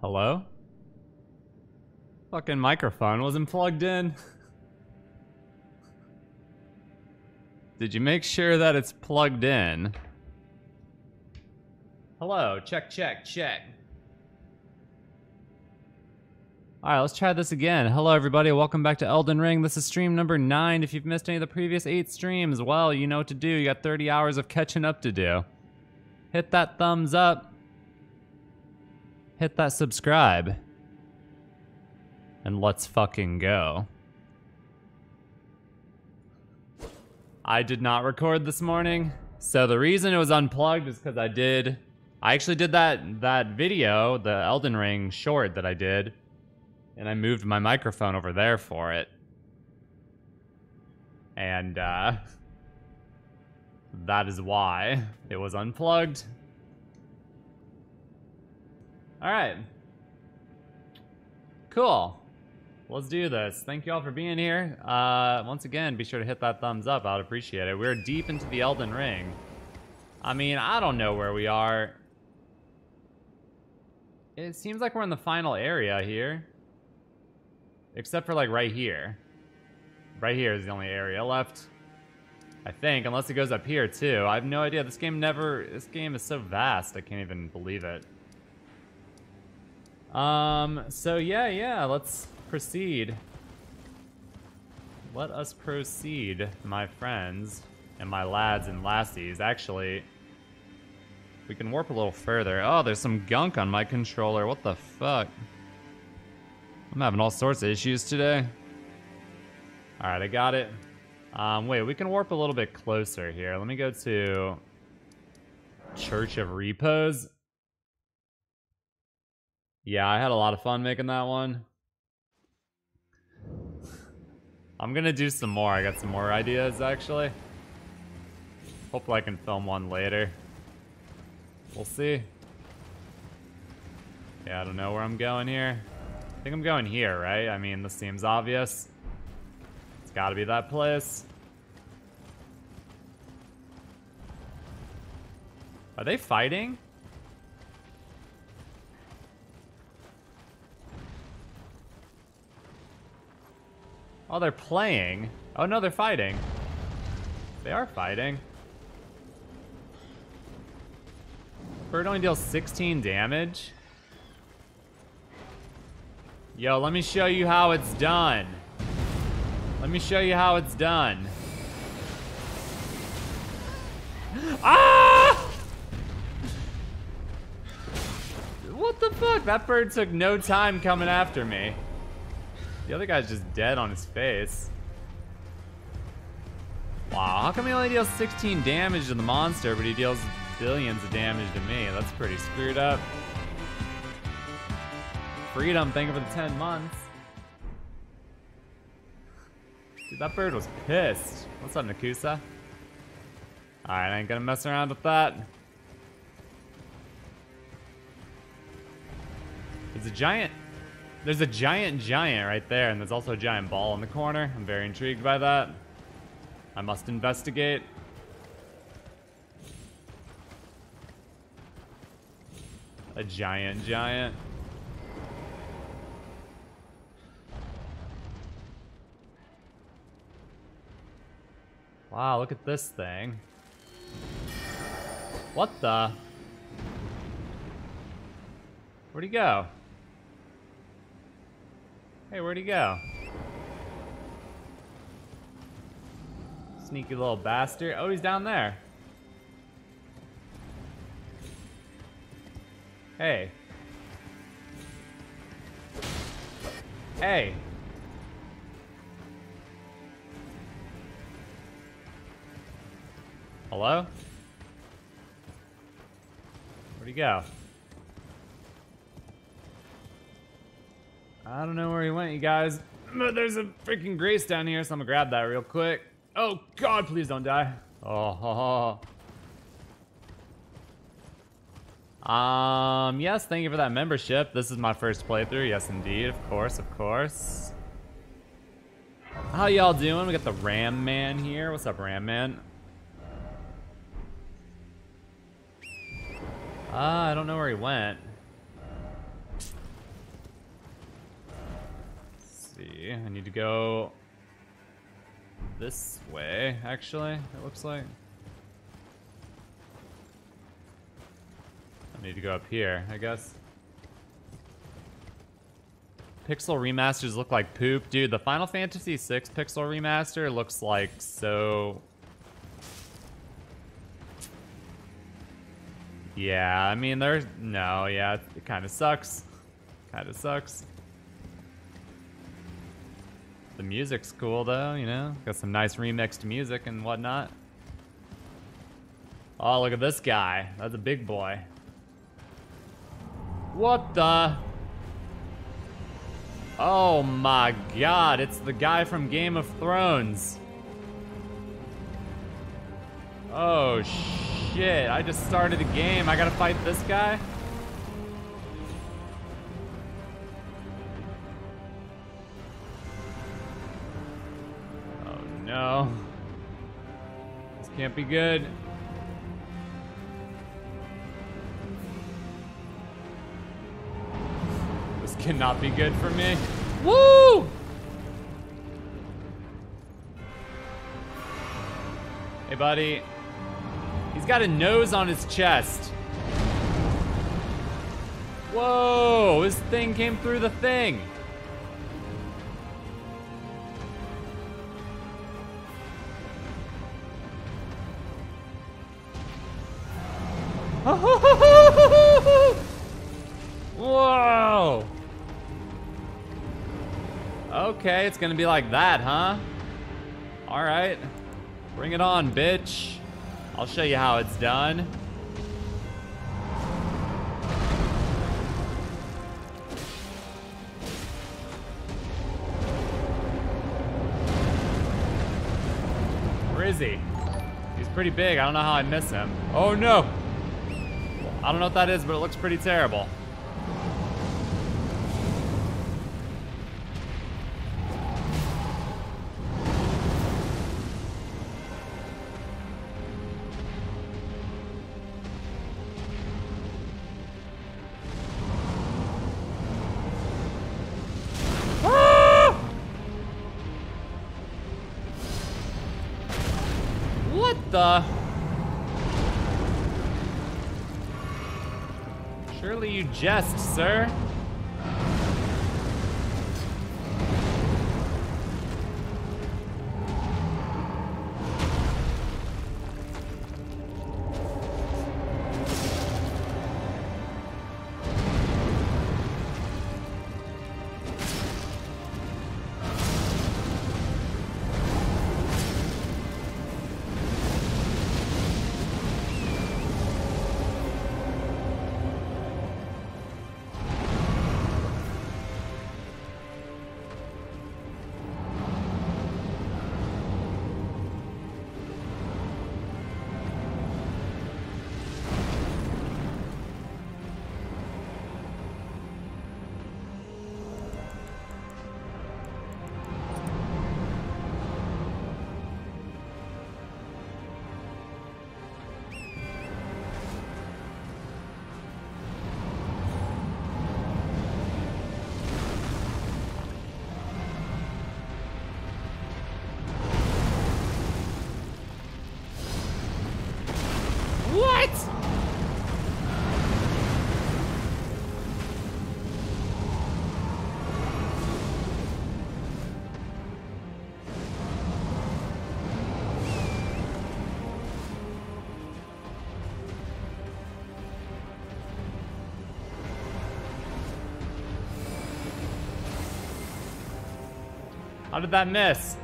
Hello? Fucking microphone wasn't plugged in. Did you make sure that it's plugged in? Hello, check, check, check. Alright, let's try this again. Hello everybody, welcome back to Elden Ring. This is stream number 9. If you've missed any of the previous 8 streams, well, you know what to do. You got 30 hours of catching up to do. Hit that thumbs up. Hit that subscribe. And let's fucking go. I did not record this morning. So the reason it was unplugged is because I did... I actually did that, that video, the Elden Ring short that I did. And I moved my microphone over there for it. And, uh... That is why it was unplugged. Alright. Cool. Let's do this. Thank you all for being here. Uh, once again, be sure to hit that thumbs up. I would appreciate it. We're deep into the Elden Ring. I mean, I don't know where we are. It seems like we're in the final area here. Except for, like, right here. Right here is the only area left. I think, unless it goes up here, too. I have no idea. This game never... This game is so vast, I can't even believe it. Um, so yeah, yeah, let's proceed. Let us proceed, my friends, and my lads and lassies. Actually, we can warp a little further. Oh, there's some gunk on my controller. What the fuck? I'm having all sorts of issues today. Alright, I got it. Um, wait, we can warp a little bit closer here. Let me go to Church of Repose. Yeah, I had a lot of fun making that one. I'm gonna do some more. I got some more ideas, actually. Hopefully I can film one later. We'll see. Yeah, I don't know where I'm going here. I think I'm going here, right? I mean, this seems obvious. It's gotta be that place. Are they fighting? Oh, they're playing. Oh no, they're fighting. They are fighting. Bird only deals 16 damage. Yo, let me show you how it's done. Let me show you how it's done. Ah! What the fuck? That bird took no time coming after me. The other guy's just dead on his face. Wow, how come he only deals 16 damage to the monster, but he deals billions of damage to me? That's pretty screwed up. Freedom, thank you for the 10 months. Dude, that bird was pissed. What's up, Nakusa? Alright, I ain't gonna mess around with that. It's a giant there's a giant giant right there, and there's also a giant ball in the corner. I'm very intrigued by that. I must investigate. A giant giant. Wow, look at this thing. What the? Where'd he go? Hey, where'd he go? Sneaky little bastard. Oh, he's down there. Hey. Hey. Hello? Where'd he go? I don't know where he went, you guys. But there's a freaking Grace down here, so I'm gonna grab that real quick. Oh god, please don't die. Oh. Um, yes, thank you for that membership. This is my first playthrough. Yes, indeed. Of course, of course. How y'all doing? We got the Ram Man here. What's up, Ram Man? Uh, I don't know where he went. See. I need to go this way, actually, it looks like. I need to go up here, I guess. Pixel remasters look like poop. Dude, the Final Fantasy VI pixel remaster looks like so... Yeah, I mean, there's... No, yeah, it kind of sucks. Kind of sucks. The music's cool, though, you know? Got some nice remixed music and whatnot. Oh, look at this guy. That's a big boy. What the? Oh my god, it's the guy from Game of Thrones. Oh shit, I just started the game. I gotta fight this guy? No. This can't be good. This cannot be good for me. Woo! Hey, buddy. He's got a nose on his chest. Whoa, this thing came through the thing. Gonna be like that, huh? Alright. Bring it on, bitch. I'll show you how it's done. Where is he? He's pretty big. I don't know how I miss him. Oh no! I don't know what that is, but it looks pretty terrible. Jest, sir. How did that miss?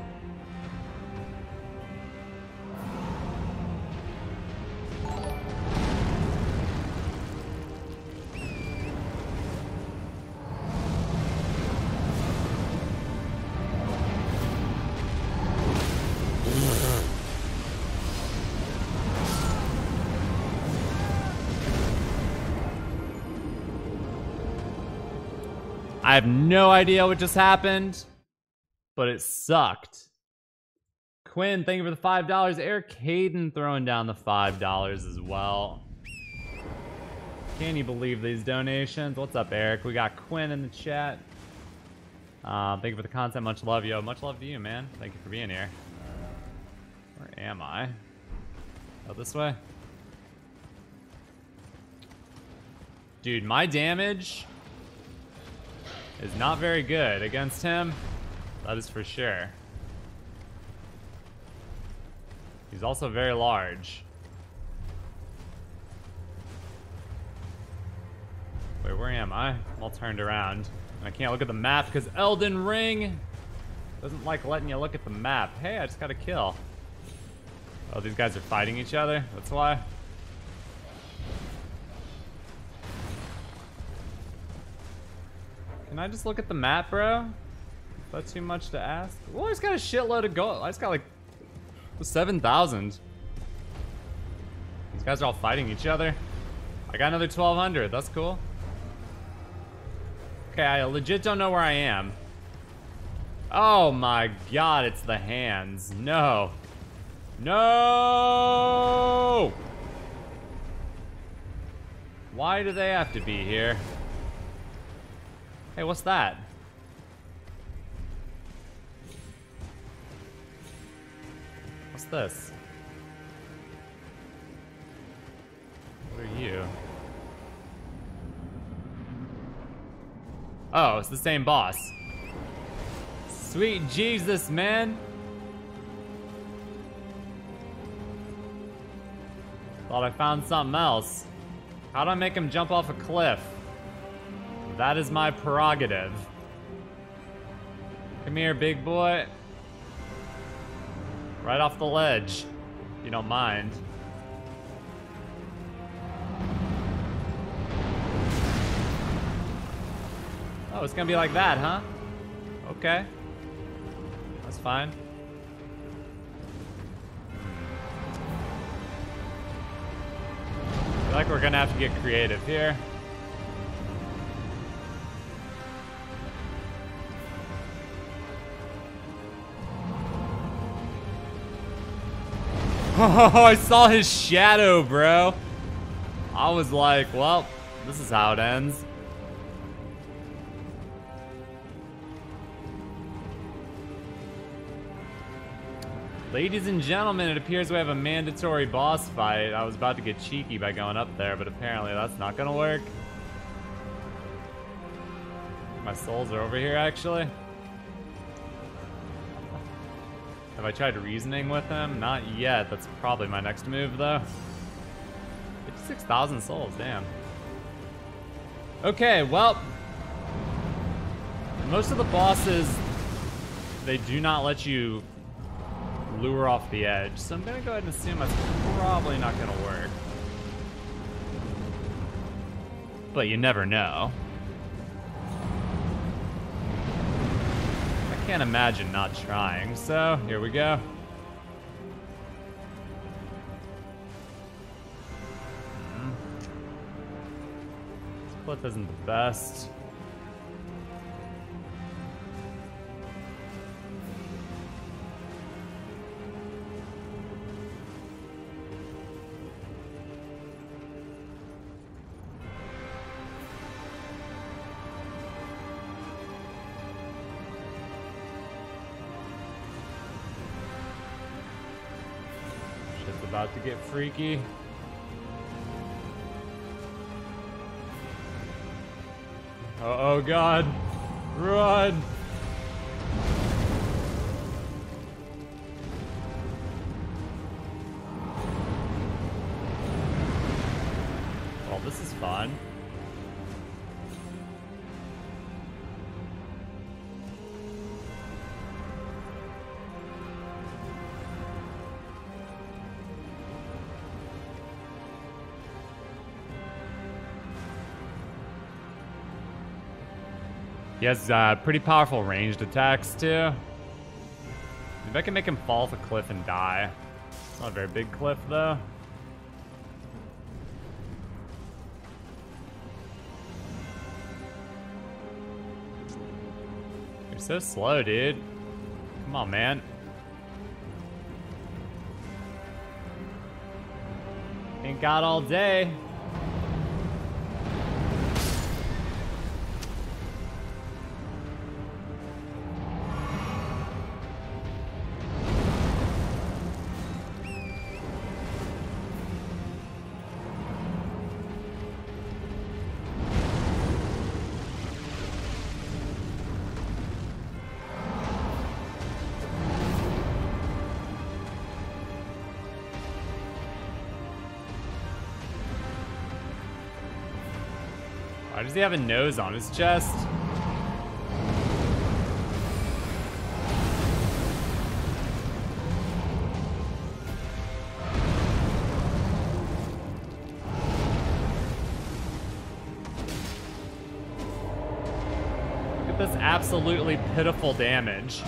I have no idea what just happened but it sucked. Quinn, thank you for the $5. Eric Hayden throwing down the $5 as well. Can you believe these donations? What's up, Eric? We got Quinn in the chat. Uh, thank you for the content. Much love, yo. Much love to you, man. Thank you for being here. Where am I? Oh, this way? Dude, my damage is not very good against him. That is for sure. He's also very large. Wait, where am I? I'm all turned around. And I can't look at the map because Elden Ring doesn't like letting you look at the map. Hey, I just got a kill. Oh, these guys are fighting each other? That's why? Can I just look at the map, bro? That too much to ask? Well, I just got a shitload of gold. I just got like 7,000. These guys are all fighting each other. I got another 1,200. That's cool. Okay, I legit don't know where I am. Oh my god, it's the hands. No. No! Why do they have to be here? Hey, what's that? This? What are you? Oh, it's the same boss. Sweet Jesus, man. Thought I found something else. How do I make him jump off a cliff? That is my prerogative. Come here, big boy. Right off the ledge. You don't mind. Oh, it's gonna be like that, huh? Okay. That's fine. I feel like we're gonna have to get creative here. Oh, I saw his shadow, bro. I was like, well, this is how it ends. Ladies and gentlemen, it appears we have a mandatory boss fight. I was about to get cheeky by going up there, but apparently that's not gonna work. My souls are over here, actually. Have I tried reasoning with him? Not yet. That's probably my next move, though. 56,000 souls, damn. Okay, well... Most of the bosses, they do not let you lure off the edge, so I'm gonna go ahead and assume that's probably not gonna work. But you never know. Can't imagine not trying, so here we go. Hmm. Split isn't the best. About to get freaky. Oh, oh god. Run! He has uh, pretty powerful ranged attacks too. Maybe I can make him fall off a cliff and die. It's not a very big cliff though. You're so slow, dude. Come on, man. Ain't got all day. He have a nose on his chest? Look at this absolutely pitiful damage.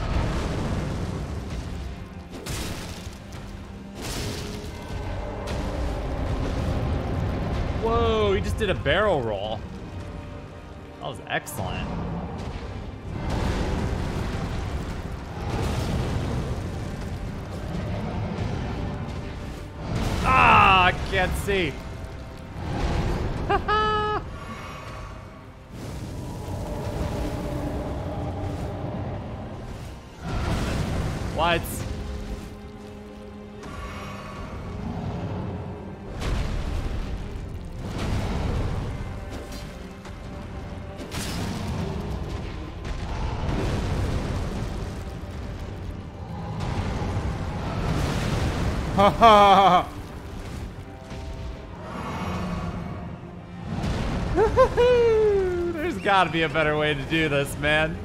Whoa, he just did a barrel roll. That was excellent. Ah, I can't see. There's gotta be a better way to do this, man.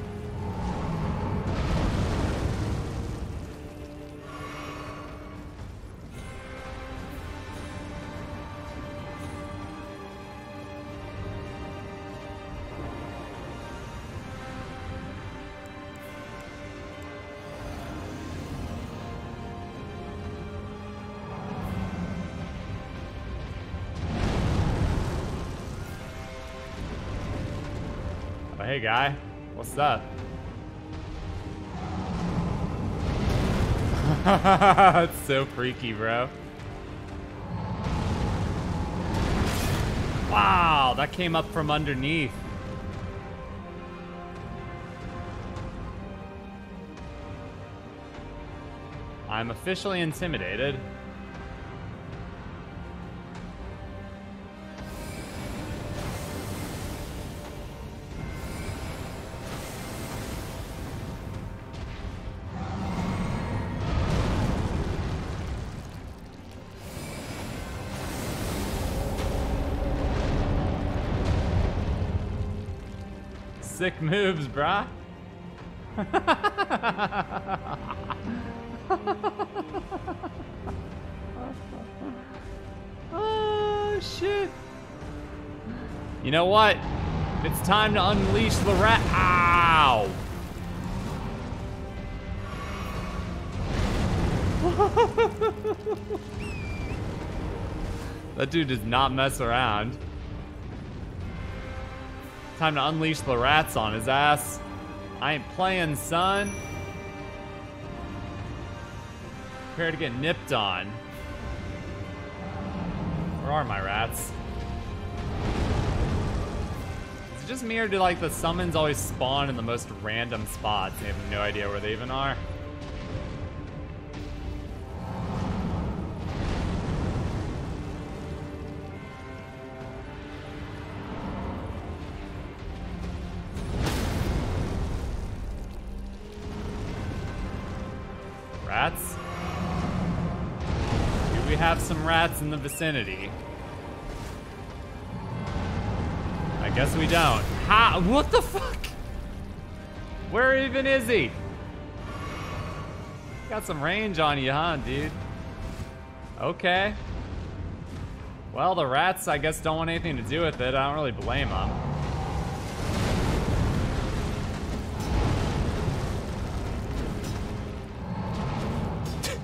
What's up? it's so freaky, bro. Wow, that came up from underneath. I'm officially intimidated. Brah. oh, shit. You know what? It's time to unleash the rat. Ow! that dude does not mess around. Time to unleash the rats on his ass. I ain't playing, son. Prepare to get nipped on. Where are my rats? Is it just me or do like the summons always spawn in the most random spots and you have no idea where they even are? Rats in the vicinity? I guess we don't. How? What the fuck? Where even is he? Got some range on you, huh, dude? Okay. Well, the rats, I guess, don't want anything to do with it. I don't really blame them.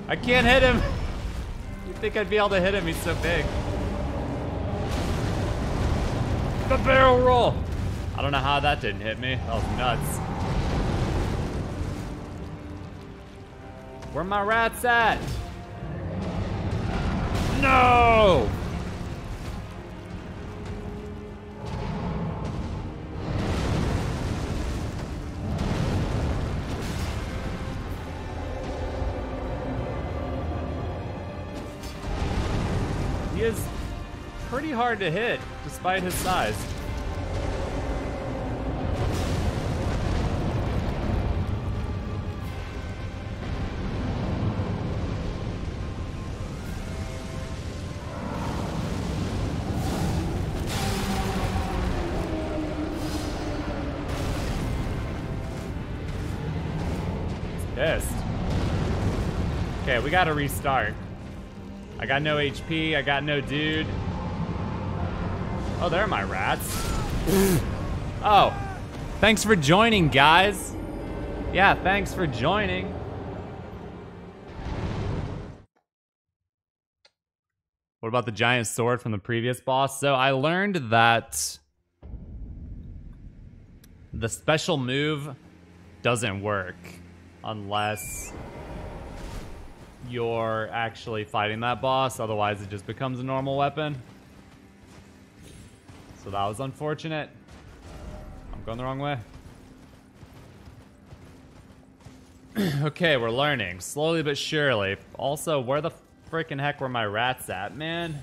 I can't hit him. Think I'd be able to hit him. He's so big. The barrel roll. I don't know how that didn't hit me. That was nuts. Where my rats at? No! pretty hard to hit, despite his size. Okay, we gotta restart. I got no HP, I got no dude. Oh, there are my rats. oh, thanks for joining, guys. Yeah, thanks for joining. What about the giant sword from the previous boss? So I learned that the special move doesn't work unless you're actually fighting that boss. Otherwise, it just becomes a normal weapon. So that was unfortunate. I'm going the wrong way. okay, we're learning. Slowly but surely. Also, where the freaking heck were my rats at, man?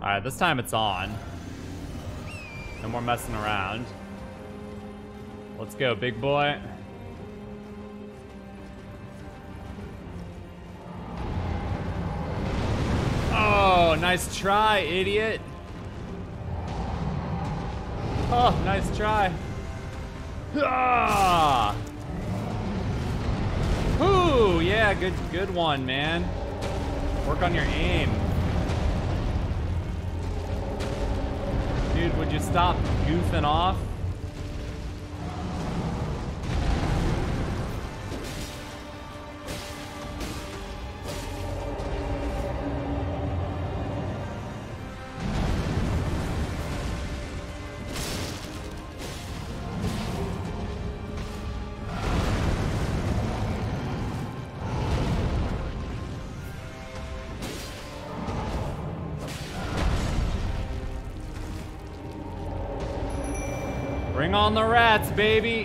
Alright, this time it's on. No more messing around. Let's go, big boy. Oh, nice try, idiot. Oh, nice try. Ah! Ooh, yeah, good good one, man. Work on your aim. Dude, would you stop goofing off? Baby.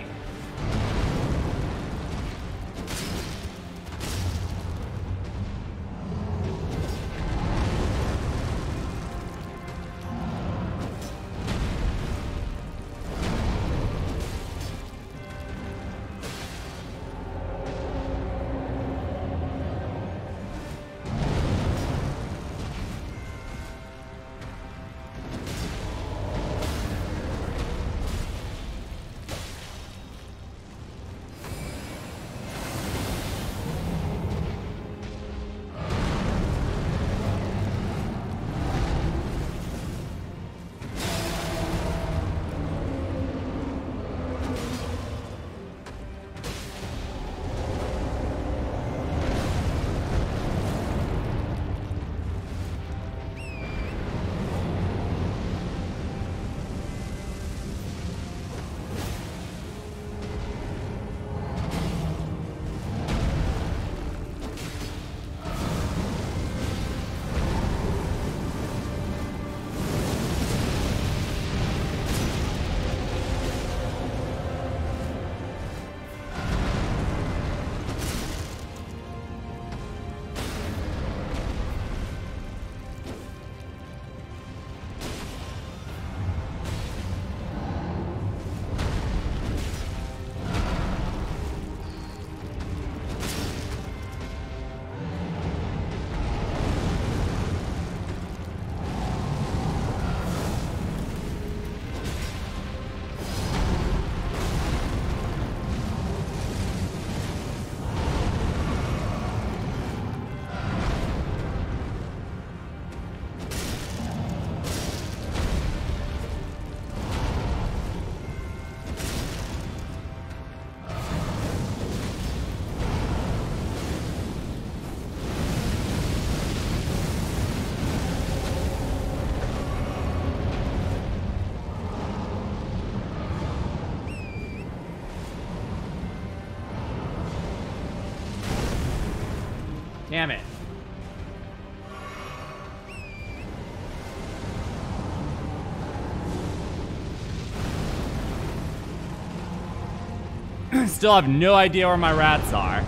Still have no idea where my rats are.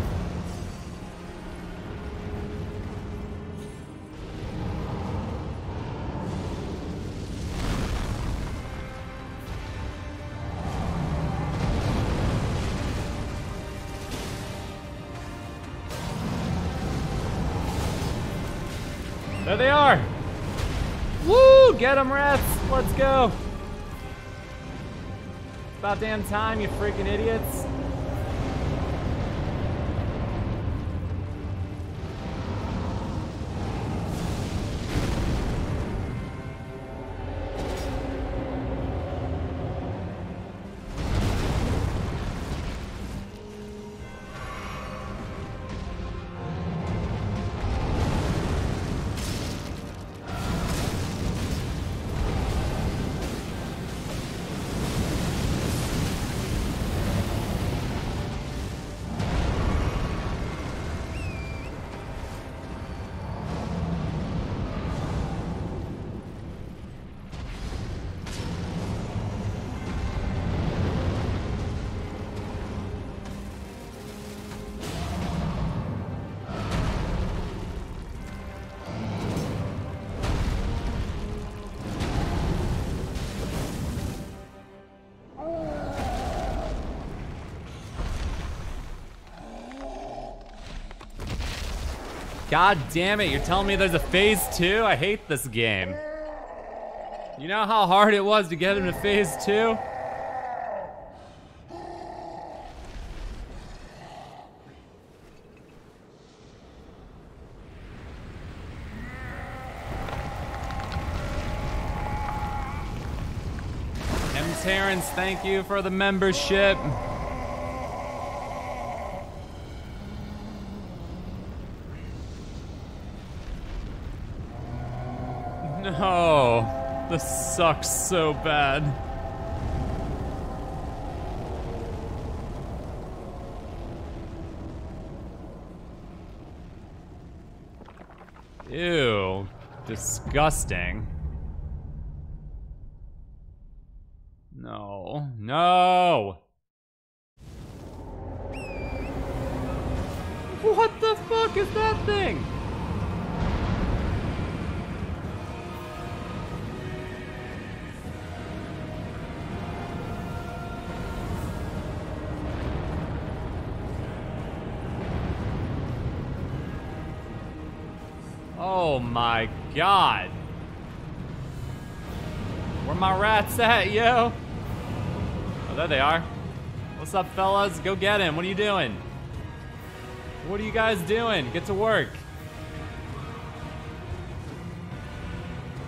There they are! Woo! Get them, rats! Let's go! About damn time, you freaking idiots. God damn it, you're telling me there's a phase two? I hate this game. You know how hard it was to get into phase two? M. Terrence, thank you for the membership. No, this sucks so bad. Ew, disgusting. Rats yo? Oh, there they are. What's up, fellas? Go get him. What are you doing? What are you guys doing? Get to work.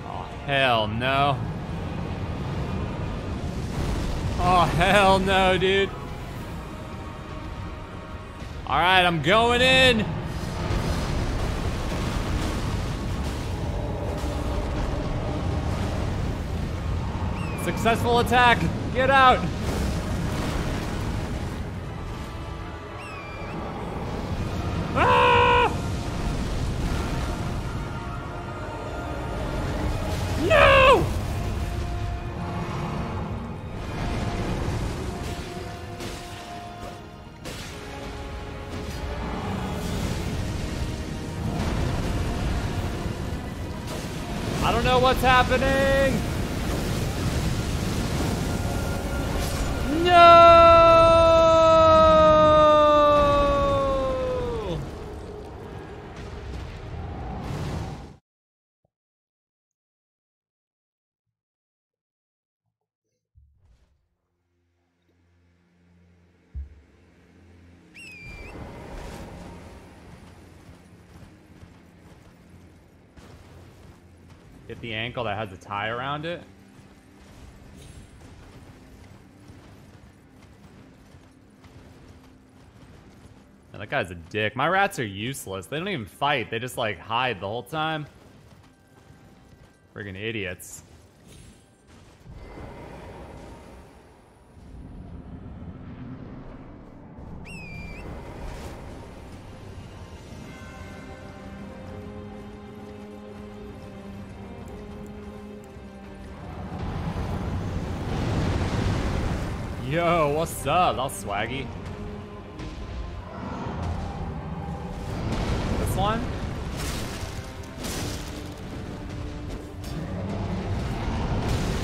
Oh, hell no. Oh, hell no, dude. Alright, I'm going in. Successful attack. Get out. Ah! No! I don't know what's happening. The ankle that has a tie around it. That guy's a dick. My rats are useless. They don't even fight. They just like hide the whole time. Friggin' idiots. What's up? That's swaggy. This one?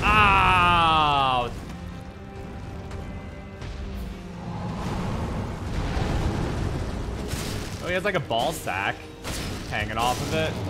Ow! Oh, he has like a ball sack hanging off of it.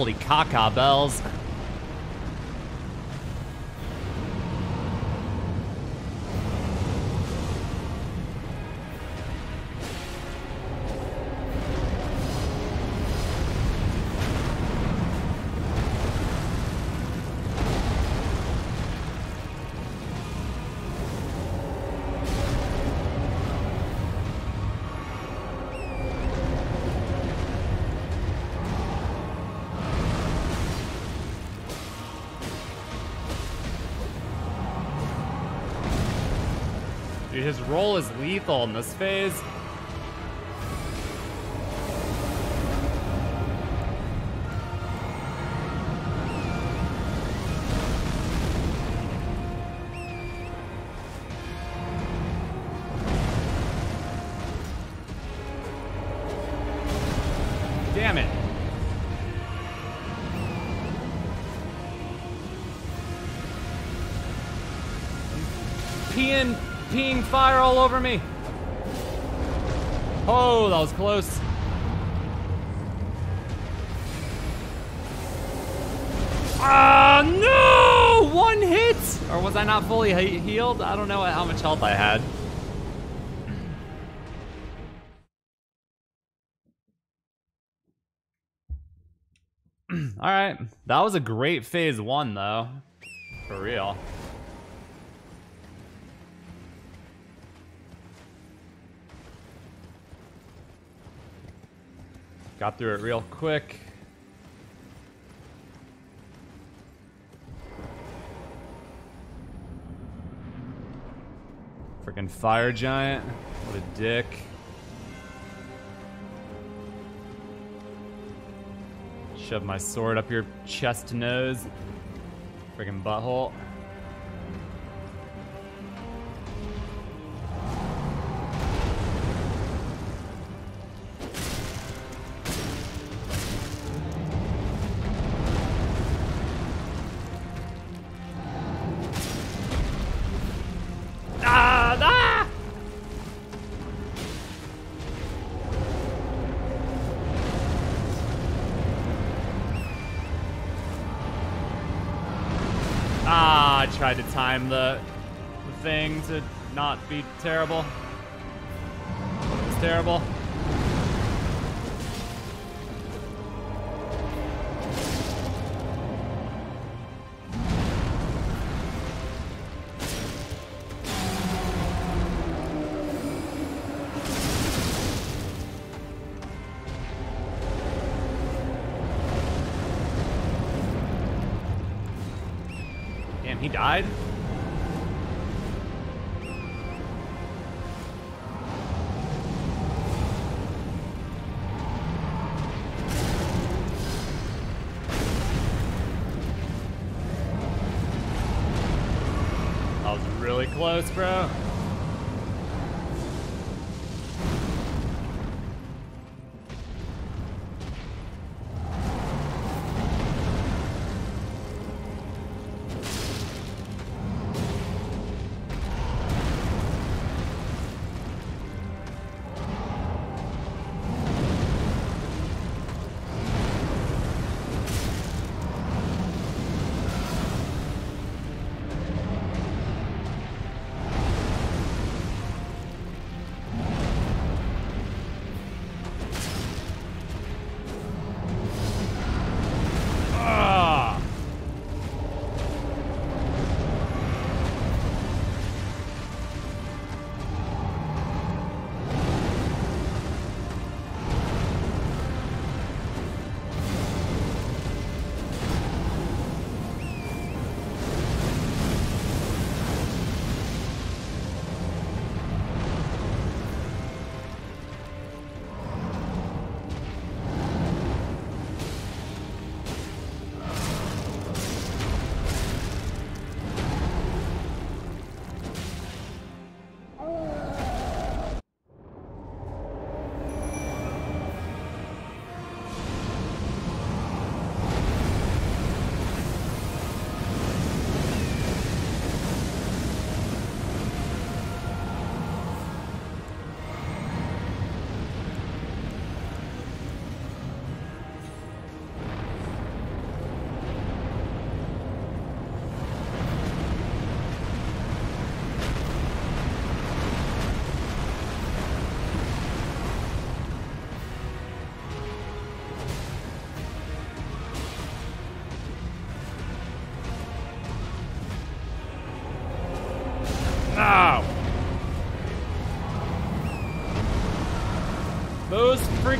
Holy caca bells. Roll is lethal in this phase. Fire all over me. Oh, that was close. Ah, no! One hit! Or was I not fully he healed? I don't know how much health I had. Alright, that was a great phase one, though. For real. Got through it real quick. Freaking fire giant. What a dick. Shove my sword up your chest to nose. Freaking butthole. Terrible.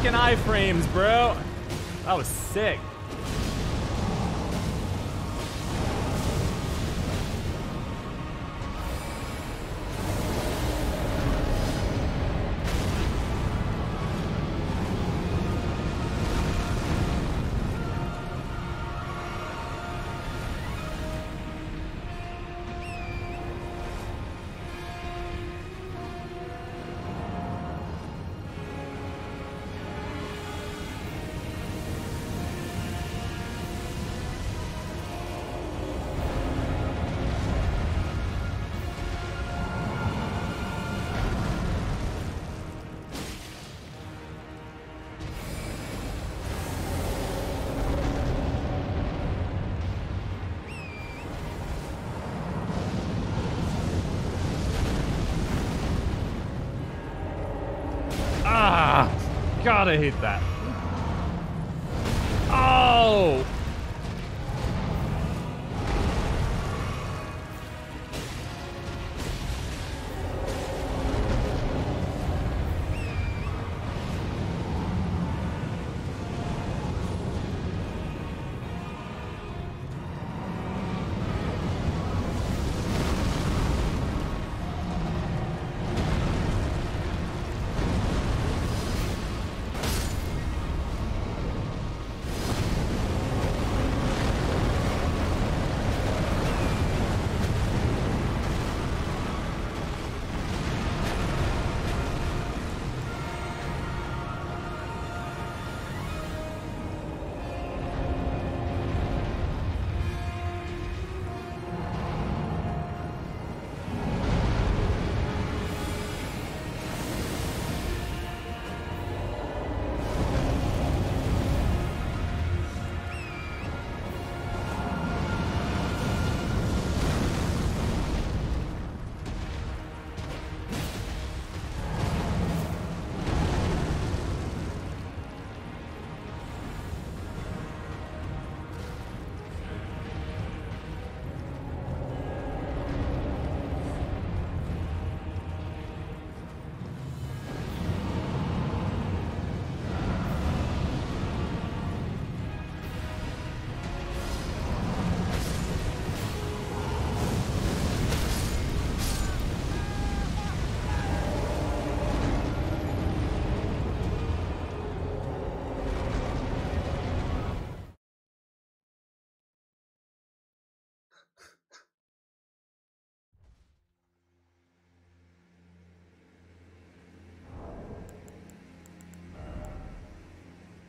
Freaking iframes, bro. I hate that.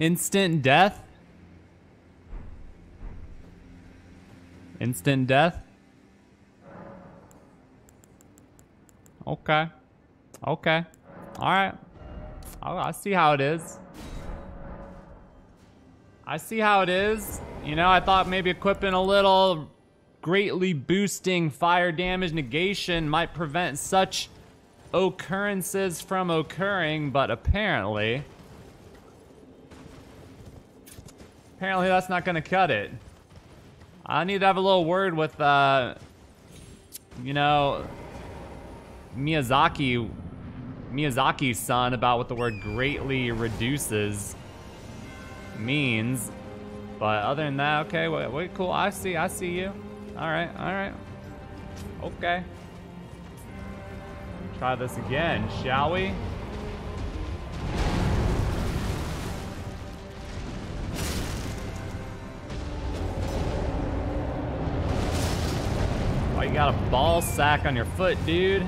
Instant death? Instant death? Okay. Okay. Alright. Oh, I see how it is. I see how it is. You know, I thought maybe equipping a little greatly boosting fire damage negation might prevent such occurrences from occurring, but apparently... Apparently that's not gonna cut it. I need to have a little word with, uh, you know, Miyazaki, Miyazaki's son about what the word greatly reduces means. But other than that, okay, wait, wait, cool. I see, I see you. All right, all right. Okay. Try this again, shall we? You got a ball sack on your foot, dude.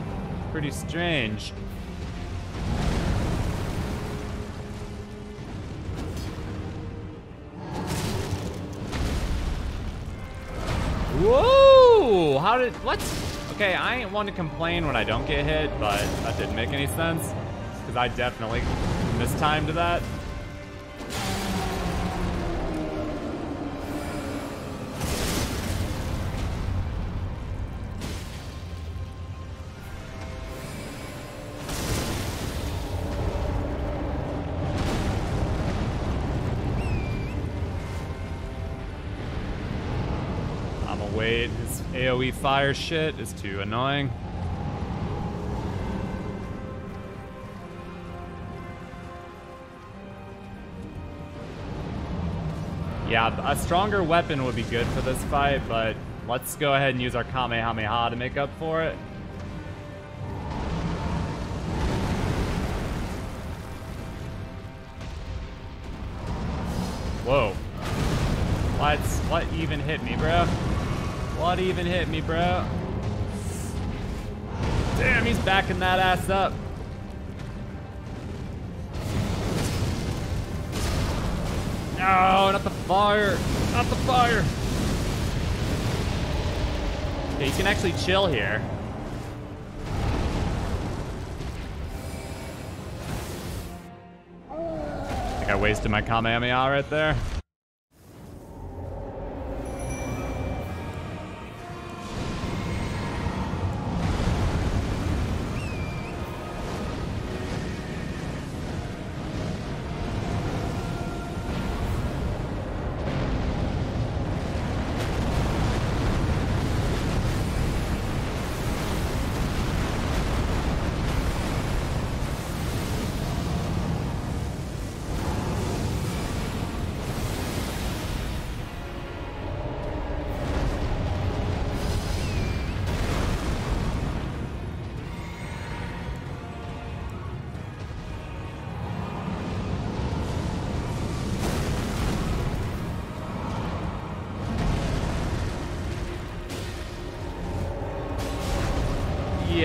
Pretty strange. Whoa! How did, what? Okay, I ain't one to complain when I don't get hit, but that didn't make any sense. Because I definitely mistimed that. AoE fire shit is too annoying. Yeah, a stronger weapon would be good for this fight, but let's go ahead and use our Kamehameha to make up for it. Whoa. Let's, what even hit me, bro? What even hit me, bro? Damn, he's backing that ass up. No, not the fire. Not the fire. Okay, you can actually chill here. I think I wasted my Kamehameha right there.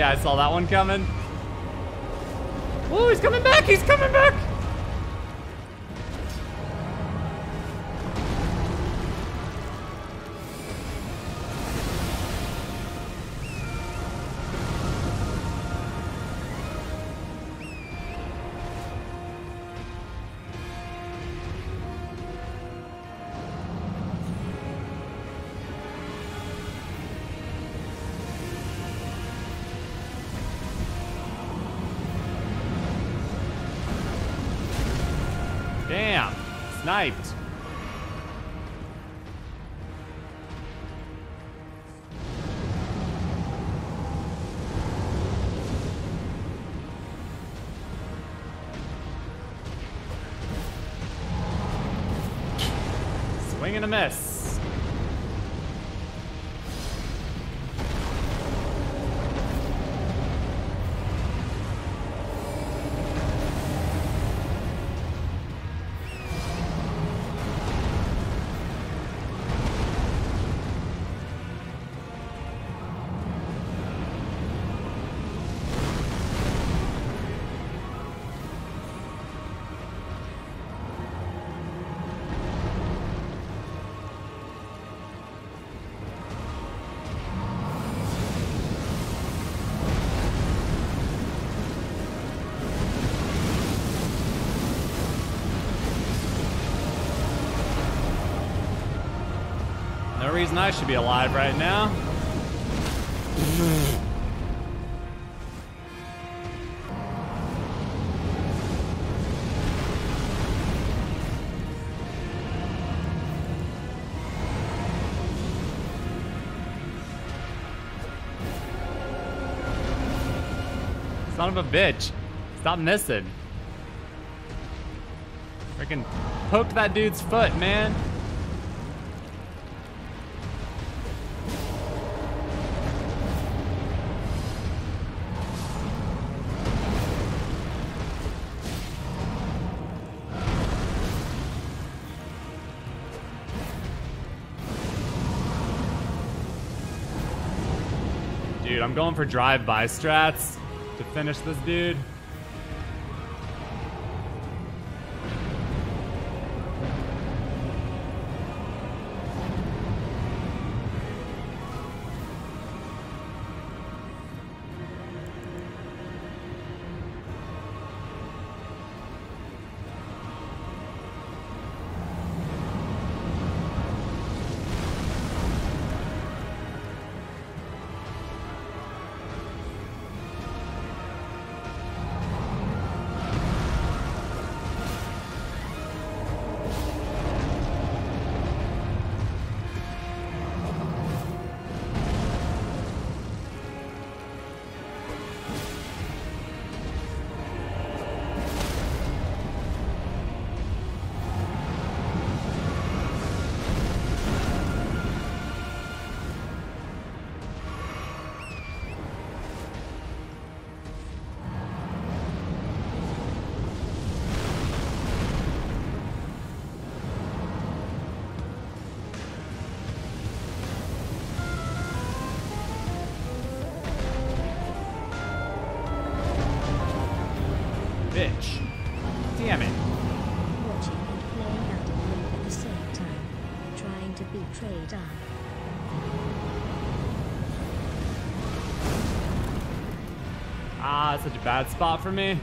I saw that one coming. Oh, he's coming back! He's coming back! Reason I should be alive right now. Son of a bitch. Stop missing. Freaking poked that dude's foot, man. Going for drive-by strats to finish this dude. Bad spot for me.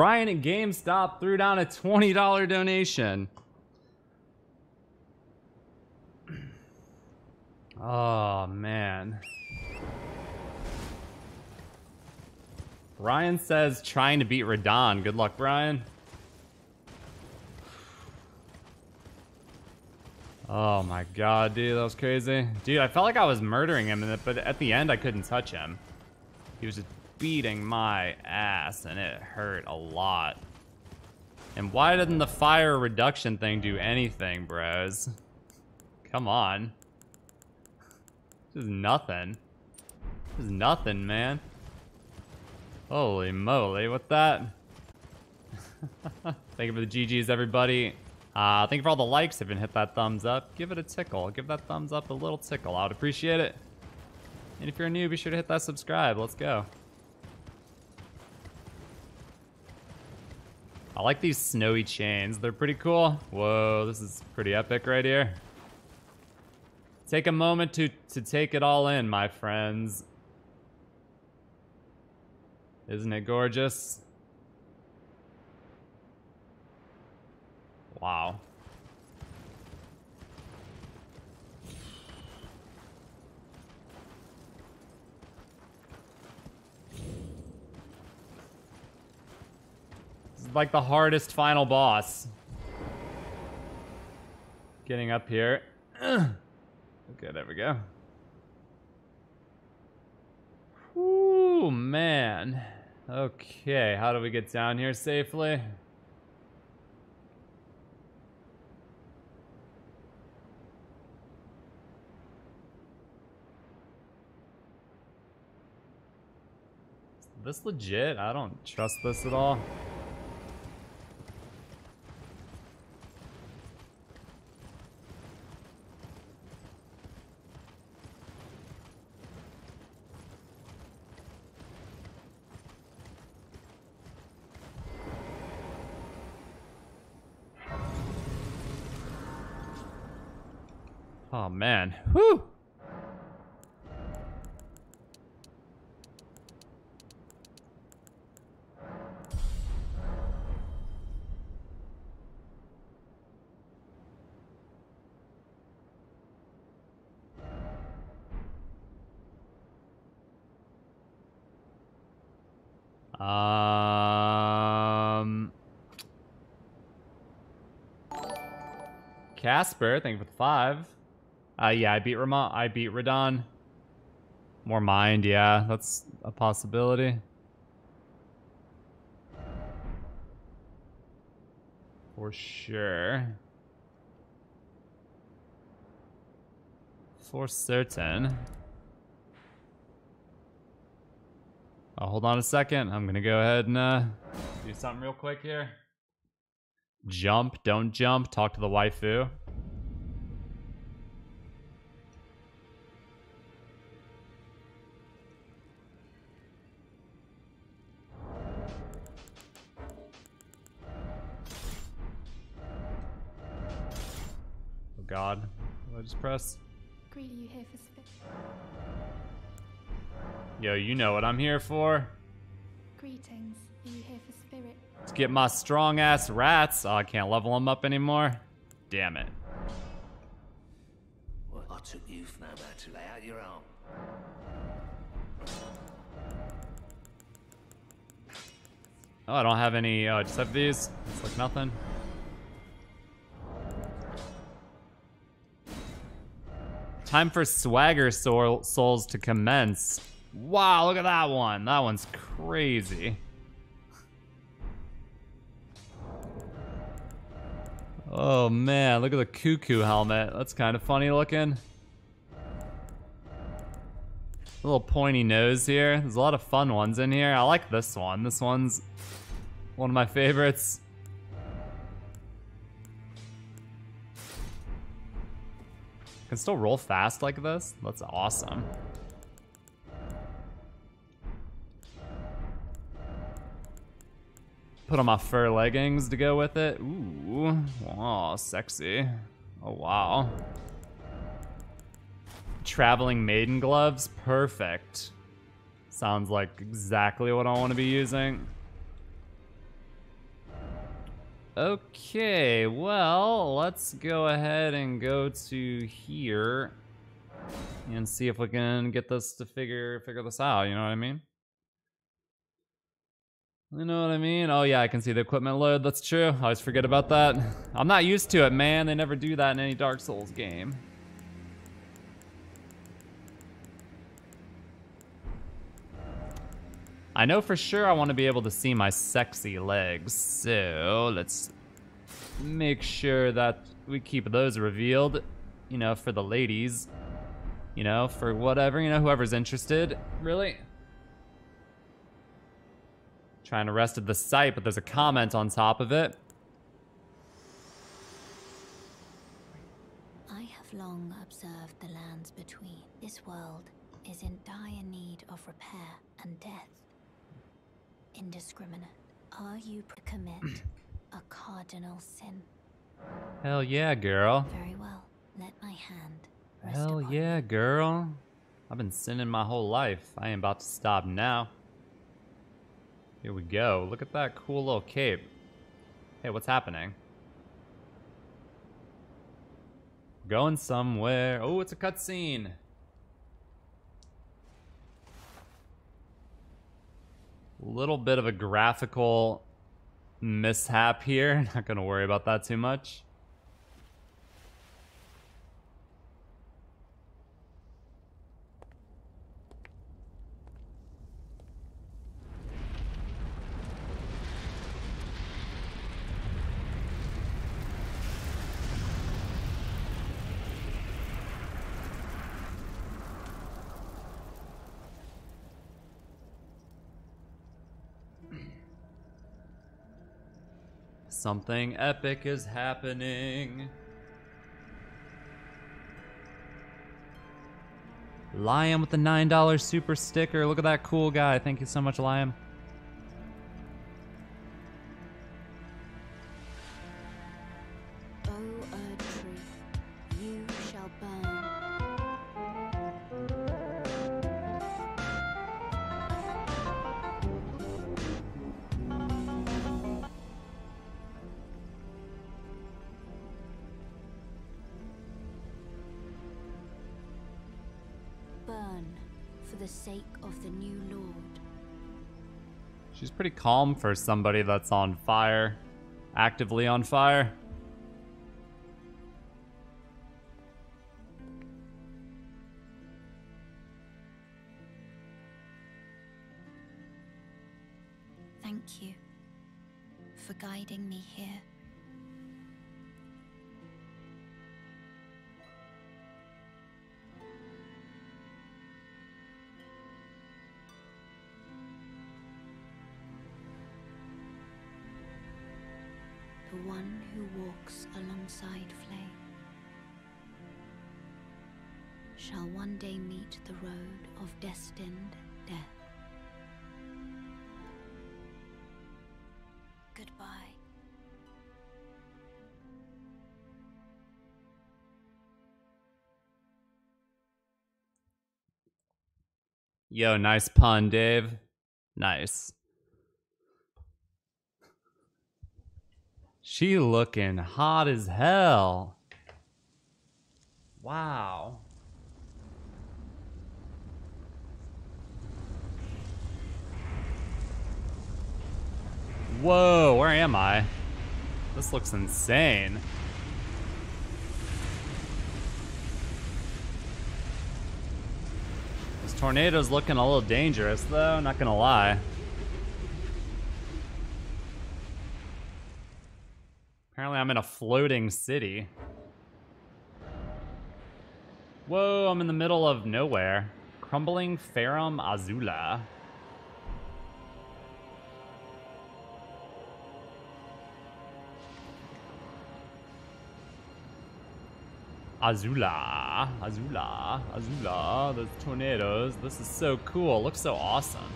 Brian at GameStop threw down a $20 donation. Oh, man. Ryan says trying to beat Radahn. Good luck, Brian. Oh my god, dude, that was crazy. Dude, I felt like I was murdering him, but at the end I couldn't touch him. He was just beating my ass, and it hurt a lot. And why didn't the fire reduction thing do anything, bros? Come on. This is nothing. This is nothing, man. Holy moly, what that? Thank you for the GGs, everybody. Uh, thank you for all the likes. If you hit that thumbs up, give it a tickle. Give that thumbs up a little tickle. I would appreciate it. And if you're new, be sure to hit that subscribe. Let's go. I like these snowy chains. They're pretty cool. Whoa, this is pretty epic right here. Take a moment to, to take it all in, my friends. Isn't it gorgeous? Wow. Like the hardest final boss. Getting up here. Okay, there we go. Ooh, man. Okay, how do we get down here safely? Is this legit? I don't trust this at all. Whew. Um Casper, thank you for the five. Uh, yeah, I beat Ramon. I beat Radahn. More mind, yeah, that's a possibility. For sure. For certain. Oh, hold on a second. I'm gonna go ahead and uh, do something real quick here. Jump, don't jump. Talk to the waifu. Press? Greedy, you here for spit? Yo, you know what I'm here for. Greetings, are you here for spirit? To get my strong ass rats. Oh, I can't level them up anymore. Damn it. Well, I took you for no man to lay out your arm. Oh, I don't have any. Oh, I just have these. It's like nothing. Time for Swagger soul, Souls to commence. Wow, look at that one. That one's crazy. Oh man, look at the cuckoo helmet. That's kind of funny looking. A Little pointy nose here. There's a lot of fun ones in here. I like this one. This one's one of my favorites. Can still roll fast like this? That's awesome. Put on my fur leggings to go with it. Ooh, wow, sexy. Oh, wow. Traveling maiden gloves, perfect. Sounds like exactly what I want to be using. Okay, well, let's go ahead and go to here and see if we can get this to figure figure this out, you know what I mean? You know what I mean? Oh yeah, I can see the equipment load. That's true. I always forget about that. I'm not used to it, man. They never do that in any Dark Souls game. I know for sure I want to be able to see my sexy legs, so let's make sure that we keep those revealed, you know, for the ladies, you know, for whatever, you know, whoever's interested, really. Trying to rest of the site, but there's a comment on top of it. I have long observed the lands between. This world is in dire need of repair and death. Indiscriminate. Are you commit a cardinal sin? Hell yeah, girl. Very well. Let my hand rest Hell yeah, you. girl. I've been sinning my whole life. I ain't about to stop now. Here we go. Look at that cool little cape. Hey, what's happening? Going somewhere. Oh, it's a cutscene. Little bit of a graphical mishap here. Not gonna worry about that too much. Something epic is happening. Liam with the $9 super sticker. Look at that cool guy. Thank you so much, Liam. For somebody that's on fire. Actively on fire. Yo, nice pun, Dave. Nice. She looking hot as hell. Wow. Whoa, where am I? This looks insane. Tornado's looking a little dangerous, though, not gonna lie. Apparently, I'm in a floating city. Whoa, I'm in the middle of nowhere. Crumbling Farum Azula. Azula, Azula, Azula, the tornadoes. This is so cool. Looks so awesome.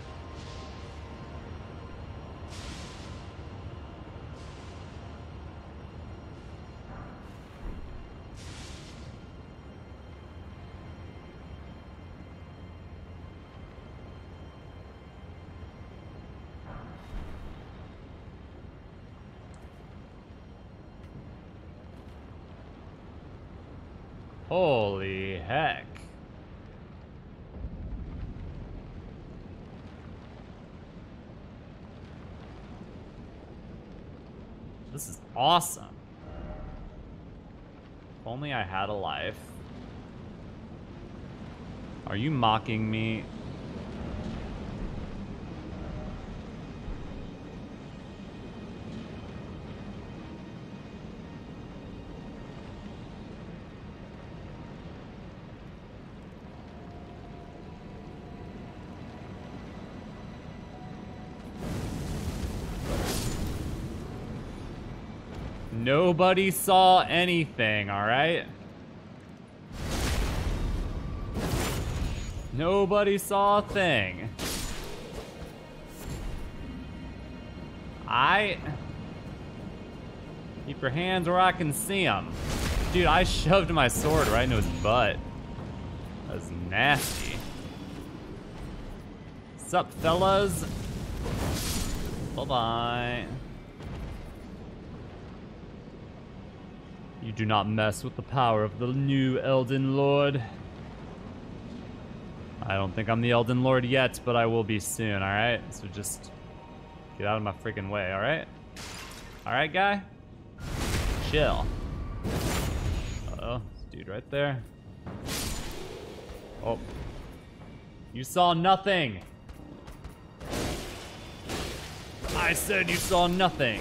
Heck. This is awesome. If only I had a life. Are you mocking me? Nobody saw anything, alright? Nobody saw a thing. I... Keep your hands where I can see them. Dude, I shoved my sword right into his butt. That's nasty. Sup, fellas? Bye-bye. Do not mess with the power of the new Elden Lord. I don't think I'm the Elden Lord yet, but I will be soon, alright? So just get out of my freaking way, alright? Alright, guy? Chill. Uh oh dude right there. Oh. You saw nothing! I said you saw nothing!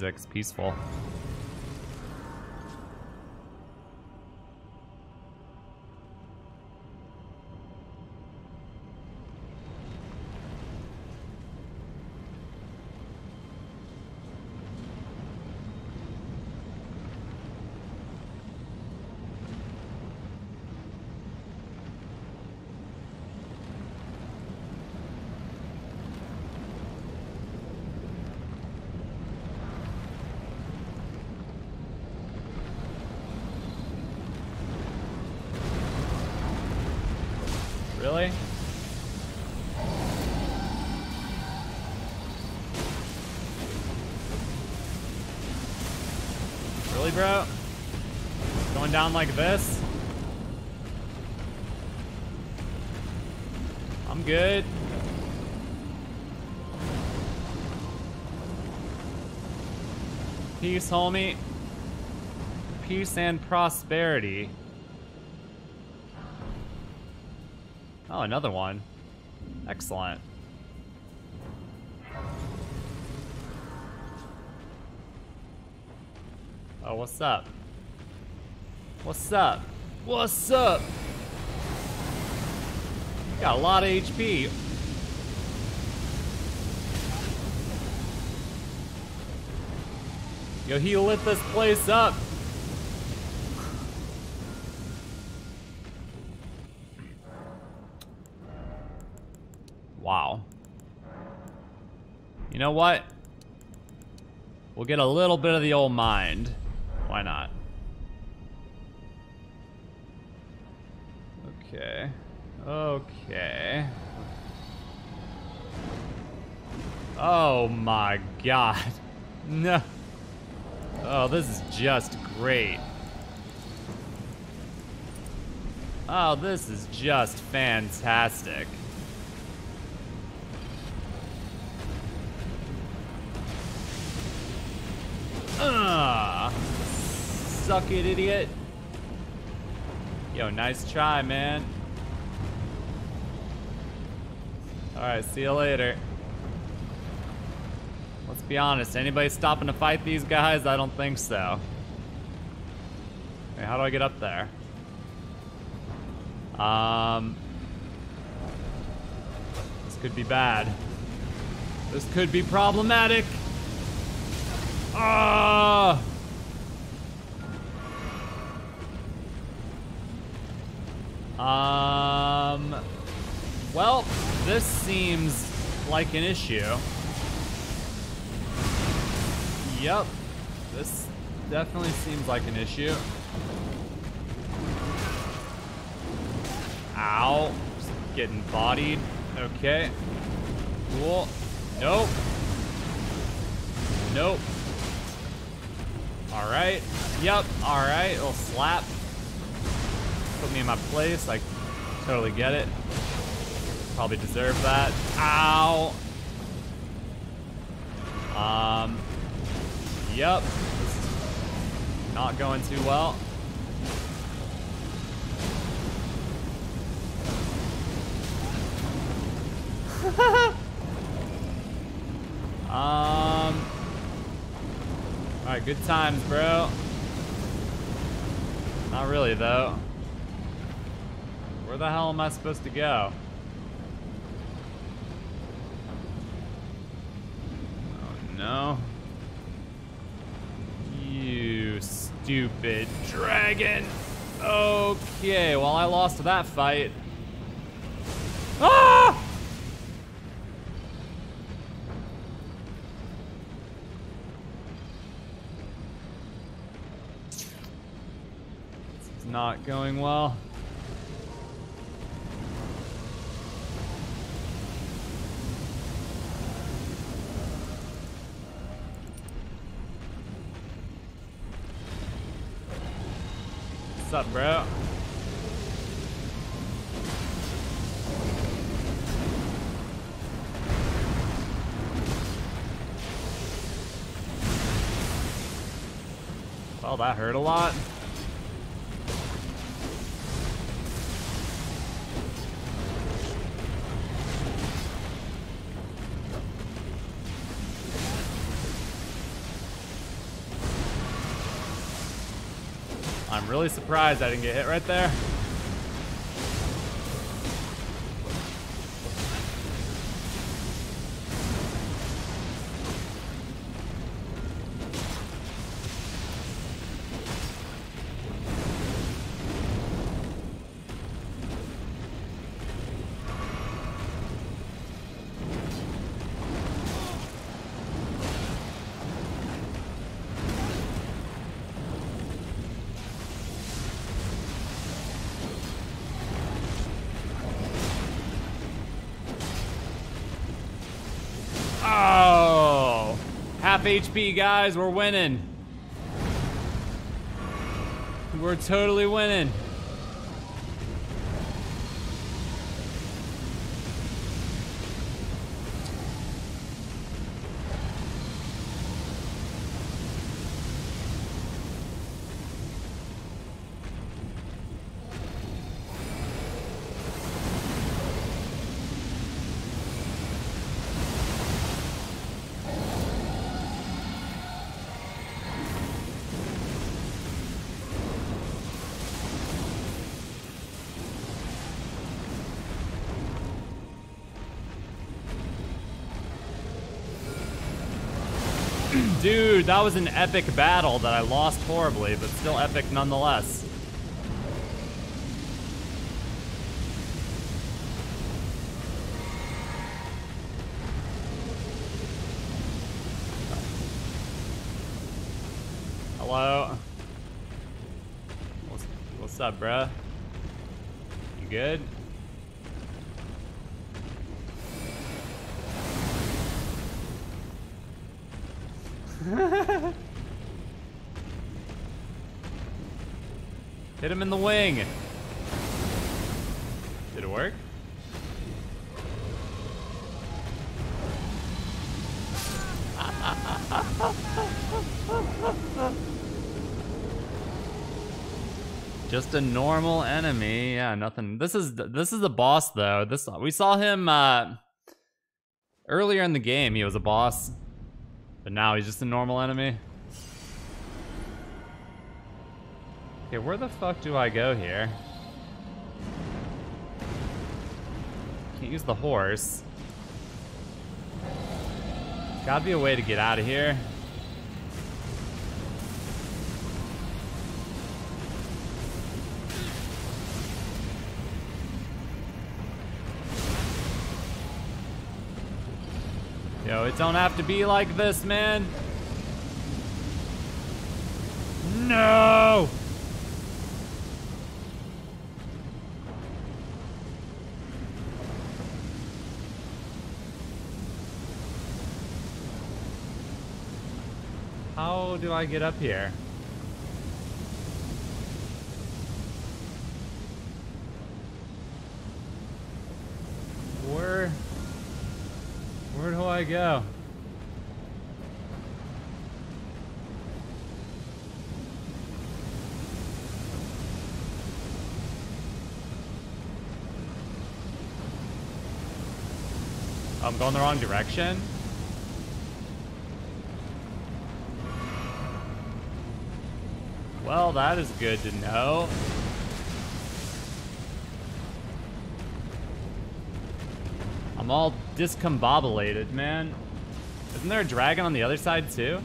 Music's peaceful. Down like this? I'm good. Peace, homie. Peace and prosperity. Oh, another one. Excellent. Oh, what's up? What's up? What's up? Got a lot of HP. Yo, he lit this place up. Wow. You know what? We'll get a little bit of the old mind. God. No. Oh, this is just great. Oh, this is just fantastic. Ah, suck it, idiot. Yo, nice try, man. Alright, see you later. Be honest, anybody stopping to fight these guys? I don't think so. Okay, how do I get up there? Um... This could be bad. This could be problematic. Ah! Um. Well, this seems like an issue. Yep. This definitely seems like an issue. Ow. Just getting bodied. Okay. Cool. Nope. Nope. Alright. Yep. Alright. Little slap. Put me in my place. I totally get it. Probably deserve that. Ow. Um. Yep. Not going too well. um. Alright, good times, bro. Not really, though. Where the hell am I supposed to go? Oh, no. Stupid dragon. Okay, well, I lost that fight. Ah! Is not going well. What's up, bro? Well, that hurt a lot. Really surprised I didn't get hit right there. HP, guys. We're winning. We're totally winning. That was an epic battle that I lost horribly, but still epic nonetheless. Hello. What's, what's up, bruh? You good? Hit him in the wing. Did it work? Just a normal enemy. Yeah, nothing. This is this is a boss though. This we saw him uh earlier in the game. He was a boss. But now he's just a normal enemy. Okay, where the fuck do I go here? Can't use the horse. Gotta be a way to get out of here. Yo, it don't have to be like this, man. No! Do I get up here? Where? Where do I go? I'm going the wrong direction. Well, that is good to know. I'm all discombobulated, man. Isn't there a dragon on the other side, too?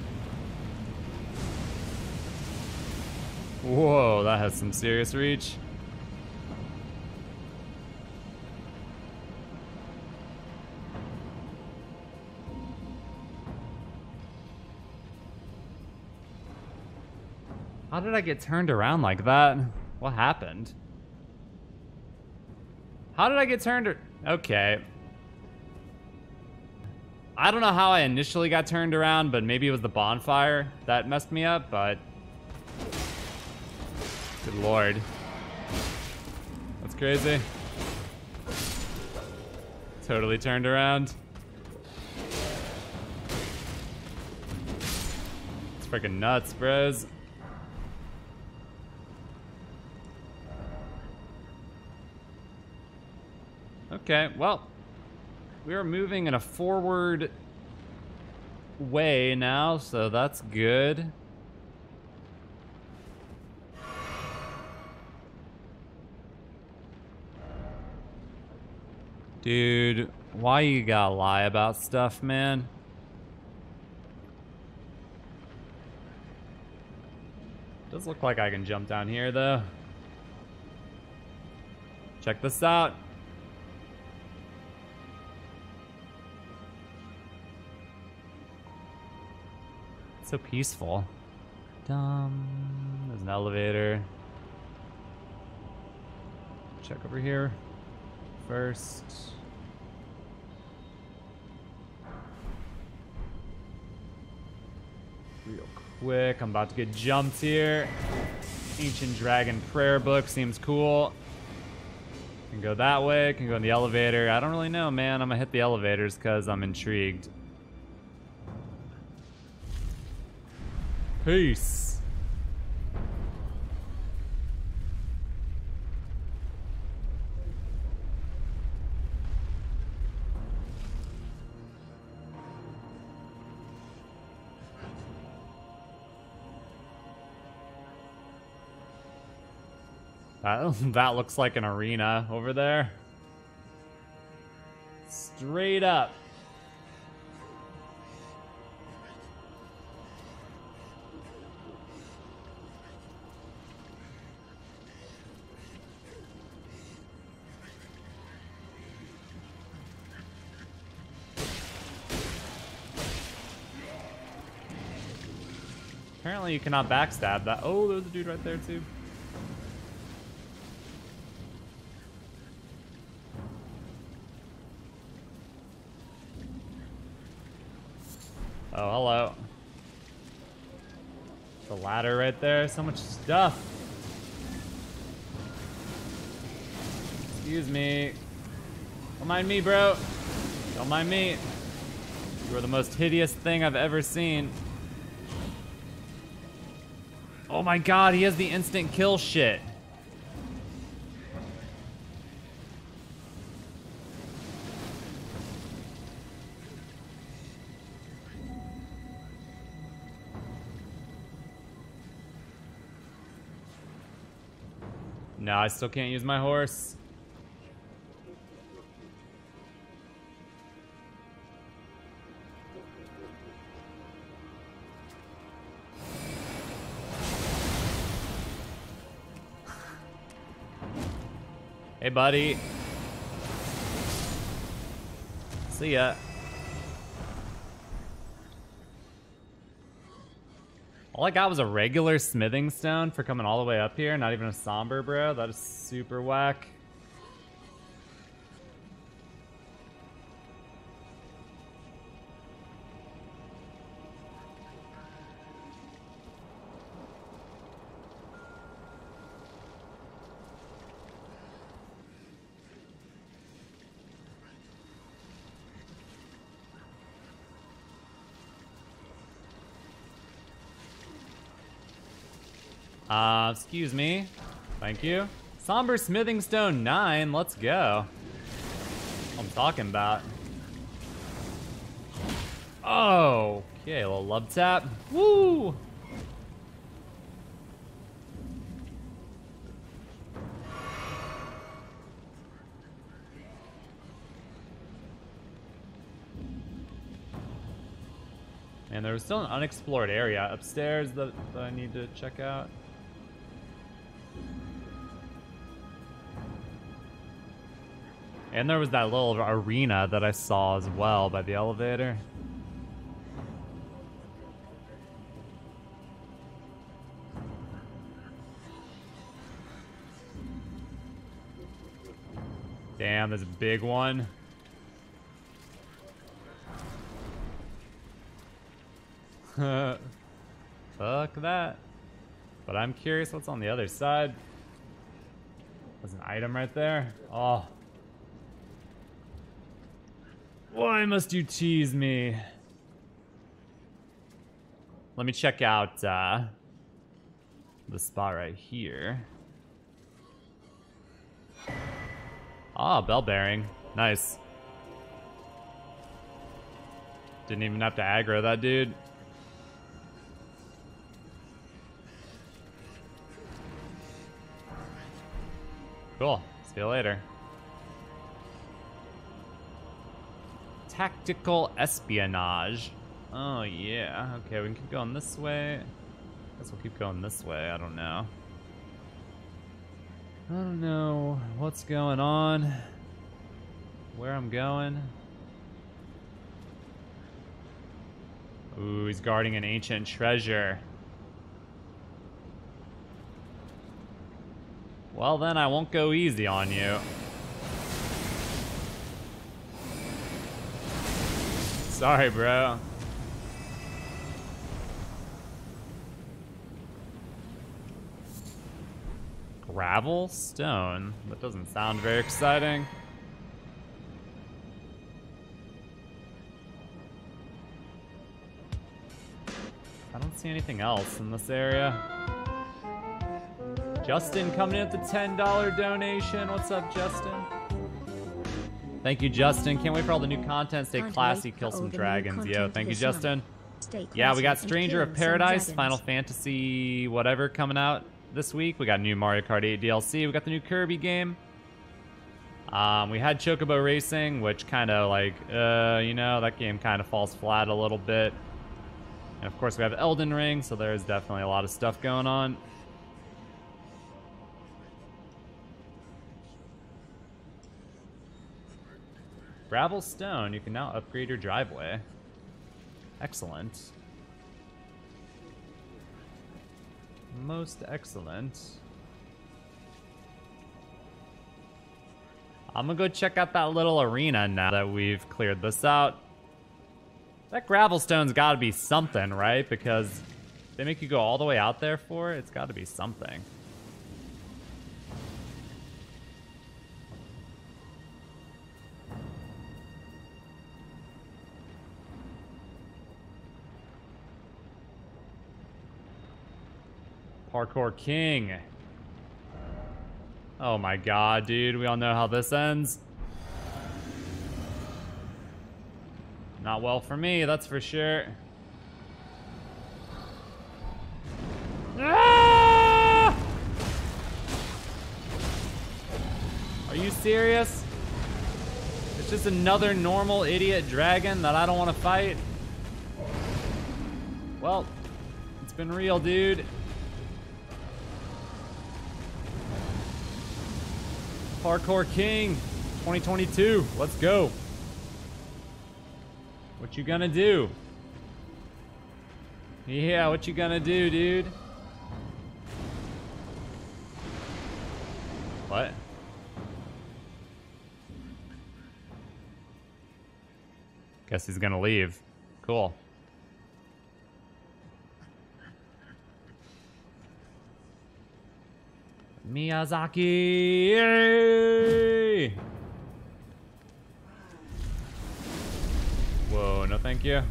Whoa, that has some serious reach. Did I get turned around like that? What happened? How did I get turned? Okay. I don't know how I initially got turned around, but maybe it was the bonfire that messed me up, but... Good lord. That's crazy. Totally turned around. It's freaking nuts, bros. Okay, well, we are moving in a forward way now, so that's good. Dude, why you gotta lie about stuff, man? Does look like I can jump down here, though. Check this out. So peaceful. Dumb. There's an elevator. Check over here first. Real quick, I'm about to get jumped here. Ancient Dragon Prayer Book seems cool. Can go that way, can go in the elevator. I don't really know, man. I'm gonna hit the elevators because I'm intrigued. Peace. That, that looks like an arena over there. Straight up. Apparently you cannot backstab that. Oh, there's a dude right there too. Oh, hello. The ladder right there. So much stuff. Excuse me. Don't mind me, bro. Don't mind me. You are the most hideous thing I've ever seen. Oh my god, he has the instant kill shit. No, I still can't use my horse. Buddy. See ya. All I got was a regular smithing stone for coming all the way up here, not even a somber, bro. That is super whack. Excuse me. Thank you. Somber Smithing Stone 9, let's go. I'm talking about. Oh, okay, a little love tap. Woo! And there was still an unexplored area upstairs that, that I need to check out. And there was that little arena that I saw as well by the elevator. Damn, there's a big one. Fuck that. But I'm curious what's on the other side. There's an item right there. Oh. Why must you tease me? Let me check out uh, the spot right here. Ah, bell bearing. Nice. Didn't even have to aggro that dude. Cool. See you later. Tactical espionage. Oh, yeah. Okay, we can keep going this way. Guess we'll keep going this way. I don't know. I don't know what's going on. Where I'm going. Ooh, he's guarding an ancient treasure. Well, then I won't go easy on you. Sorry, bro. Gravel stone? That doesn't sound very exciting. I don't see anything else in this area. Justin coming in at the $10 donation. What's up, Justin? Thank you, Justin. Can't wait for all the new content. Stay classy, kill some all the new dragons. Yo, thank you. Justin. Yeah, we got Stranger of Paradise. Final Fantasy, whatever coming out this week. We got new Mario Kart 8 DLC. We got the new Kirby game. Um, we had Chocobo Racing, which kind of like, uh, you know, that game kind of falls flat a little bit. And of course, we have Elden Ring, so there's definitely a lot of stuff going on. Gravel Stone, you can now upgrade your driveway. Excellent. Most excellent. I'm gonna go check out that little arena now that we've cleared this out. That gravel stone's gotta be something, right? Because they make you go all the way out there for it, it's gotta be something. Parkour King. Oh my god, dude. We all know how this ends. Not well for me, that's for sure. Ah! Are you serious? It's just another normal idiot dragon that I don't want to fight? Well, it's been real, dude. Parkour King 2022. Let's go. What you gonna do? Yeah, what you gonna do, dude? What? Guess he's gonna leave. Cool. Miyazaki! Whoa, no thank you.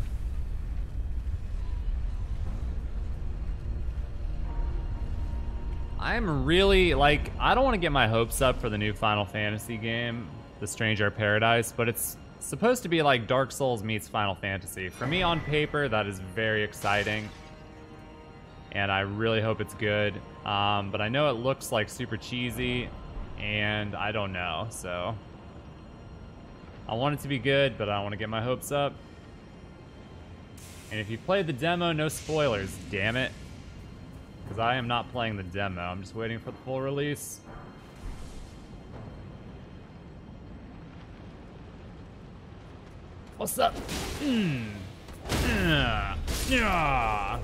I'm really, like, I don't want to get my hopes up for the new Final Fantasy game, The Stranger Paradise, but it's supposed to be like Dark Souls meets Final Fantasy. For me, on paper, that is very exciting and I really hope it's good. Um, but I know it looks like super cheesy, and I don't know, so I want it to be good, but I don't want to get my hopes up. And if you played the demo, no spoilers, damn it. Because I am not playing the demo, I'm just waiting for the full release. What's up? Mm. Yeah. Yeah.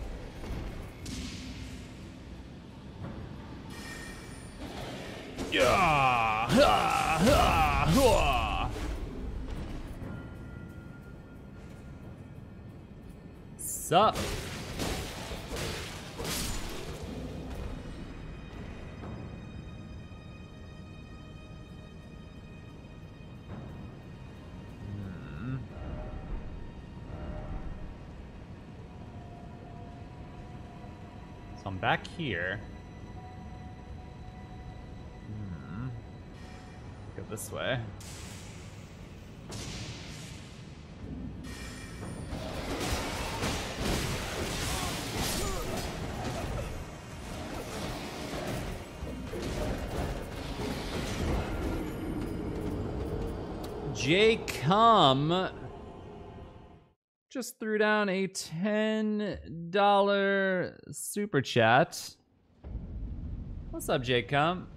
Sup? Hmm. Back here. This way. J. Cum just threw down a $10 super chat. What's up, J. Cum?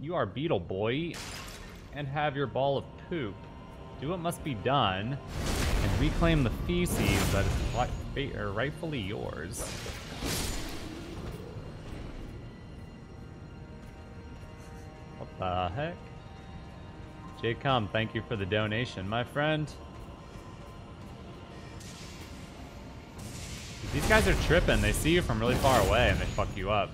You are Beetle Boy and have your ball of poop. Do what must be done and reclaim the feces that is rightfully yours. What the heck? Jcom, thank you for the donation, my friend. These guys are tripping. They see you from really far away and they fuck you up.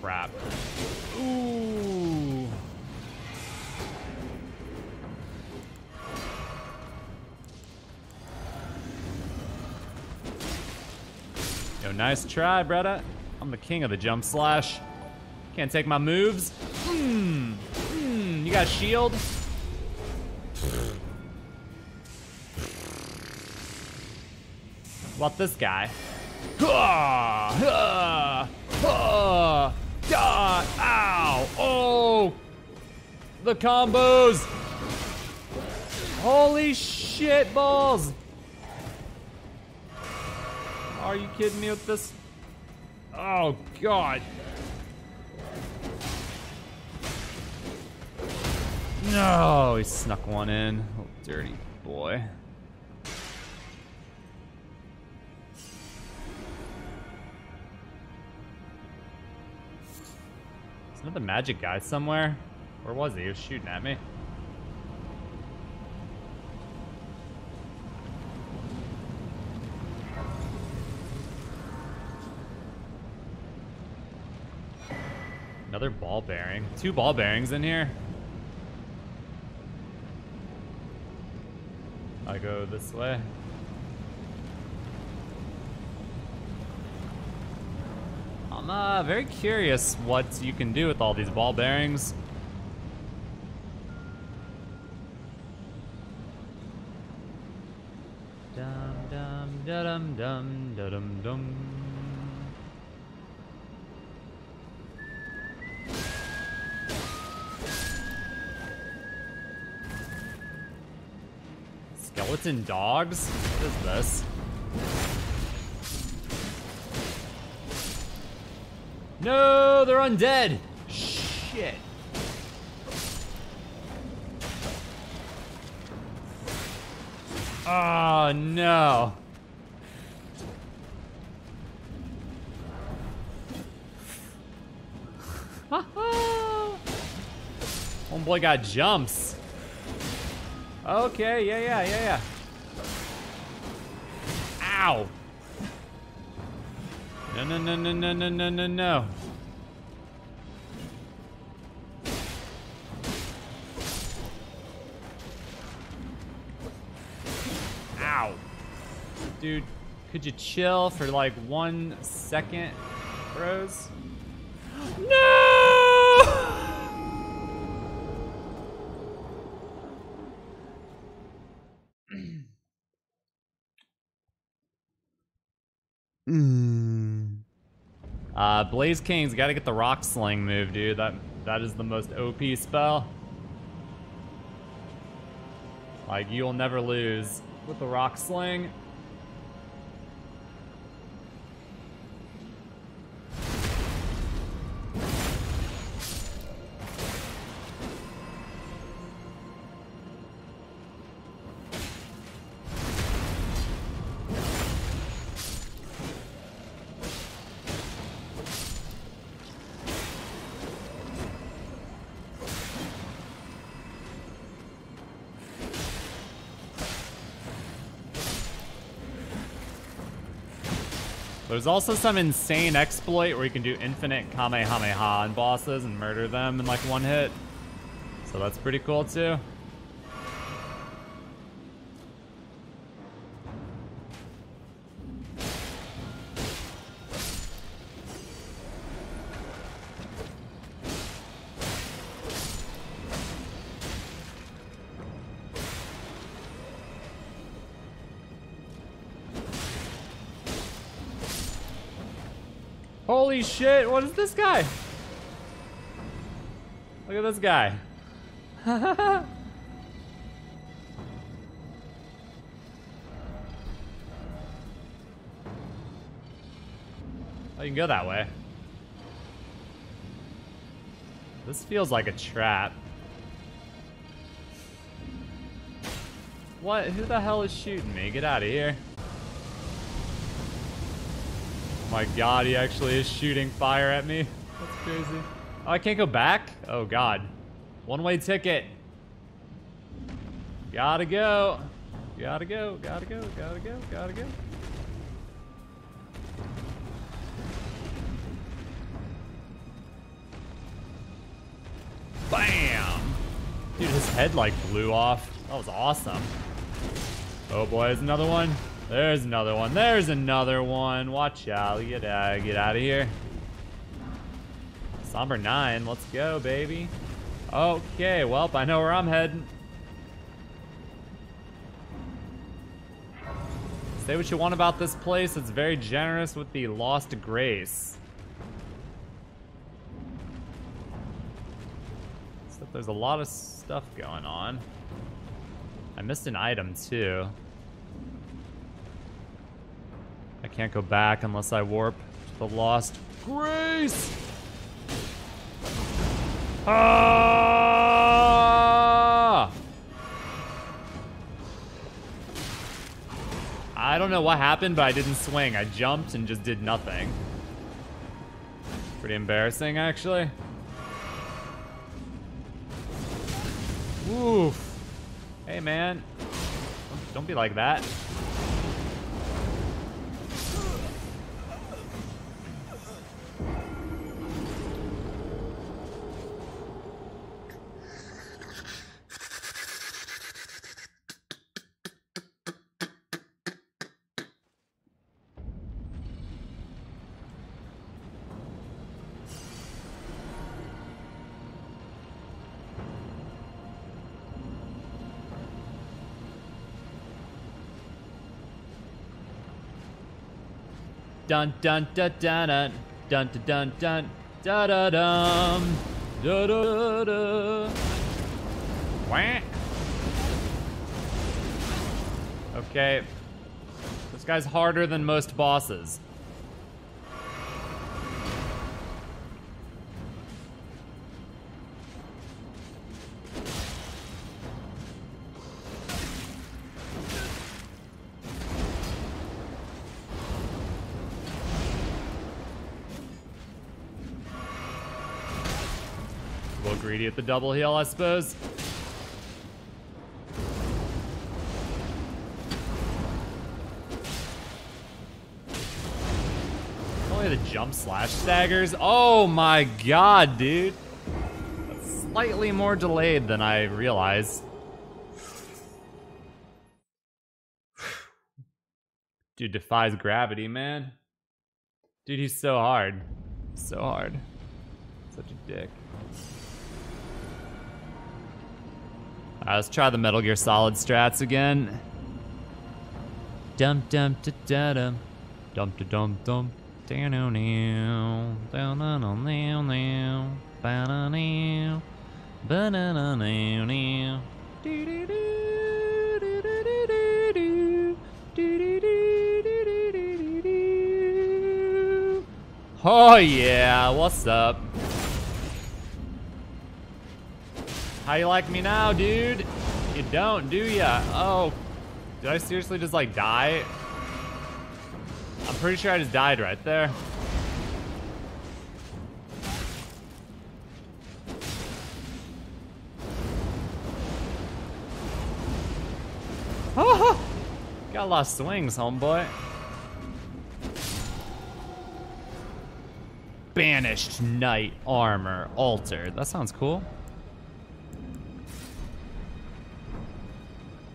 Crap. Ooh. Yo, nice try, brother. I'm the king of the jump slash. Can't take my moves. Mmm. Mmm. You got shield? What this guy? Ah, ah, ah. God! Ow! Oh! The combos! Holy shit balls! Are you kidding me with this? Oh, God. No, he snuck one in. Oh, dirty boy. There's another magic guy somewhere. Where was he? He was shooting at me. Another ball bearing. Two ball bearings in here. I go this way. I'm uh, very curious what you can do with all these ball bearings. Dum dum da dum dum da dum dum. Skeleton dogs? What is this? No, they're undead. Shit. Oh no. Homeboy got jumps. Okay, yeah, yeah, yeah, yeah. Ow. No, no, no, no, no, no, no, no, no. Ow. Dude, could you chill for like one second, bros? No! Hmm. Uh, Blaze King's got to get the Rock Sling move, dude. That that is the most OP spell. Like you'll never lose with the Rock Sling. There's also some insane exploit where you can do infinite Kamehameha on bosses and murder them in like one hit. So that's pretty cool too. What is this guy? Look at this guy. oh, you can go that way. This feels like a trap. What? Who the hell is shooting me? Get out of here. My god, he actually is shooting fire at me. That's crazy. Oh, I can't go back? Oh god. One-way ticket. Gotta go. Gotta go, gotta go, gotta go, gotta go. Bam! Dude, his head like blew off. That was awesome. Oh boy, there's another one. There's another one. There's another one. Watch out. Get out, get out of here. Somber 9. Let's go, baby. Okay, well, I know where I'm heading. Say what you want about this place. It's very generous with the Lost Grace. Except there's a lot of stuff going on. I missed an item, too can't go back unless I warp to the Lost Grace! Ah! I don't know what happened, but I didn't swing. I jumped and just did nothing. Pretty embarrassing, actually. Oof. Hey, man. Don't be like that. Dun dun dun dun dun dun dun dun da da dum da da da. Wah. Okay. This guy's harder than most bosses. At the double heal, I suppose. Oh, Only the jump slash staggers. Oh my god, dude. That's slightly more delayed than I realized. Dude defies gravity, man. Dude, he's so hard. So hard. Such a dick. Alright, let's try the Metal Gear Solid strats again. Dum dum da da dum. Dum da dum dum. Down down down. Down down down down. Ba da down. Ba da down down. Do do do. Do do do do do. Do do do do do do do do. Oh yeah, what's up? How you like me now, dude? You don't, do ya? Oh, did I seriously just like die? I'm pretty sure I just died right there. Oh, got a lot of swings, homeboy. Banished Knight Armor Altered. That sounds cool.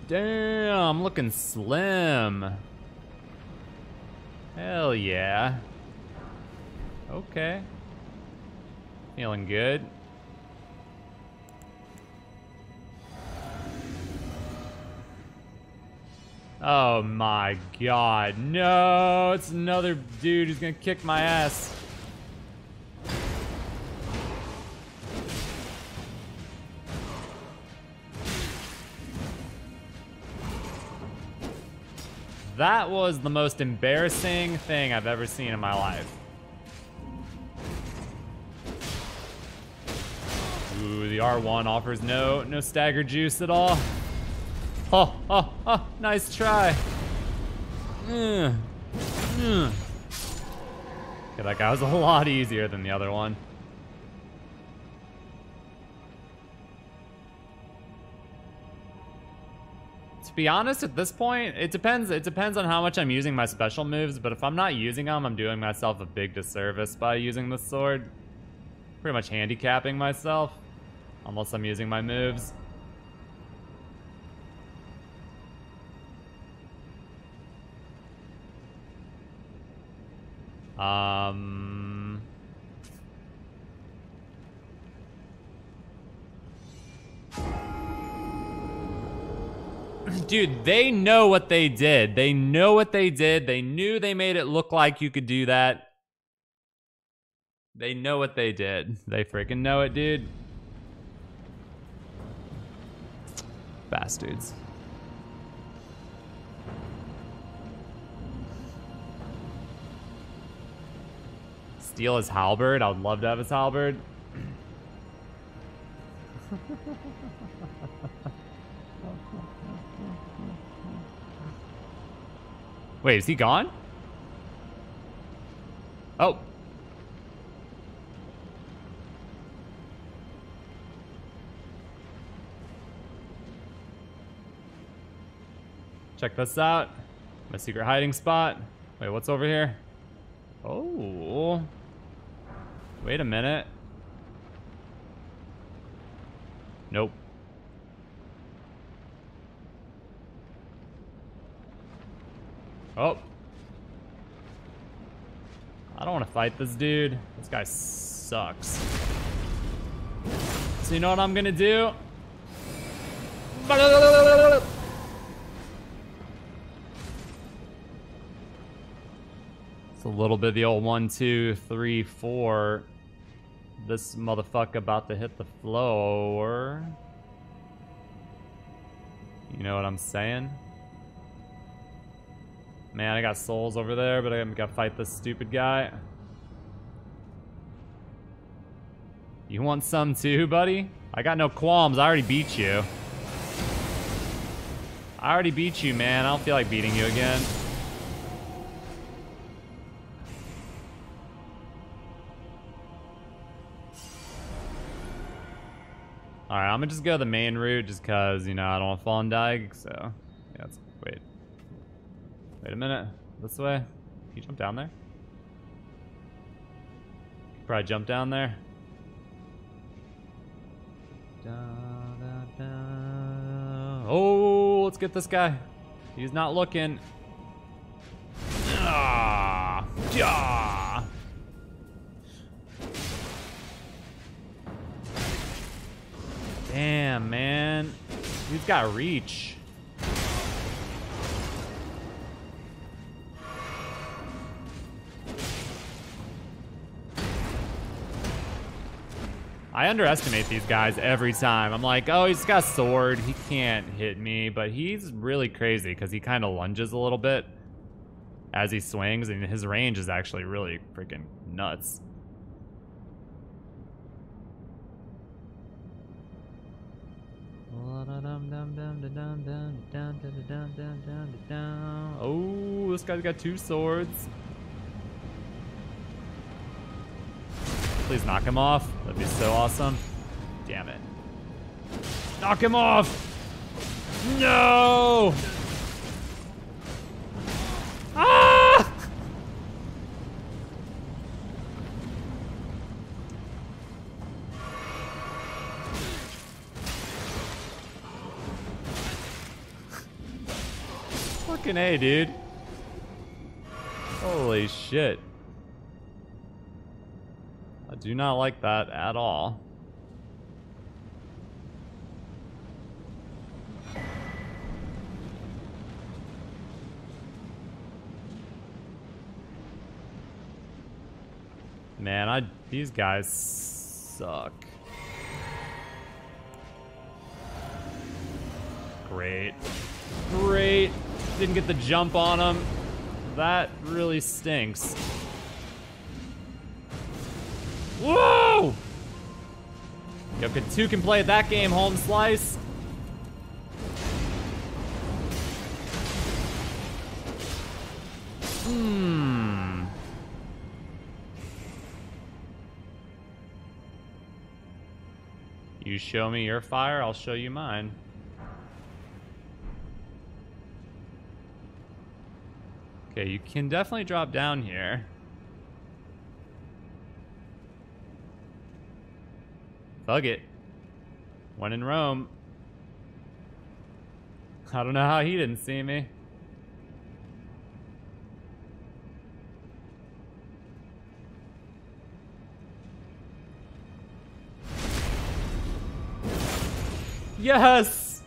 Damn, I'm looking slim. Hell yeah. Okay. Feeling good. Oh my god. No, it's another dude who's gonna kick my ass. That was the most embarrassing thing I've ever seen in my life. Ooh, the R1 offers no no stagger juice at all. Oh, oh, oh, nice try. Mm. Mm. Okay, that guy was a lot easier than the other one. Be honest, at this point, it depends. It depends on how much I'm using my special moves. But if I'm not using them, I'm doing myself a big disservice by using the sword. Pretty much handicapping myself, unless I'm using my moves. Um. Dude, they know what they did. They know what they did. They knew they made it look like you could do that. They know what they did. They freaking know it, dude. Bastards. Steal his halberd. I would love to have his halberd. Wait, is he gone? Oh. Check this out. My secret hiding spot. Wait, what's over here? Oh. Wait a minute. Nope. Oh. I don't want to fight this dude. This guy sucks. So you know what I'm gonna do? It's a little bit of the old one, two, three, four. This motherfucker about to hit the floor. You know what I'm saying? Man, I got souls over there, but I gotta fight this stupid guy. You want some too, buddy? I got no qualms. I already beat you. I already beat you, man. I don't feel like beating you again. Alright, I'm gonna just go the main route just cause, you know, I don't want to fall in Dyke, so... Yeah, wait. Wait a minute. This way? Can you jump down there? Probably jump down there. Da, da, da. Oh, let's get this guy. He's not looking. Ah, yeah. Damn, man. He's got reach. I underestimate these guys every time. I'm like, oh, he's got a sword. He can't hit me. But he's really crazy because he kind of lunges a little bit as he swings. And his range is actually really freaking nuts. Oh, this guy's got two swords. Please knock him off. That'd be so awesome. Damn it. Knock him off! No! Ah! Fucking A, dude. Holy shit. Do not like that at all. Man, I these guys suck. Great. Great. Didn't get the jump on him. That really stinks. Whoa! Yo, can two can play that game, home slice. Hmm. You show me your fire, I'll show you mine. Okay, you can definitely drop down here. Fuck it. When in Rome. I don't know how he didn't see me. Yes!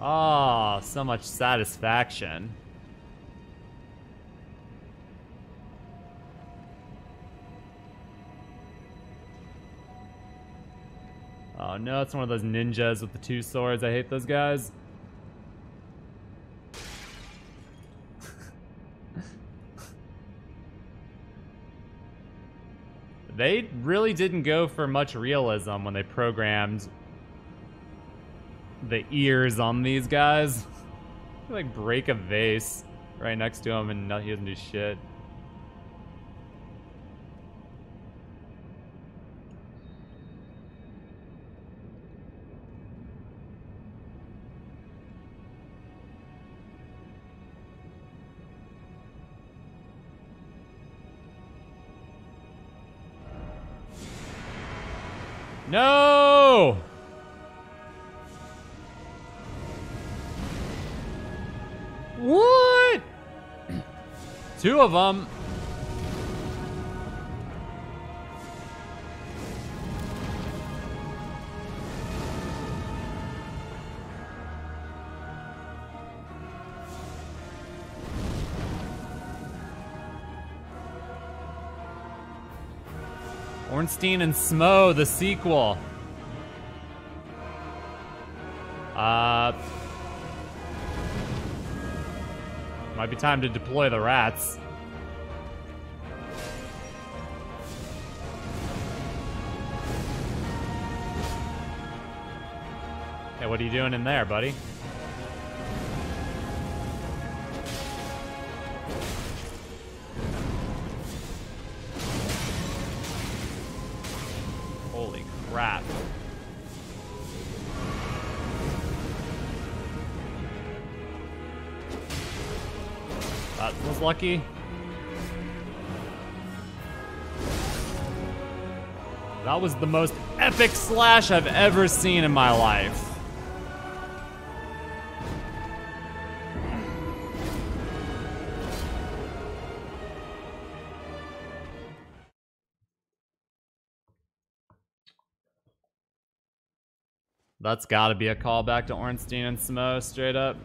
Ah, oh, so much satisfaction. Oh no, it's one of those ninjas with the two swords. I hate those guys. they really didn't go for much realism when they programmed the ears on these guys. like break a vase right next to him and he doesn't do shit. No! What? Two of them. Ornstein and Smough, the sequel. Uh, might be time to deploy the rats. Hey, what are you doing in there, buddy? That was lucky. That was the most epic slash I've ever seen in my life. That's gotta be a callback to Ornstein and Smough, straight up.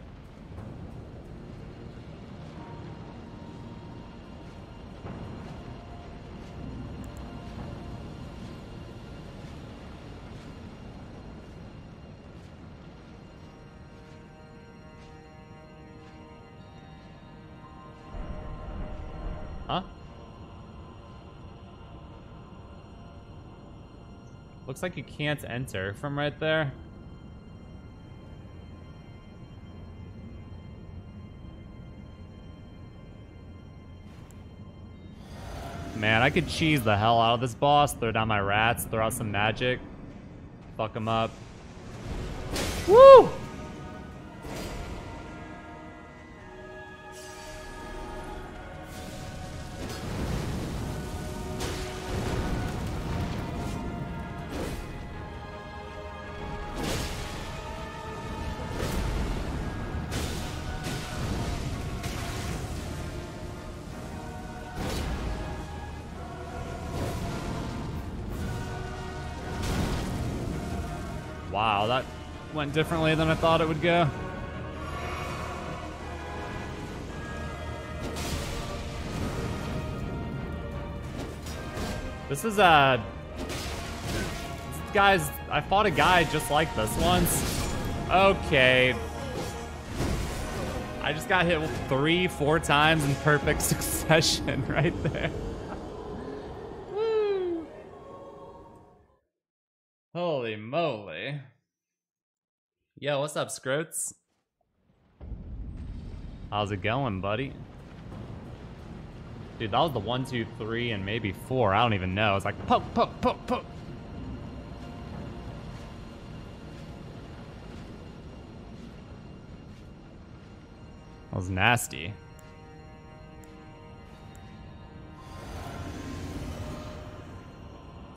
Looks like you can't enter from right there. Man, I could cheese the hell out of this boss, throw down my rats, throw out some magic, fuck him up. Woo! Differently than I thought it would go. This is a... Guys, I fought a guy just like this once. Okay. I just got hit three, four times in perfect succession right there. Yo, what's up, Scroats? How's it going, buddy? Dude, that was the one, two, three, and maybe four. I don't even know. It's like poke, poke, poke, poke. That was nasty.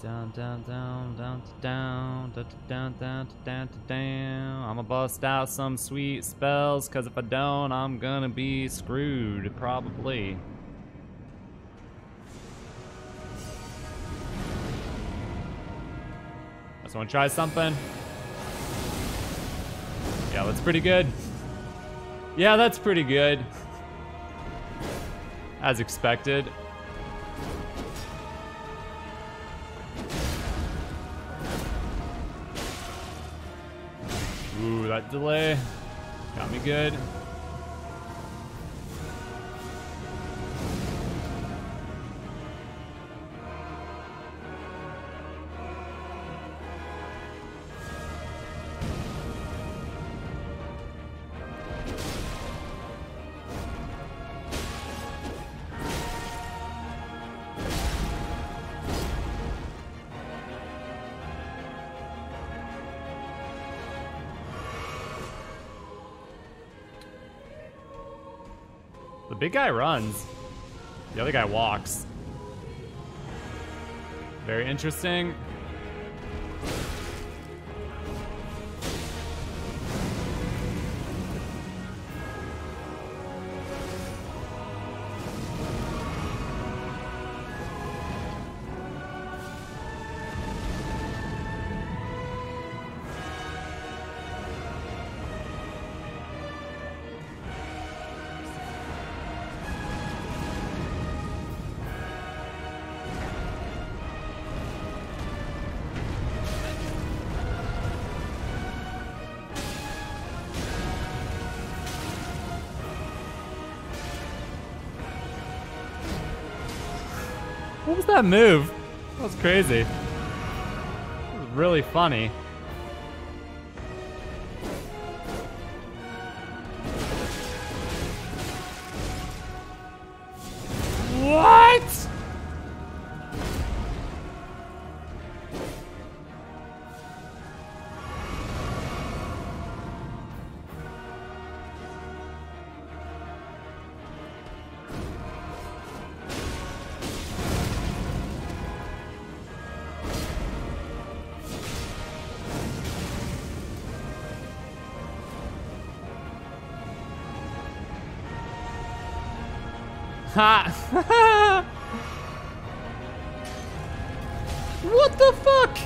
Down, down, down, down, down, down, down, down, down, down. I'ma bust out some sweet spells, cause if I don't, I'm gonna be screwed, probably. I Just wanna try something? Yeah, that's pretty good. Yeah, that's pretty good. As expected. Delay got me good. Big guy runs. The other guy walks. Very interesting. That move? That was crazy. It was really funny. Ha! what the fuck?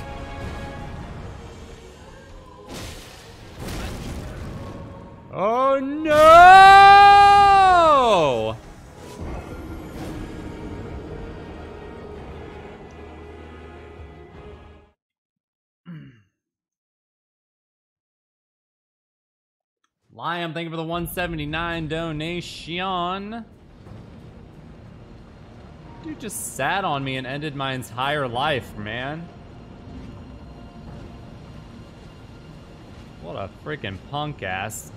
Oh no! Liam, thank you for the 179 donation. Just sat on me and ended my entire life, man. What a freaking punk ass.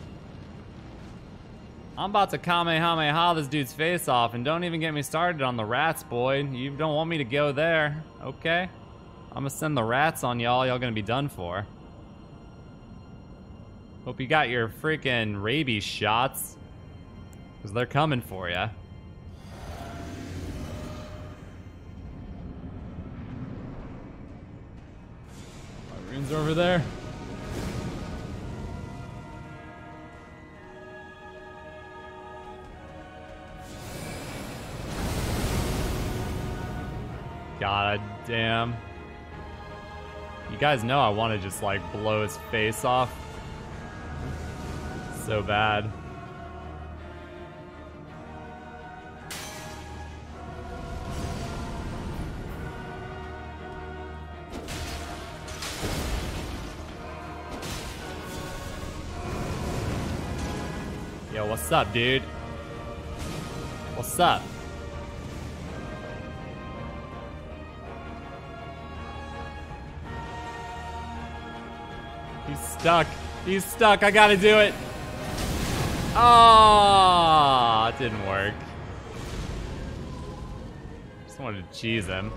I'm about to Kamehameha this dude's face off, and don't even get me started on the rats, boy. You don't want me to go there, okay? I'm gonna send the rats on y'all, y'all gonna be done for. Hope you got your freaking rabies shots, because they're coming for you. There. God damn. You guys know I want to just like blow his face off. So bad. What's up, dude? What's up? He's stuck. He's stuck. I gotta do it. Oh, it didn't work. Just wanted to cheese him.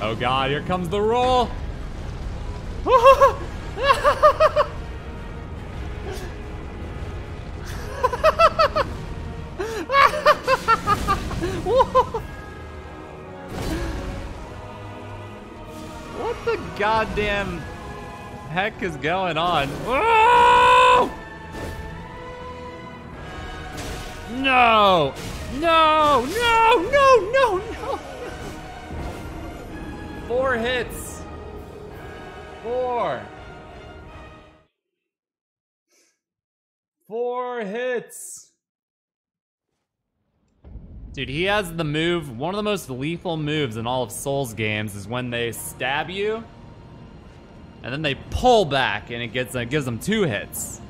Oh god, here comes the roll. Goddamn heck is going on? No! No! No! No! No! No! Four hits. Four. Four hits. Dude, he has the move, one of the most lethal moves in all of Souls games is when they stab you and then they pull back and it gets it gives them two hits.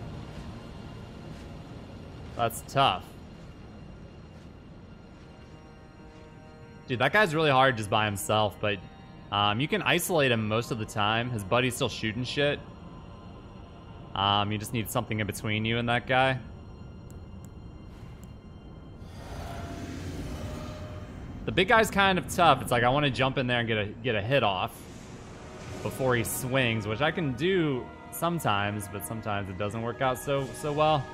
That's tough. Dude, that guy's really hard just by himself, but um, you can isolate him most of the time. His buddy's still shooting shit. Um, you just need something in between you and that guy. The big guy's kind of tough. It's like I want to jump in there and get a get a hit off before he swings, which I can do sometimes, but sometimes it doesn't work out so so well.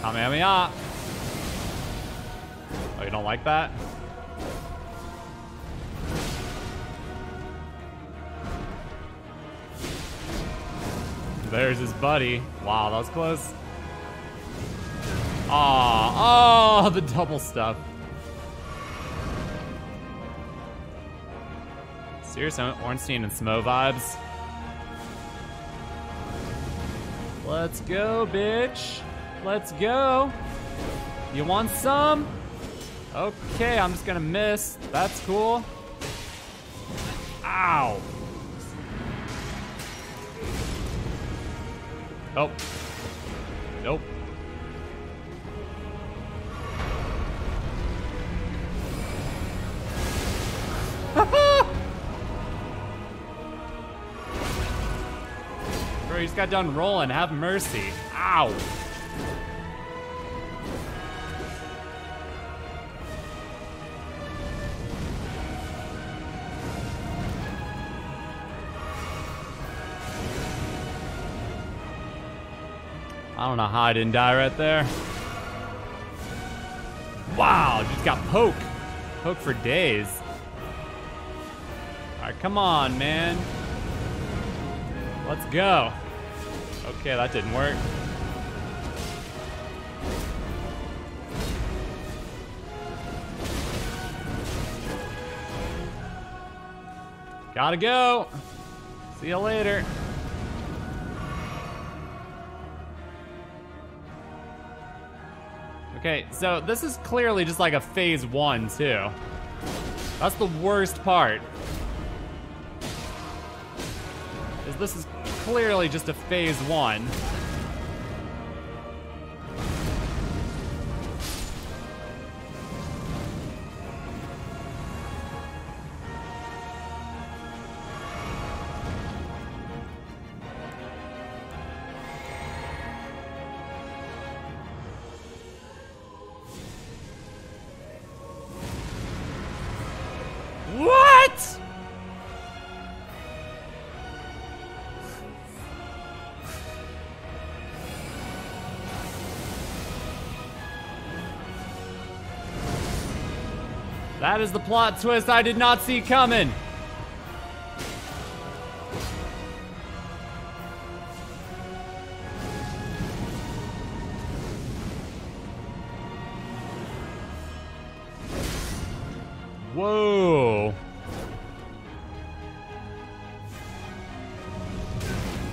Kamehameha! Oh, you don't like that? There's his buddy. Wow, that was close. Aw, oh, the double stuff. Serious Ornstein and Smough vibes. Let's go, bitch. Let's go. You want some? Okay, I'm just gonna miss. That's cool. Ow! Oh. Nope. Bro, he's got done rolling. Have mercy. Ow. I don't know how I didn't die right there. Wow, just got poke. Poke for days. Alright, come on, man. Let's go. Okay, that didn't work. Gotta go. See you later. Okay, so this is clearly just like a phase one, too. That's the worst part. Is this is clearly just a phase one. That is the plot twist I did not see coming. Whoa.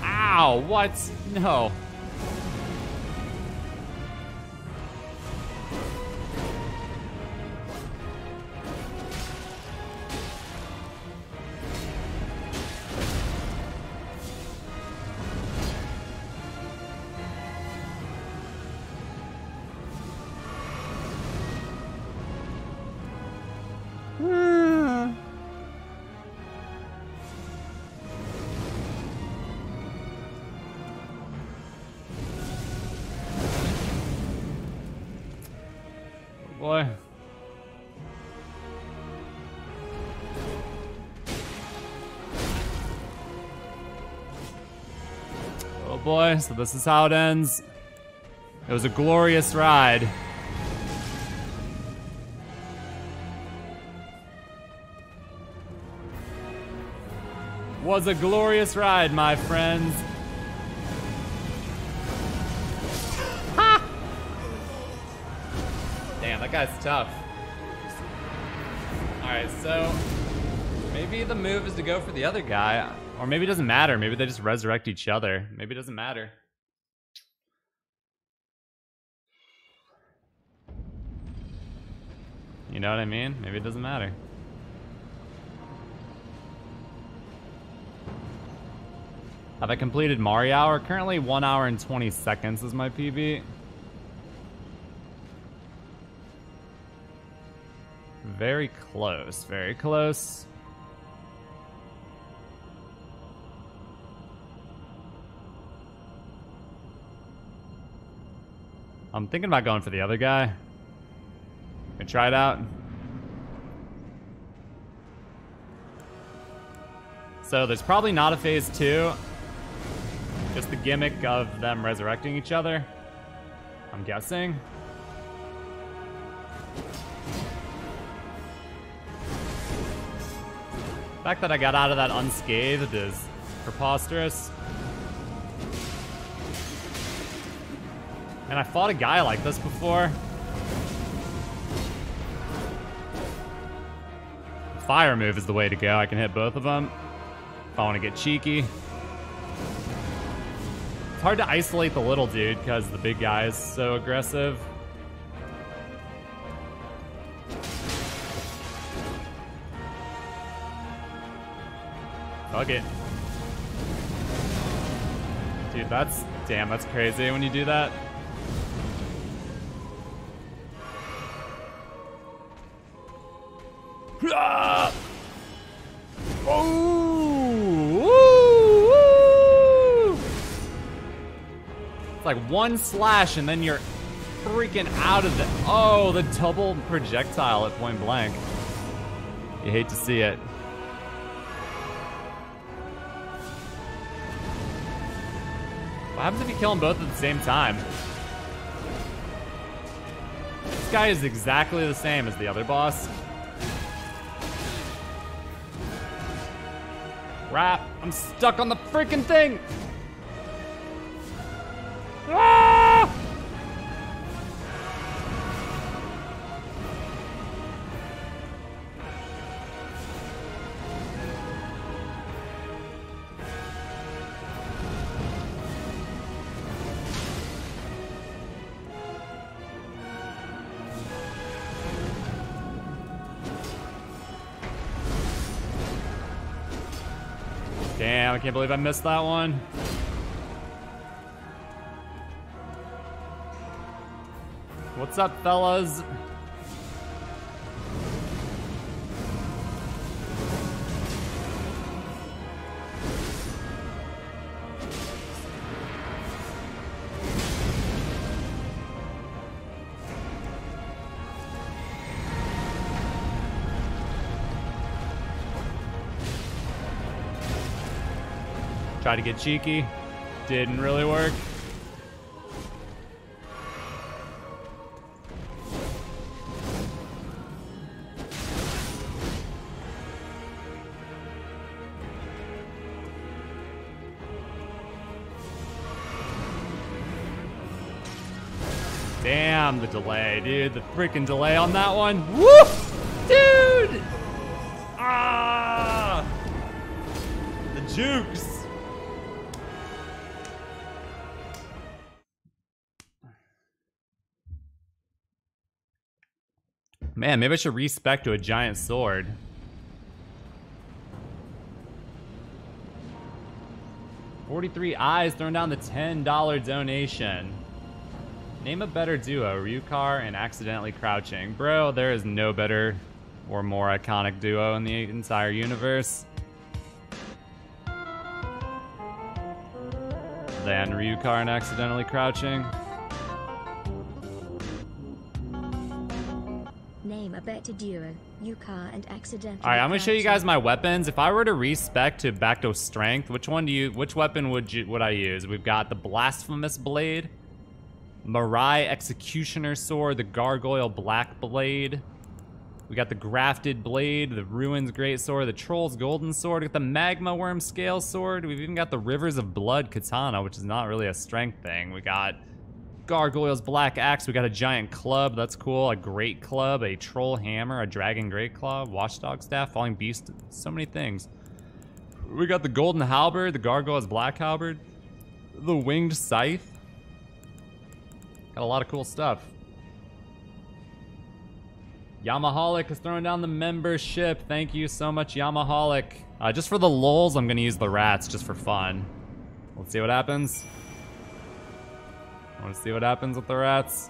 Ow, what? No. So this is how it ends. It was a glorious ride. Was a glorious ride, my friends. Ha! Damn, that guy's tough. Alright, so maybe the move is to go for the other guy. Or maybe it doesn't matter. Maybe they just resurrect each other. Maybe it doesn't matter. You know what I mean? Maybe it doesn't matter. Have I completed Mario Hour? Currently 1 hour and 20 seconds is my PB. Very close, very close. I'm thinking about going for the other guy. Gonna try it out. So there's probably not a phase two. Just the gimmick of them resurrecting each other. I'm guessing. The fact that I got out of that unscathed is preposterous. And I fought a guy like this before. Fire move is the way to go. I can hit both of them if I want to get cheeky. It's hard to isolate the little dude because the big guy is so aggressive. Fuck it. Dude, that's damn, that's crazy when you do that. Like one slash and then you're freaking out of the. Oh, the double projectile at point blank. You hate to see it. What happens if you kill them both at the same time? This guy is exactly the same as the other boss. Crap, I'm stuck on the freaking thing! Can't believe I missed that one. What's up, fellas? Tried to get cheeky. Didn't really work. Damn the delay, dude. The freaking delay on that one. Woo! Dude! Ah! The jukes. Man, maybe I should respec to a giant sword. Forty-three eyes throwing down the ten dollar donation. Name a better duo, Ryukahr and accidentally crouching. Bro, there is no better or more iconic duo in the entire universe than Ryukahr and accidentally crouching. Name a better duo, Yukar and accidentally. All right, I'm gonna show you guys my weapons. If I were to respec to back to strength, which one do you? Which weapon would you? Would I use? We've got the blasphemous blade, Marais executioner sword, the gargoyle black blade. We got the grafted blade, the ruins great sword, the troll's golden sword, we got the magma worm scale sword. We've even got the rivers of blood katana, which is not really a strength thing. We got Gargoyle's Black Axe. We got a giant club. That's cool. A great club. A troll hammer. A dragon great claw. Watchdog staff. Falling beast. So many things. We got the golden halberd. The Gargoyle's Black halberd. The winged scythe. Got a lot of cool stuff. Yamaholic is throwing down the membership. Thank you so much, Yamaholic. Uh, just for the lulz, I'm going to use the rats just for fun. Let's see what happens. Want to see what happens with the rats?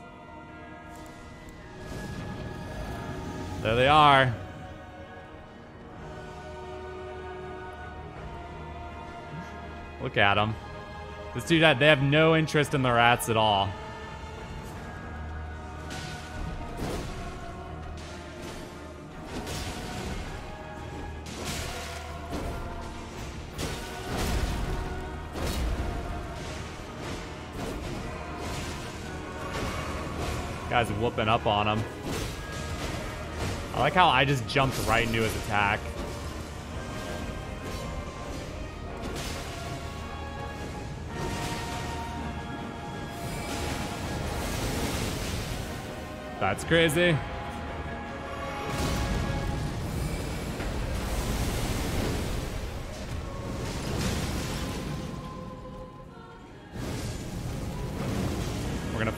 There they are. Look at them. This dude, they have no interest in the rats at all. Guy's whooping up on him. I like how I just jumped right into his attack. That's crazy.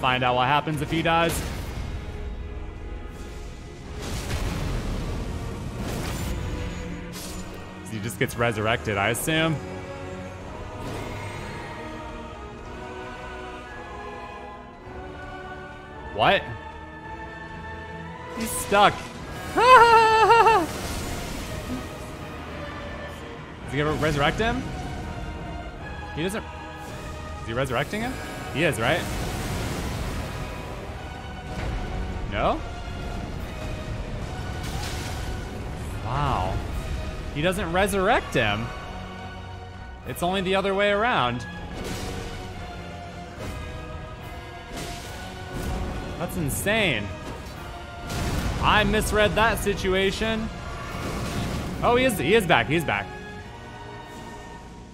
Find out what happens if he dies. He just gets resurrected, I assume. What? He's stuck. Is he gonna resurrect him? He doesn't. Is he resurrecting him? He is, right? No? Wow. He doesn't resurrect him. It's only the other way around. That's insane. I misread that situation. Oh, he is he is back. He's back.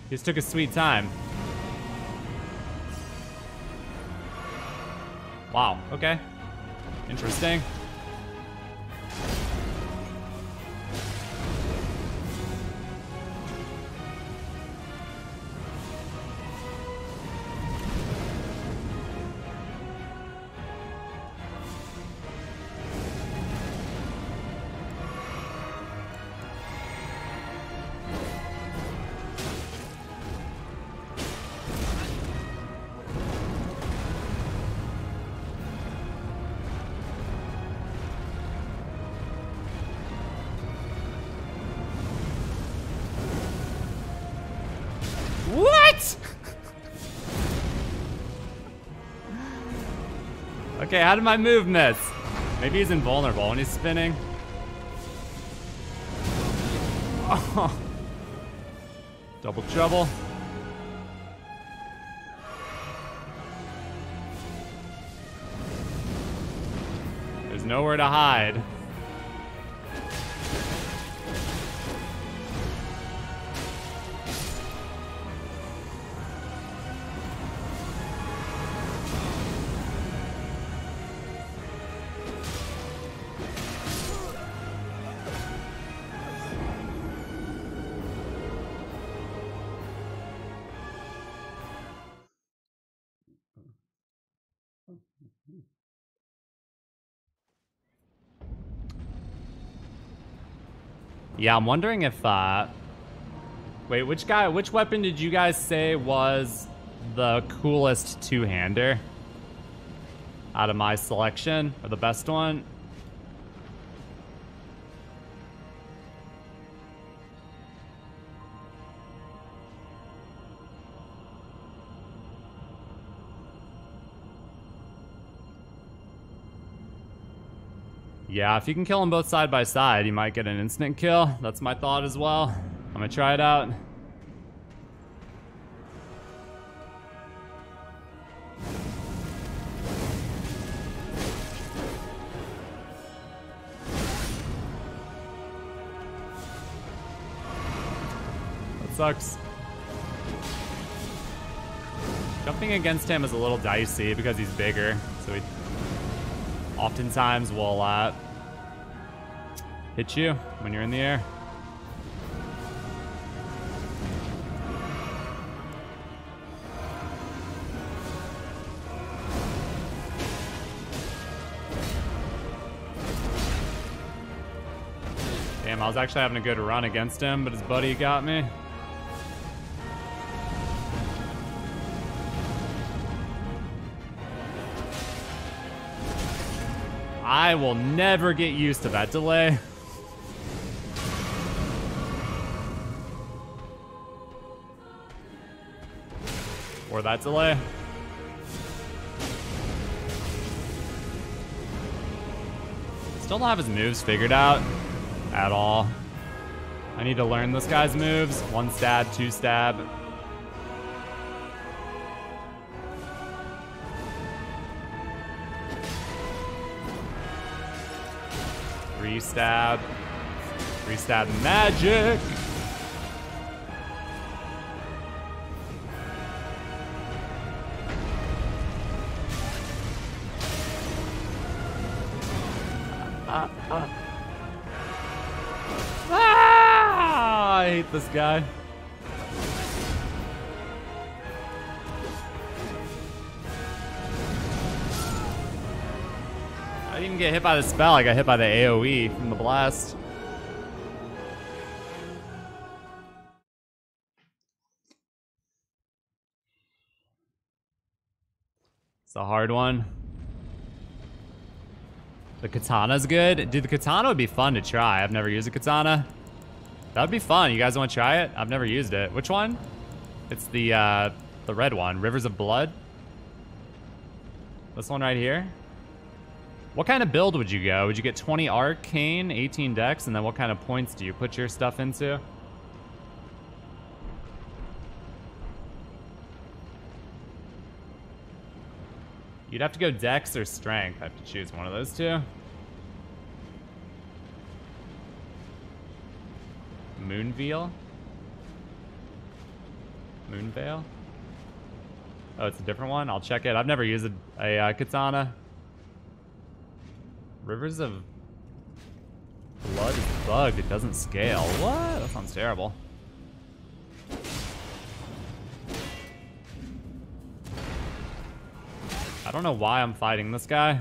He just took a sweet time. Wow, okay. Interesting. Okay, how did my move miss? Maybe he's invulnerable when he's spinning. Oh. Double trouble. There's nowhere to hide. Yeah, I'm wondering if, uh... Wait, which guy, which weapon did you guys say was the coolest two-hander? Out of my selection, or the best one? Yeah, if you can kill them both side by side, you might get an instant kill. That's my thought as well. I'm gonna try it out. That sucks. Jumping against him is a little dicey because he's bigger, so he oftentimes will uh, hit you when you're in the air. Damn, I was actually having a good run against him, but his buddy got me. I will never get used to that delay. Or that delay. Still don't have his moves figured out at all. I need to learn this guy's moves. One stab, two stab. Three stab. Three stab magic. this guy. I didn't even get hit by the spell, I got hit by the AoE from the blast. It's a hard one. The katana's good. Dude, the katana would be fun to try. I've never used a katana. That would be fun. You guys want to try it? I've never used it. Which one? It's the uh, the red one. Rivers of Blood. This one right here. What kind of build would you go? Would you get 20 arcane, 18 dex, and then what kind of points do you put your stuff into? You'd have to go dex or strength. I have to choose one of those two. Moonveil? Moonveil? Oh, it's a different one? I'll check it. I've never used a, a uh, katana. Rivers of Blood is bugged. It doesn't scale. What? That sounds terrible. I don't know why I'm fighting this guy.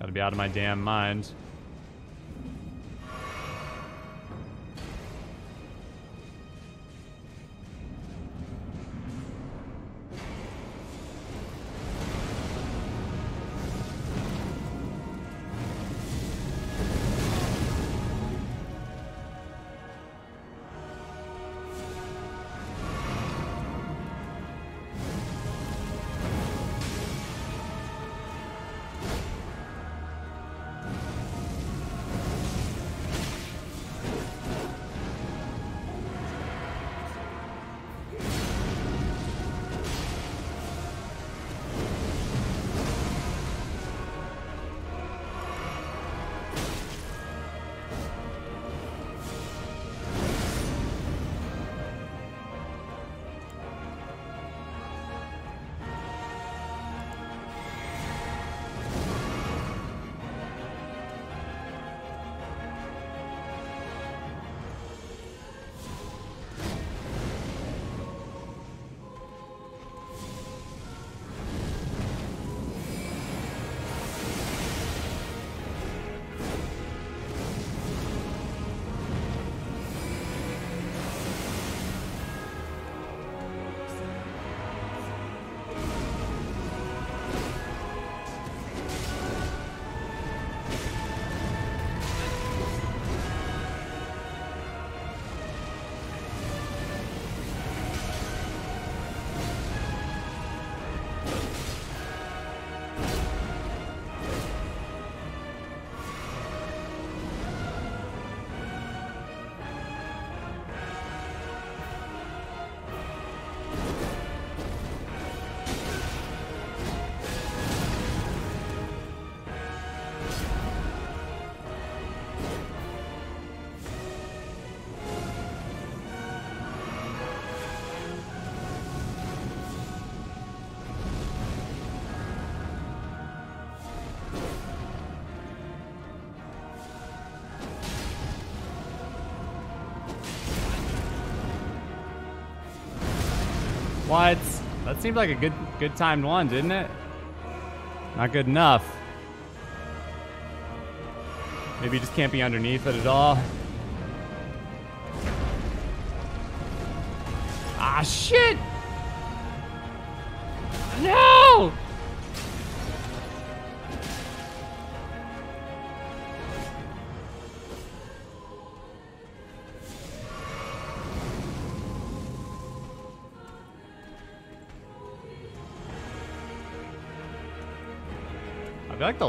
Gotta be out of my damn mind. What? That seemed like a good good timed one, didn't it? Not good enough. Maybe you just can't be underneath it at all. Ah, shit!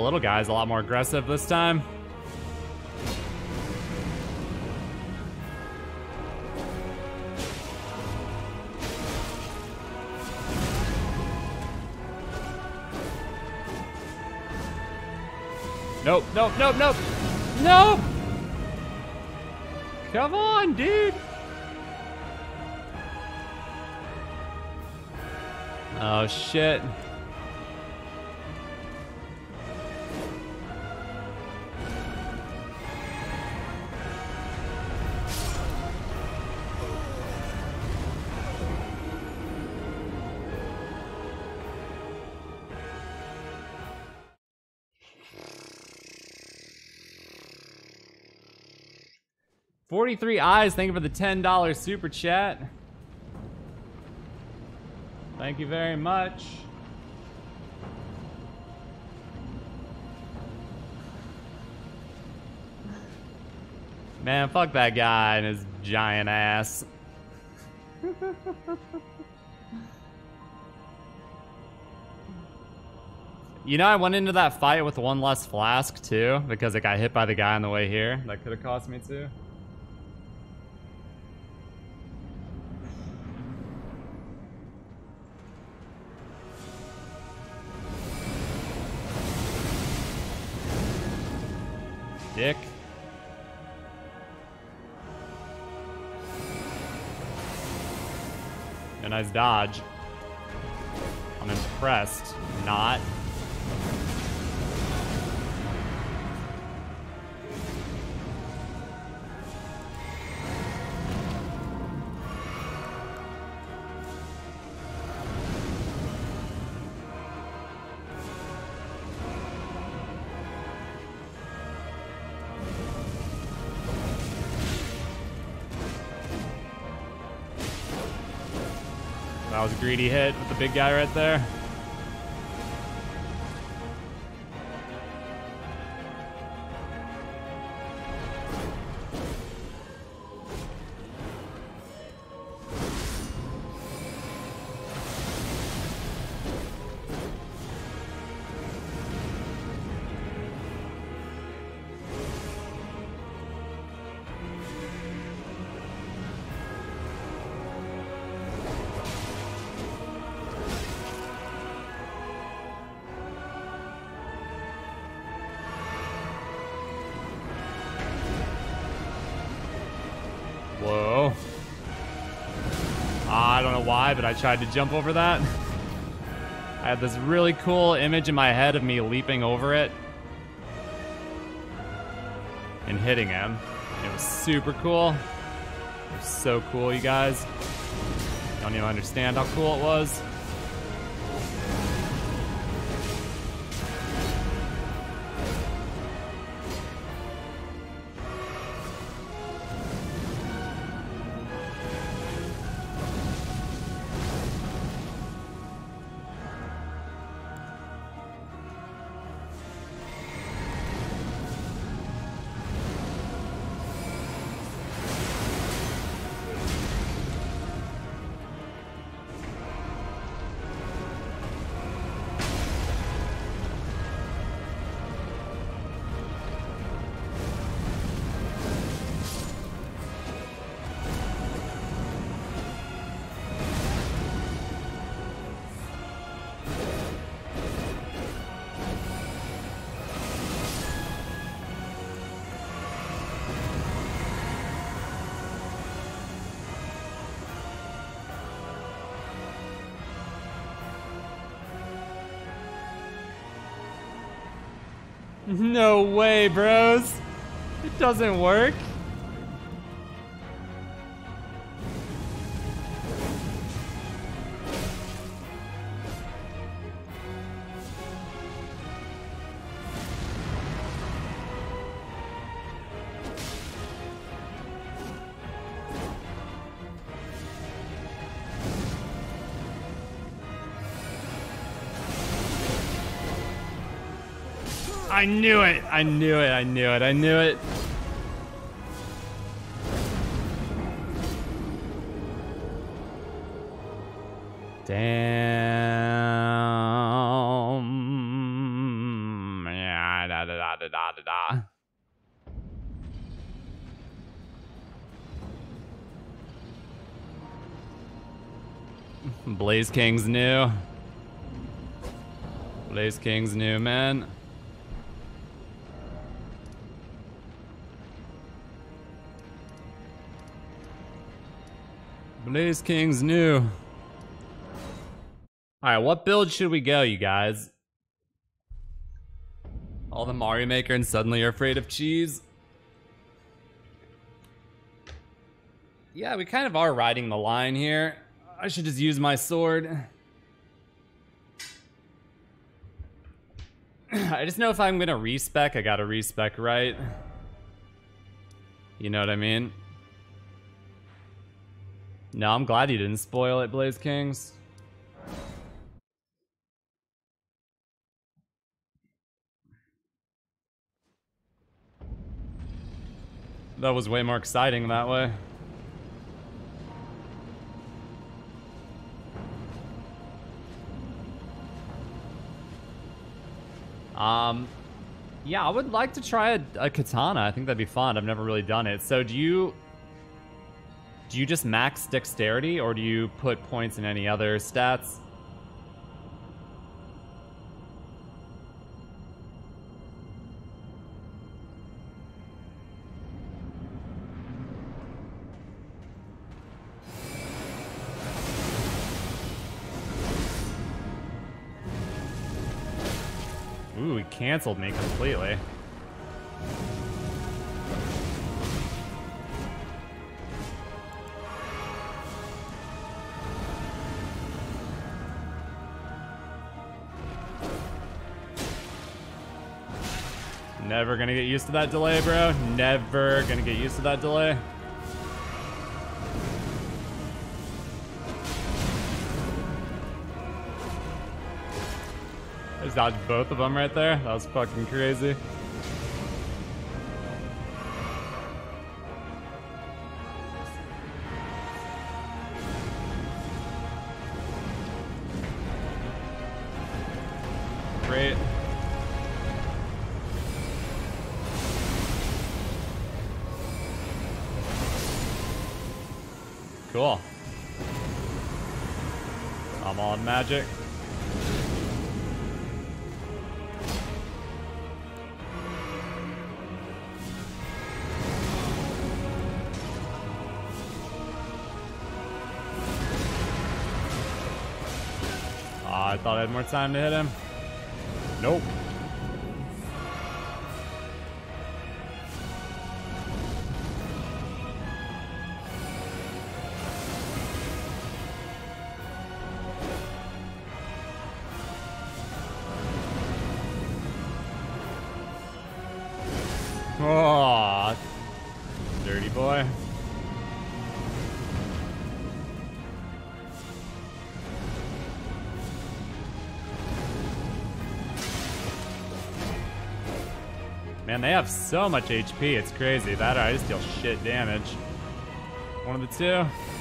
Little guy's a lot more aggressive this time. Nope, nope, nope, nope. Nope! Come on, dude! Oh, shit. 43 eyes. Thank you for the $10 super chat. Thank you very much. Man, fuck that guy and his giant ass. you know, I went into that fight with one less flask, too, because it got hit by the guy on the way here. That could have cost me, too. Dodge. I'm impressed. Not. Greedy hit with the big guy right there. I tried to jump over that. I had this really cool image in my head of me leaping over it and hitting him. It was super cool. It was so cool, you guys. Don't even understand how cool it was. No way, bros. It doesn't work. I knew it. I knew it. I knew it. I knew it. Damn. Yeah, da da da da da da. Blaze King's new. Blaze King's new, man. Blaze King's new. Alright, what build should we go, you guys? All the Mario Maker and suddenly you're afraid of cheese? Yeah, we kind of are riding the line here. I should just use my sword. I just know if I'm gonna respec, I gotta respec right. You know what I mean? No, I'm glad you didn't spoil it, Blaze Kings. That was way more exciting that way. Um, yeah, I would like to try a, a katana. I think that'd be fun. I've never really done it. So do you do you just max dexterity or do you put points in any other stats? Ooh, he canceled me completely. Gonna get used to that delay, bro. Never gonna get used to that delay. I dodged both of them right there. That was fucking crazy. Time to hit him. Nope. Have so much HP, it's crazy. That I just deal shit damage. One of the two.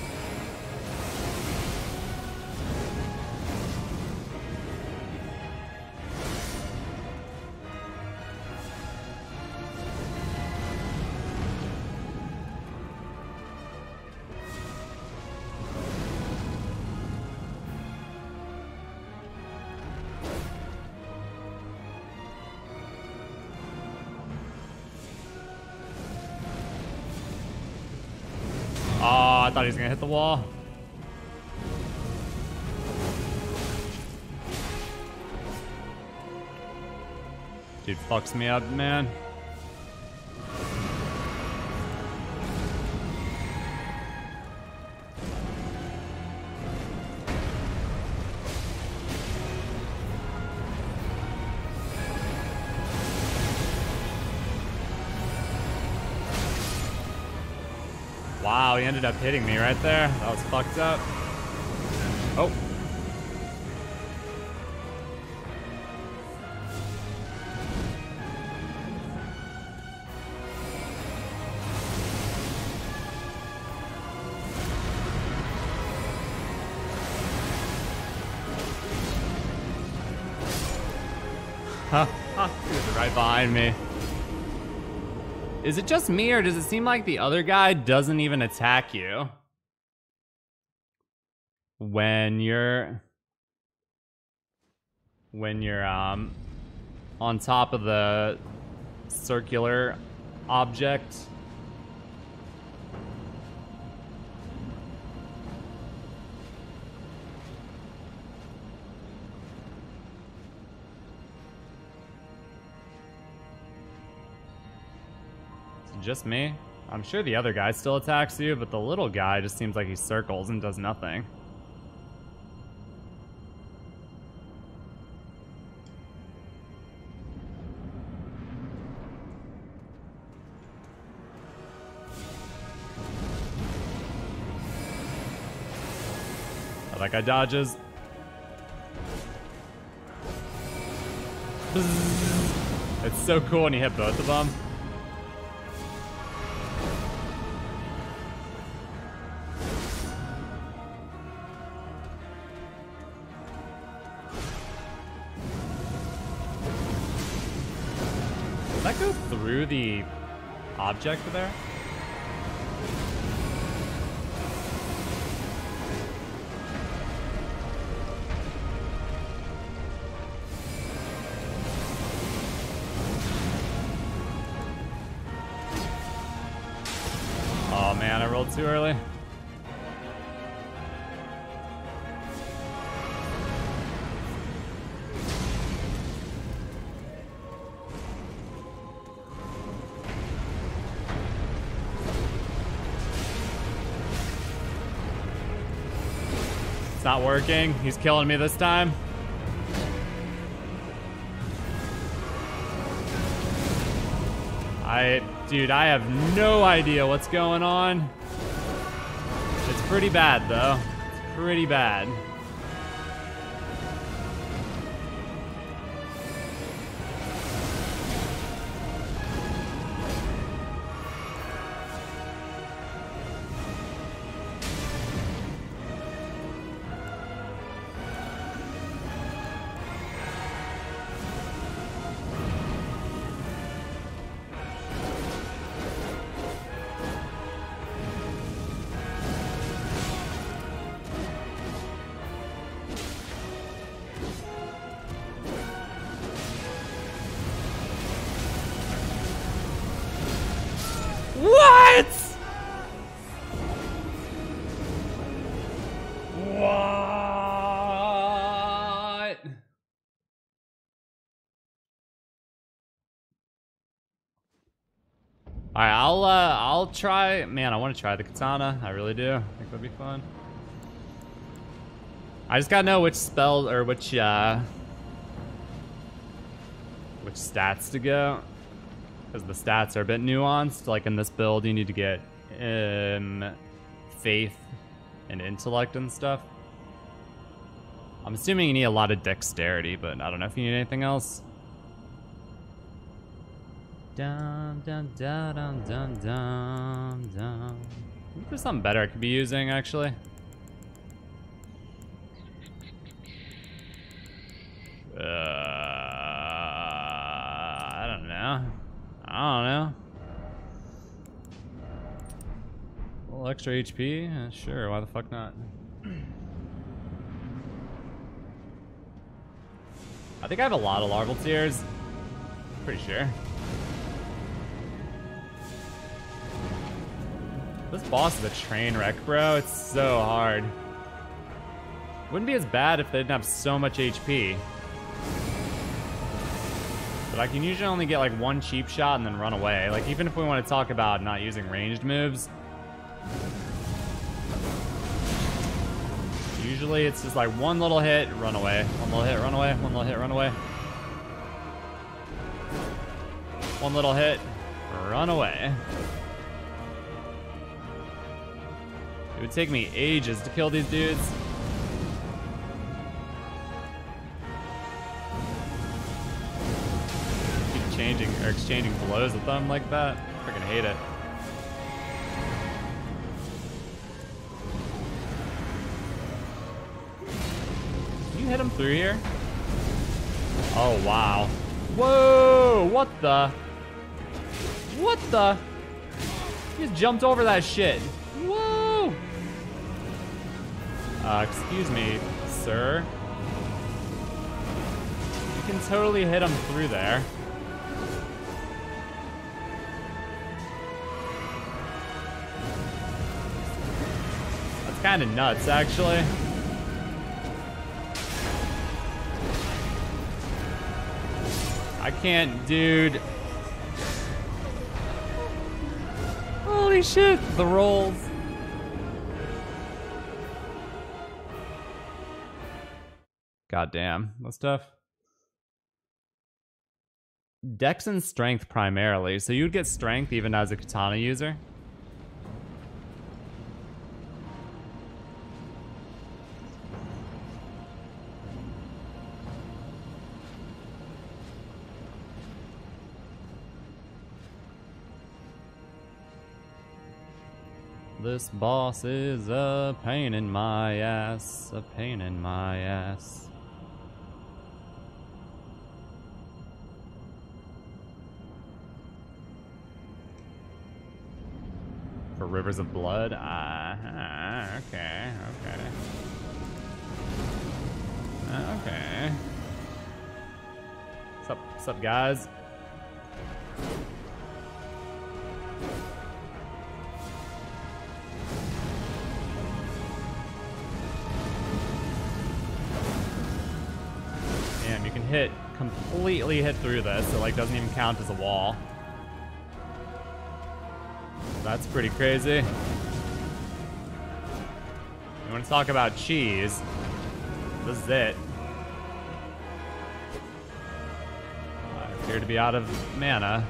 I thought he was gonna hit the wall. Dude fucks me up, man. Ended up hitting me right there. That was fucked up. Oh. Huh, huh, he was right behind me. Is it just me, or does it seem like the other guy doesn't even attack you? When you're... When you're, um... On top of the circular object. Just me? I'm sure the other guy still attacks you, but the little guy just seems like he circles and does nothing. Oh, that guy dodges. It's so cool when you hit both of them. Through the object there? Oh man, I rolled too early. Working. He's killing me this time. I, dude, I have no idea what's going on. It's pretty bad, though. It's pretty bad. I'll try. Man, I want to try the katana. I really do. I think that'd be fun. I just gotta know which spell or which uh, which stats to go because the stats are a bit nuanced. Like in this build, you need to get um, faith and intellect and stuff. I'm assuming you need a lot of dexterity, but I don't know if you need anything else. There's something better I could be using actually. Uh, I don't know. I don't know. A little extra HP? Uh, sure, why the fuck not? I think I have a lot of larval tears. Pretty sure. This boss is a train wreck, bro. It's so hard. Wouldn't be as bad if they didn't have so much HP. But I can usually only get like one cheap shot and then run away. Like even if we want to talk about not using ranged moves. Usually it's just like one little hit, run away. One little hit, run away. One little hit, run away. One little hit, run away. It would take me ages to kill these dudes. Keep changing or exchanging blows with them like that. I freaking hate it. Can you hit him through here? Oh wow. Whoa! What the? What the? He just jumped over that shit. Uh, excuse me, sir. You can totally hit him through there. That's kind of nuts, actually. I can't, dude. Holy shit, the rolls. God damn, that's tough. Dex and strength primarily, so you'd get strength even as a katana user. This boss is a pain in my ass, a pain in my ass. Rivers of Blood? Uh, okay, okay. Okay. What's up, what's up, guys? Damn, you can hit, completely hit through this. It like doesn't even count as a wall. That's pretty crazy. You want to talk about cheese? This is it. I appear to be out of mana.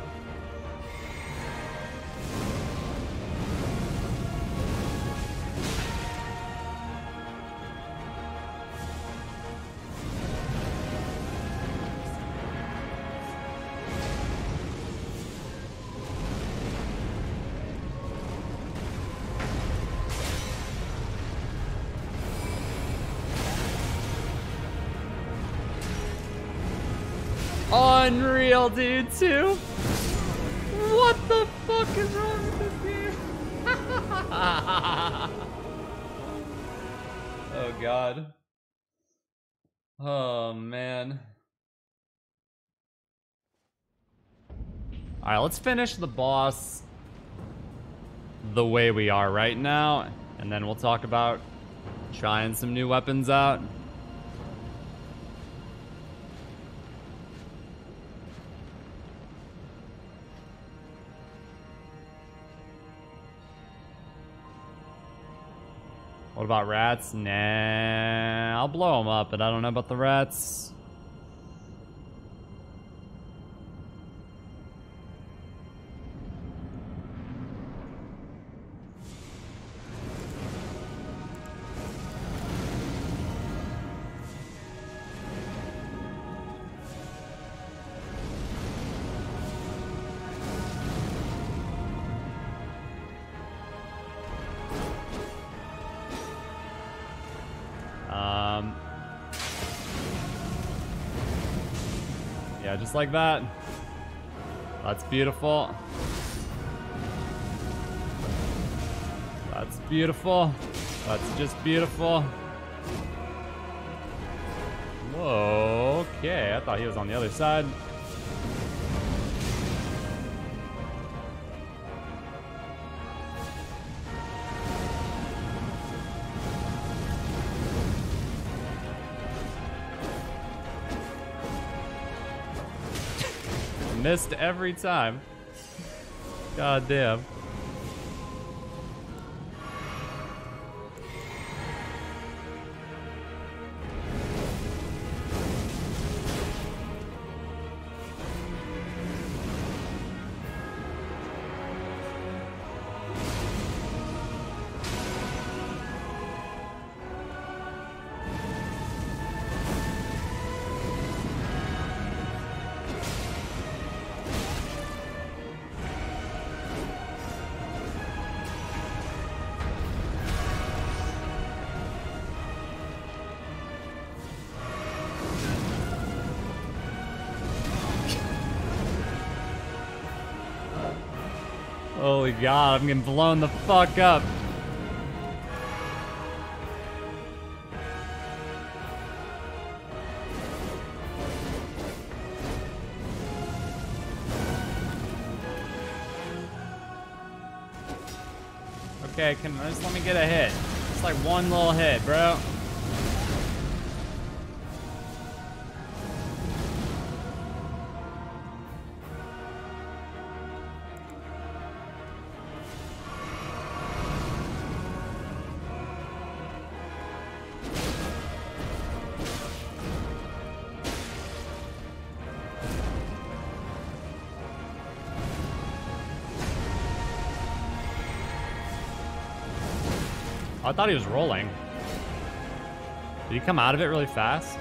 Too. What the fuck is wrong with this game? oh god. Oh man. Alright, let's finish the boss the way we are right now, and then we'll talk about trying some new weapons out. About rats? Nah, I'll blow them up, but I don't know about the rats. Yeah, just like that. That's beautiful. That's beautiful. That's just beautiful. Okay. I thought he was on the other side. Missed every time. God damn. God, I'm getting blown the fuck up. Okay, can just let me get a hit. It's like one little hit, bro. Thought he was rolling. Did he come out of it really fast?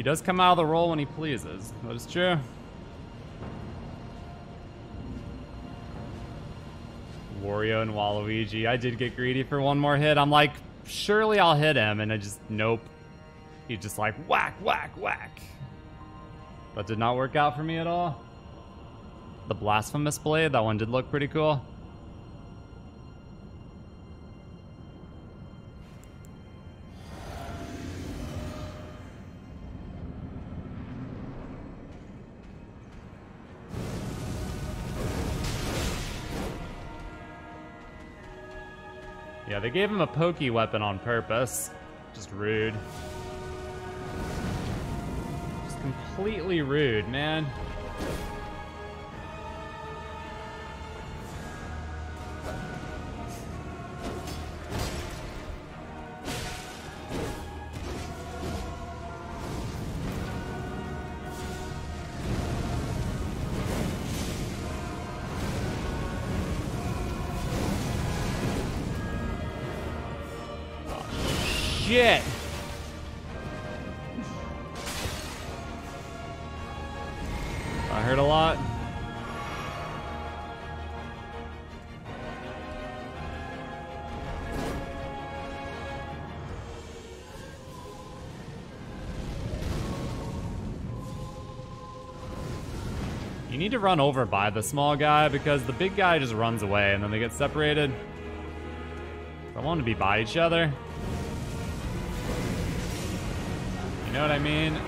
He does come out of the roll when he pleases. That is true. Wario and Waluigi. I did get greedy for one more hit. I'm like, surely I'll hit him, and I just, nope. He just like, whack, whack, whack. That did not work out for me at all. The Blasphemous Blade, that one did look pretty cool. They gave him a pokey weapon on purpose. Just rude. Just completely rude, man. Run over by the small guy because the big guy just runs away and then they get separated. I want to be by each other. You know what I mean?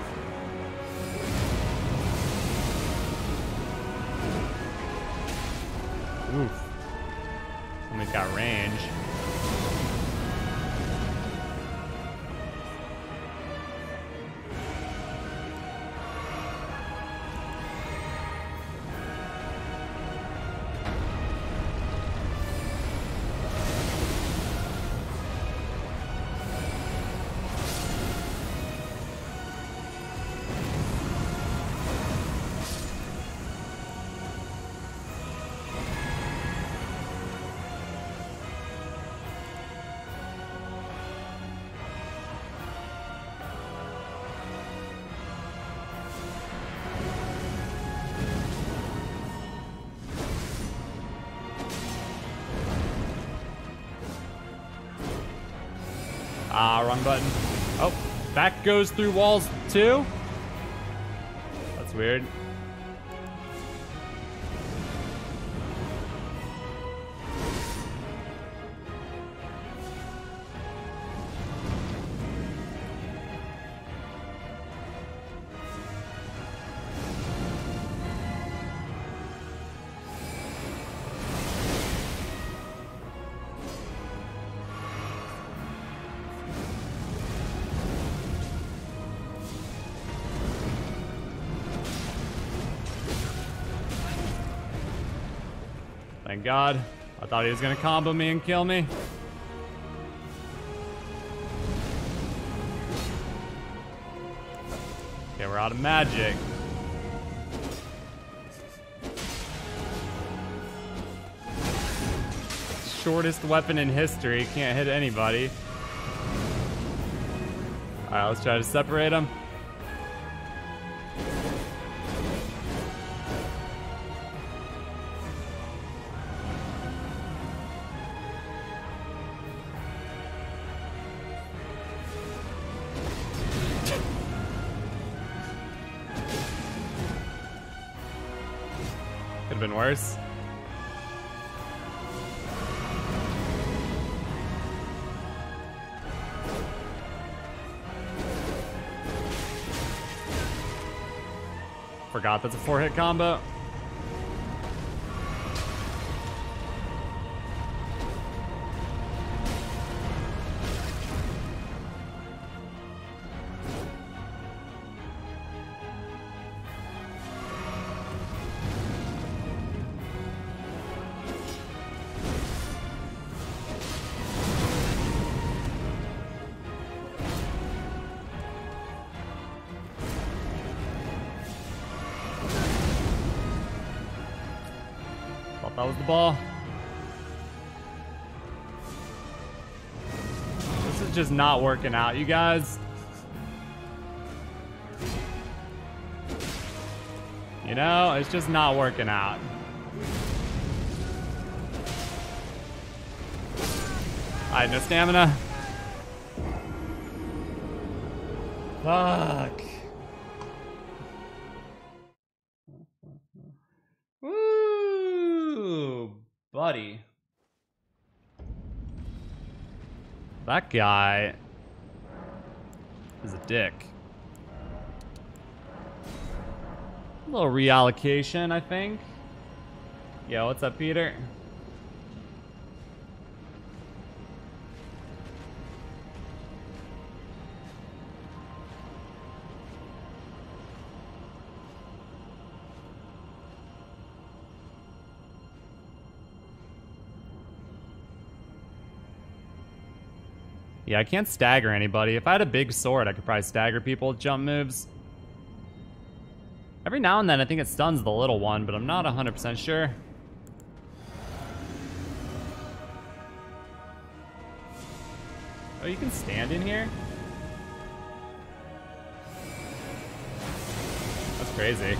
That goes through walls too? That's weird. God. I thought he was gonna combo me and kill me. Okay, we're out of magic. Shortest weapon in history. Can't hit anybody. Alright, let's try to separate them. That's a four hit combo. Thought that was the ball. This is just not working out, you guys. You know, it's just not working out. I have no stamina. Fuck. That guy is a dick. A little reallocation, I think. Yo, what's up, Peter? Yeah, I can't stagger anybody. If I had a big sword, I could probably stagger people with jump moves. Every now and then, I think it stuns the little one, but I'm not 100% sure. Oh, you can stand in here? That's crazy.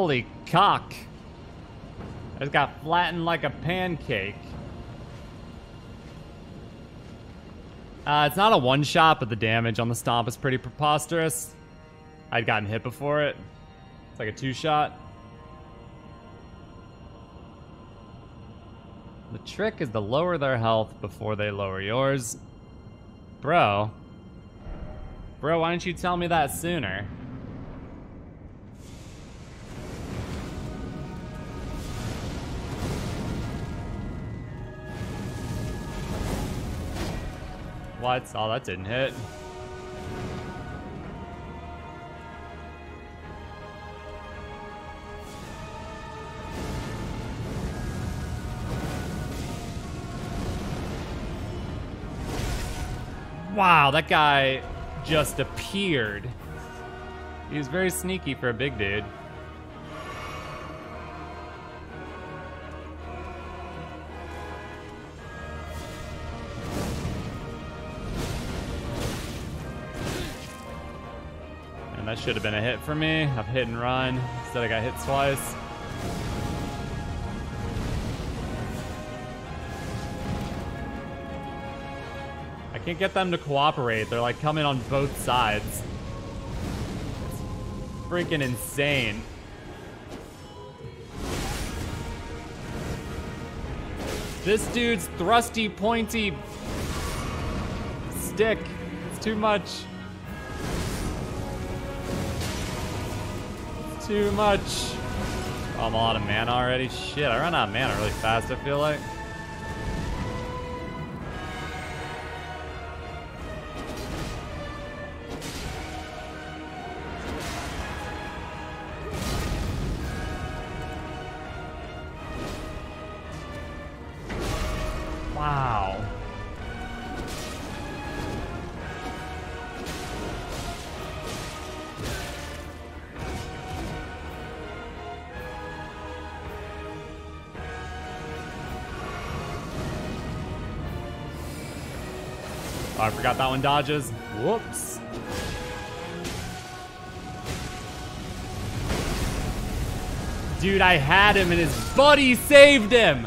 Holy cock. I just got flattened like a pancake. Uh, it's not a one shot, but the damage on the stomp is pretty preposterous. I'd gotten hit before it. It's like a two shot. The trick is to lower their health before they lower yours. Bro. Bro, why didn't you tell me that sooner? What? Oh, that didn't hit. Wow, that guy just appeared. He was very sneaky for a big dude. Should have been a hit for me. I've hit and run. Instead I got hit twice. I can't get them to cooperate. They're like coming on both sides. It's freaking insane. This dude's thrusty, pointy stick. It's too much. Too much. Oh, I'm a lot of mana already. Shit, I run out of mana really fast, I feel like. I forgot that one dodges. Whoops. Dude, I had him and his buddy saved him.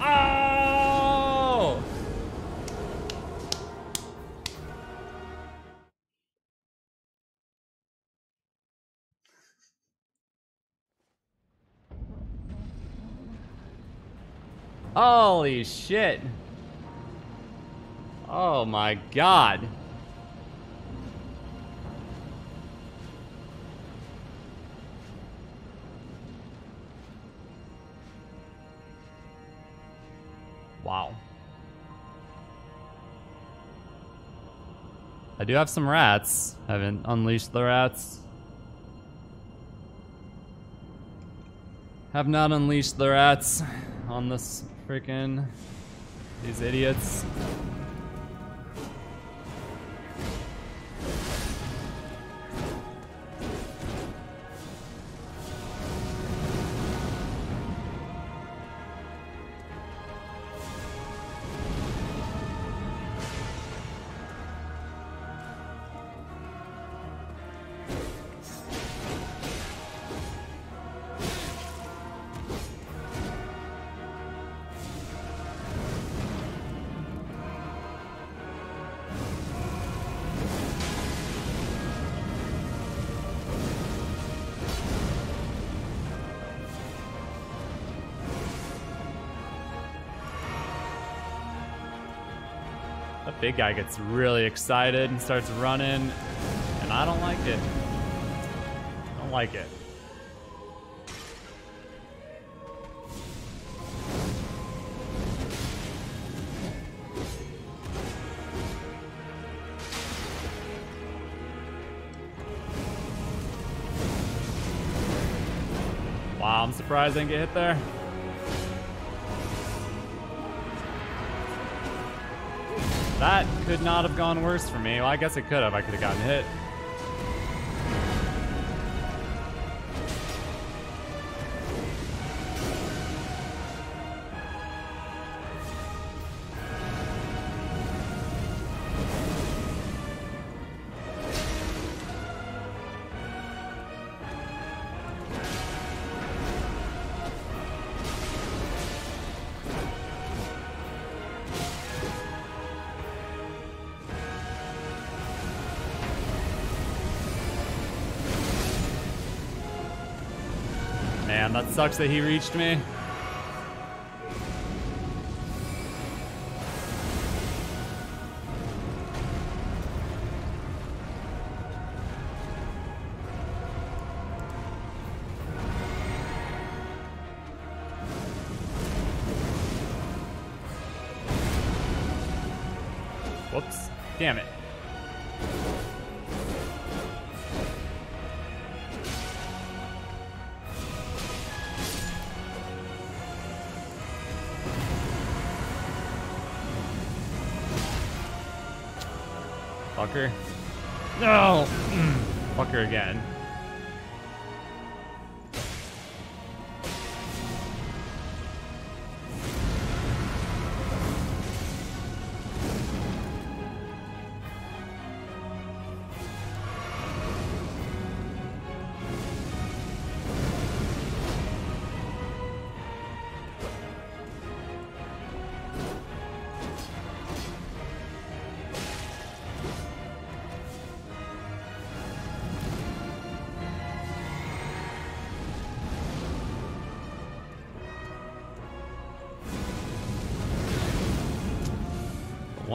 Oh! Holy shit my god. Wow. I do have some rats. Haven't unleashed the rats. Have not unleashed the rats on this freaking these idiots. Big guy gets really excited and starts running, and I don't like it. I don't like it. Wow, I'm surprised I didn't get hit there. That could not have gone worse for me. Well, I guess it could have. I could have gotten hit. Man, that sucks that he reached me.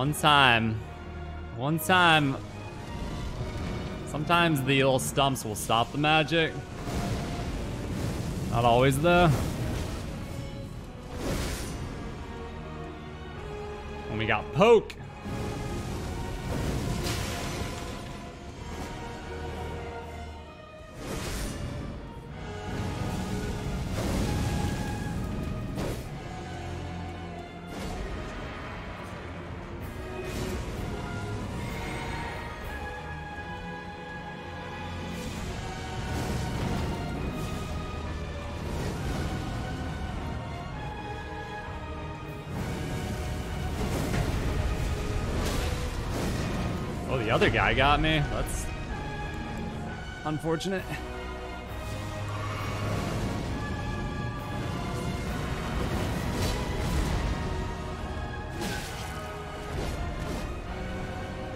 One time. One time. Sometimes the little stumps will stop the magic. Not always, though. When we got poke. Other guy got me. That's unfortunate.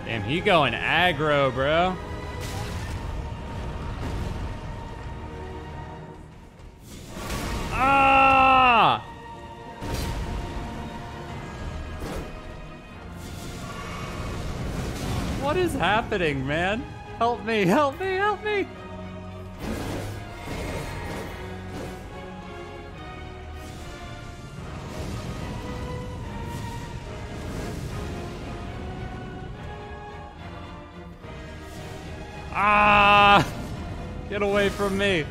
Damn, he going aggro, bro. Happening, man? Help me, help me, help me! Ah! Get away from me.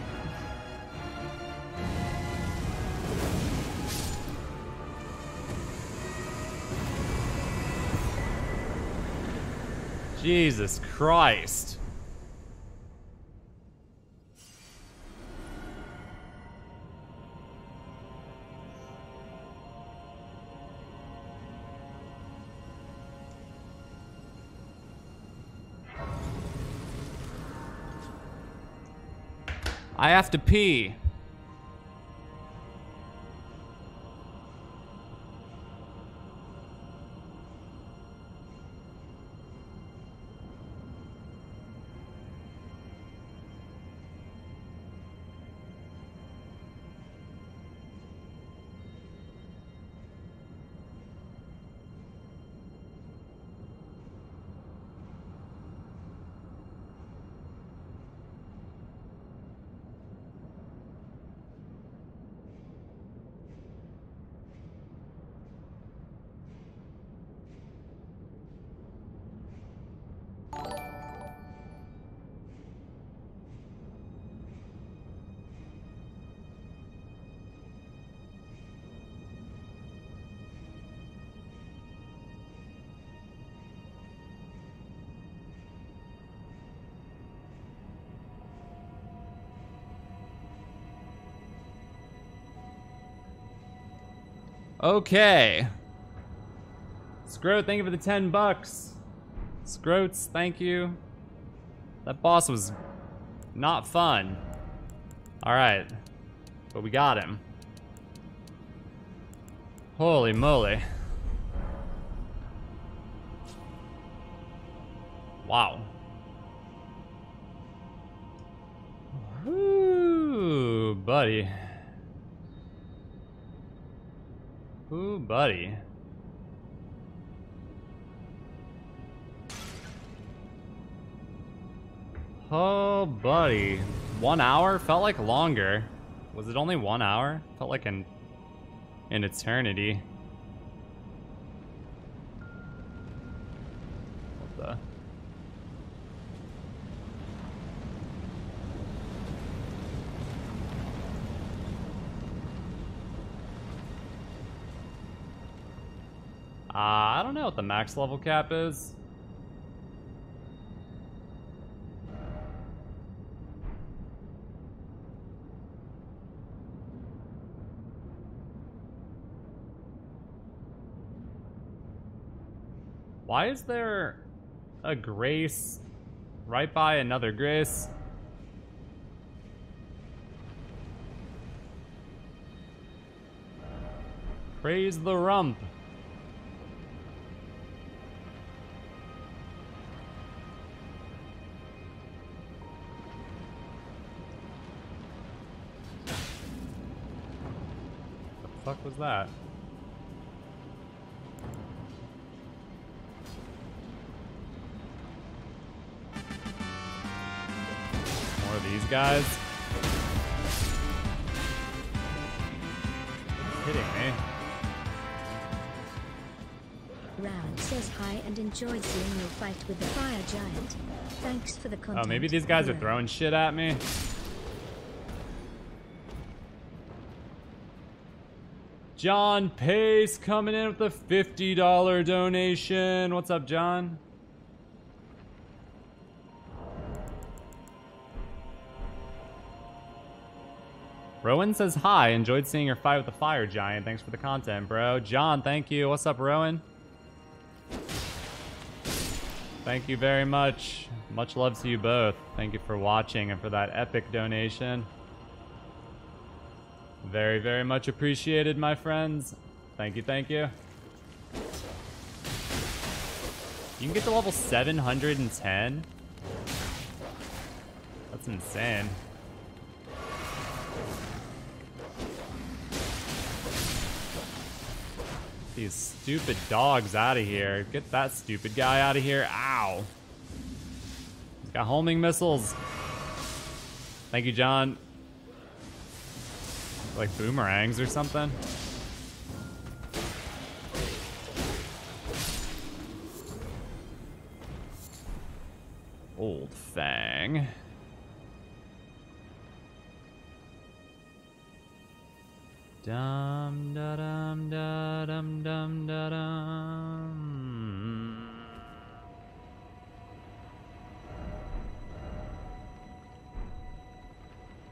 Jesus Christ. I have to pee. Okay. Scroat, thank you for the 10 bucks. Scroats, thank you. That boss was not fun. Alright. But we got him. Holy moly. Wow. Ooh, buddy. Oh, buddy. One hour? Felt like longer. Was it only one hour? Felt like an, an eternity. The max level cap is. Why is there a grace right by another grace? Praise the rump. Was that? More of these guys. Hitting me. Rowan says hi and enjoyed seeing your fight with the fire giant. Thanks for the content. Oh, maybe these guys are throwing shit at me. John Pace coming in with a $50 donation. What's up, John? Rowan says hi. Enjoyed seeing your fight with the fire giant. Thanks for the content, bro. John, thank you. What's up, Rowan? Thank you very much. Much love to you both. Thank you for watching and for that epic donation. Very, very much appreciated, my friends. Thank you, thank you. You can get to level 710? That's insane. These stupid dogs out of here. Get that stupid guy out of here. Ow. He's got homing missiles. Thank you, John. Like boomerangs or something. Old Fang. Dum da dum da dum dum da dum.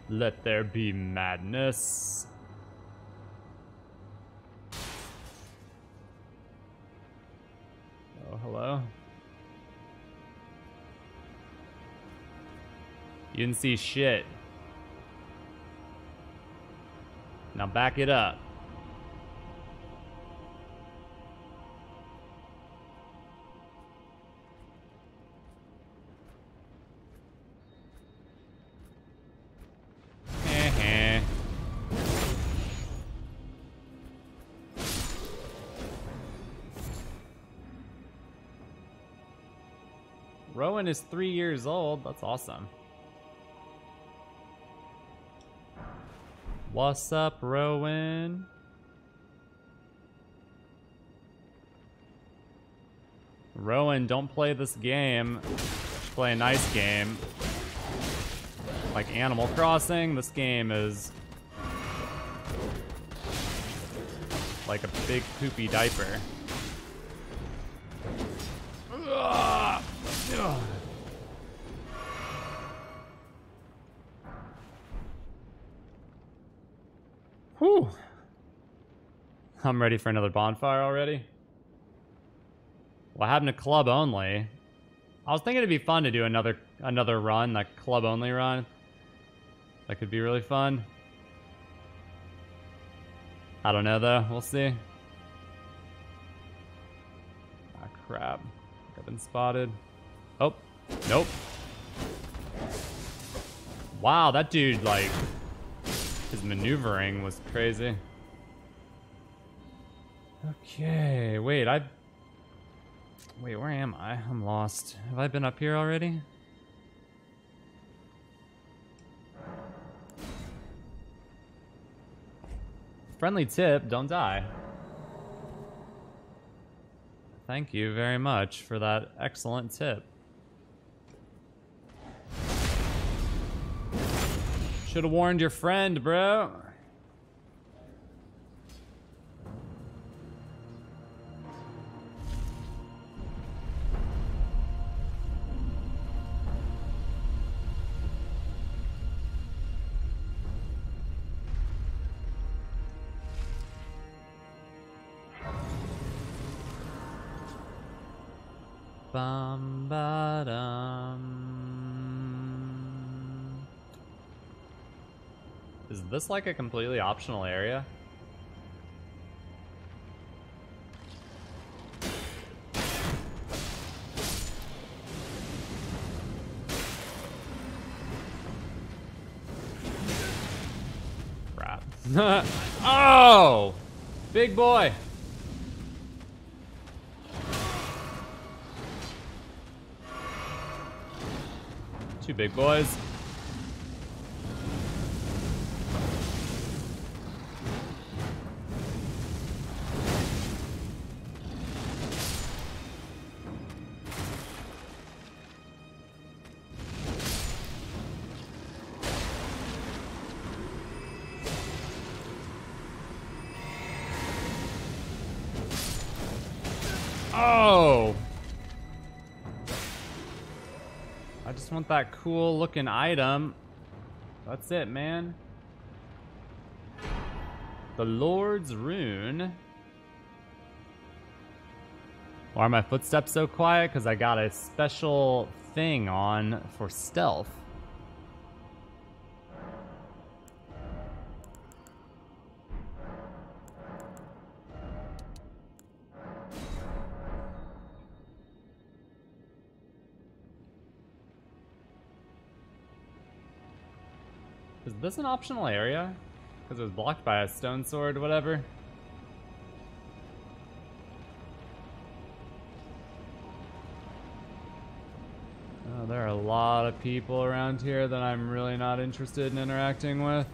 Let there be madness. Oh, hello. You didn't see shit. Now back it up. Rowan is three years old. That's awesome. What's up, Rowan? Rowan, don't play this game. Play a nice game. Like Animal Crossing, this game is like a big poopy diaper. I'm ready for another bonfire already. What happened to club only? I was thinking it'd be fun to do another another run, like club only run. That could be really fun. I don't know though. We'll see. Ah crap. I've been spotted. Oh, nope. Wow, that dude like his maneuvering was crazy. Okay, wait, I. Wait, where am I? I'm lost. Have I been up here already? Friendly tip, don't die. Thank you very much for that excellent tip. Should have warned your friend, bro. This like a completely optional area? Crap. oh! Big boy! Two big boys. Want that cool looking item. That's it, man. The Lord's Rune. Why are my footsteps so quiet? Because I got a special thing on for stealth. This an optional area? Because it was blocked by a stone sword, whatever. Oh, there are a lot of people around here that I'm really not interested in interacting with.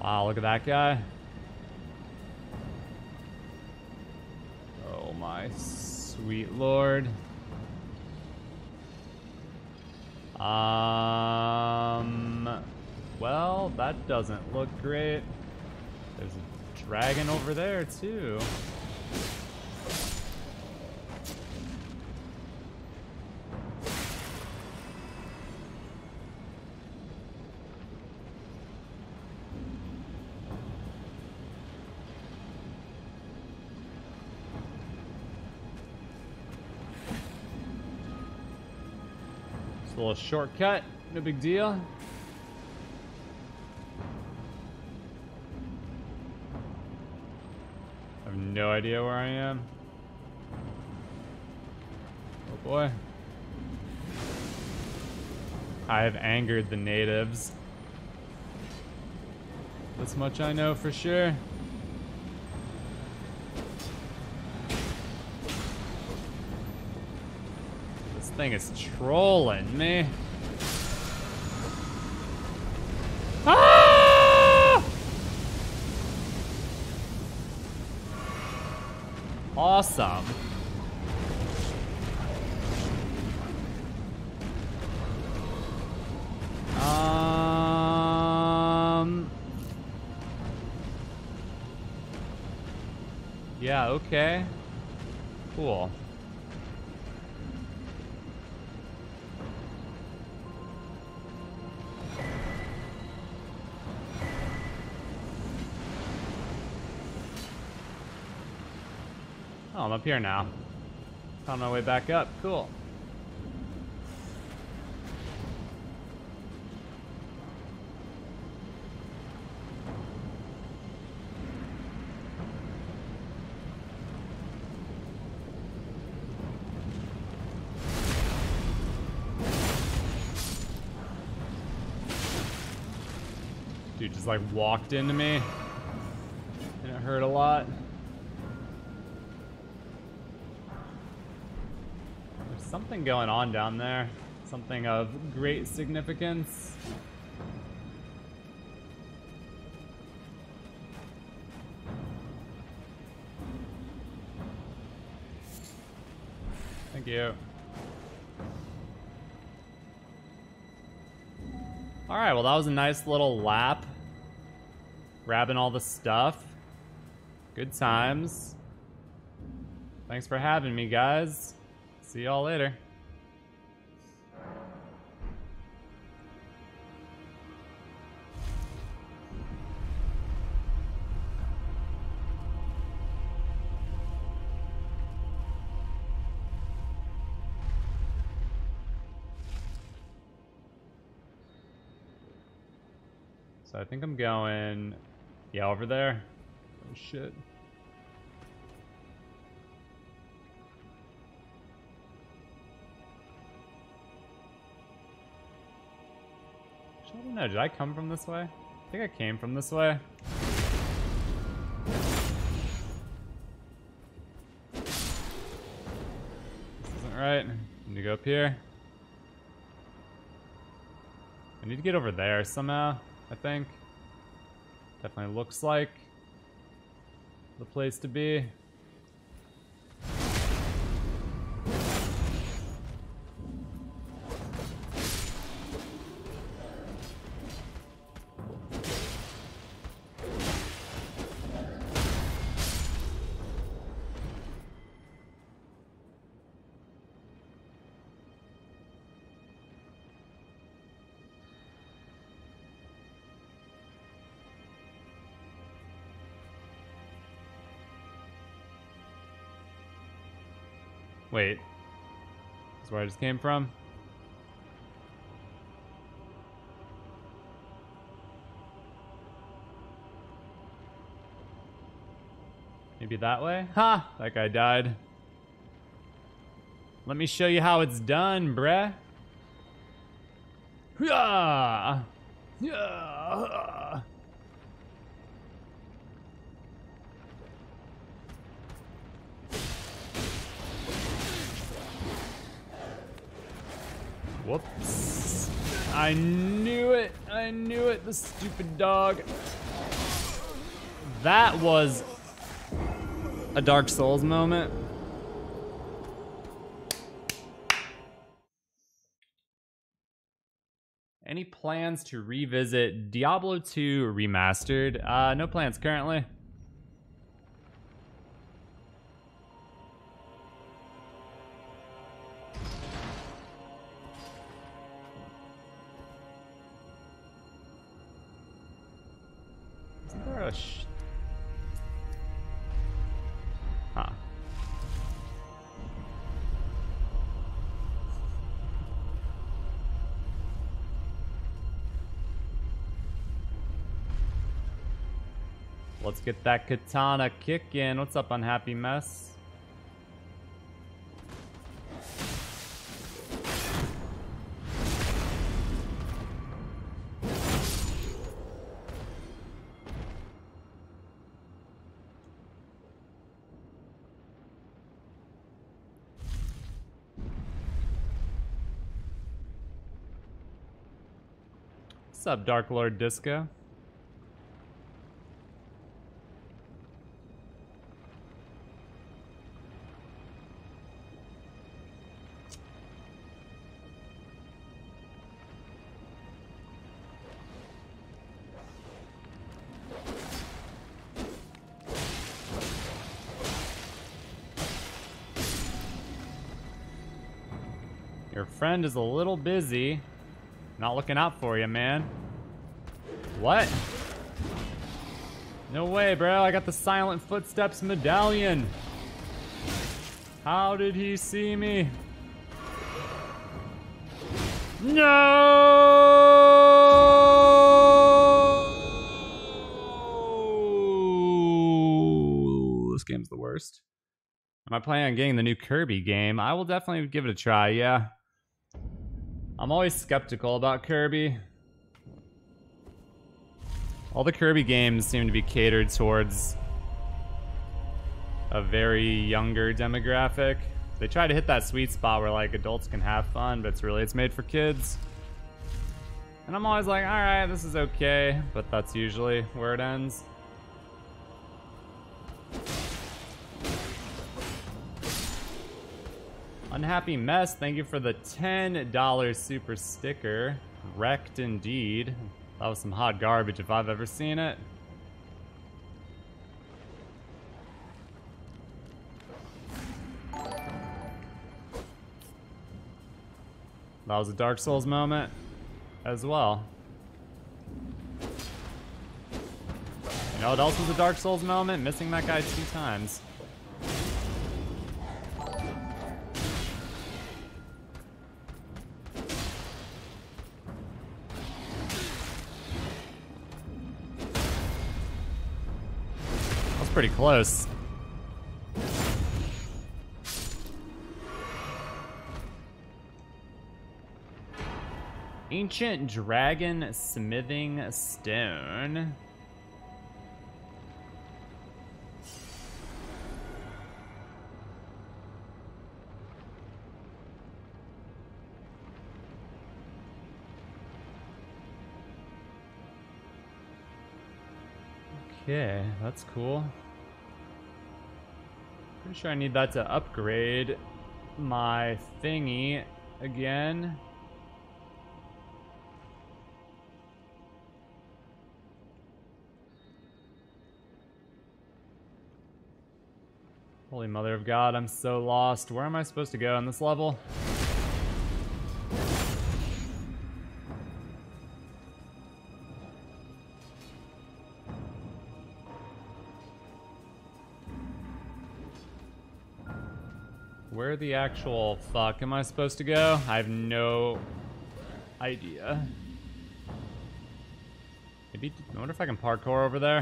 Wow, look at that guy. Oh my my sweet lord. Um, well, that doesn't look great. There's a dragon over there too. Little shortcut, no big deal. I have no idea where I am. Oh boy. I have angered the natives. This much I know for sure. Thing is trolling me. Ah! Awesome. Oh, I'm up here now. Found my way back up. Cool. Dude just like walked into me. And it hurt a lot. Something going on down there. Something of great significance. Thank you. Alright, well that was a nice little lap. Grabbing all the stuff. Good times. Thanks for having me, guys. See y'all later. So I think I'm going, yeah, over there. Oh shit. Know. Did I come from this way? I think I came from this way. This isn't right. Need to go up here. I need to get over there somehow, I think. Definitely looks like the place to be. Just came from? Maybe that way? Ha! That guy died. Let me show you how it's done, bruh. Yeah! Yeah! Whoops. I knew it. I knew it. The stupid dog. That was a Dark Souls moment. Any plans to revisit Diablo 2 Remastered? Uh, no plans currently. Let's get that katana kicking. What's up, unhappy mess? What's up, Dark Lord Disco? Friend is a little busy. Not looking out for you, man. What? No way, bro. I got the Silent Footsteps medallion. How did he see me? No! This game's the worst. Am I planning on getting the new Kirby game? I will definitely give it a try, yeah. I'm always skeptical about Kirby. All the Kirby games seem to be catered towards a very younger demographic. They try to hit that sweet spot where like adults can have fun, but it's really it's made for kids. And I'm always like, all right, this is okay, but that's usually where it ends. Unhappy Mess, thank you for the $10 super sticker. Wrecked indeed. That was some hot garbage if I've ever seen it. That was a Dark Souls moment as well. You know what else was a Dark Souls moment? Missing that guy two times. Pretty close. Ancient Dragon Smithing Stone. Okay, that's cool. Pretty sure I need that to upgrade my thingy again. Holy mother of God, I'm so lost. Where am I supposed to go on this level? Where the actual fuck am I supposed to go? I have no idea. Maybe, I wonder if I can parkour over there.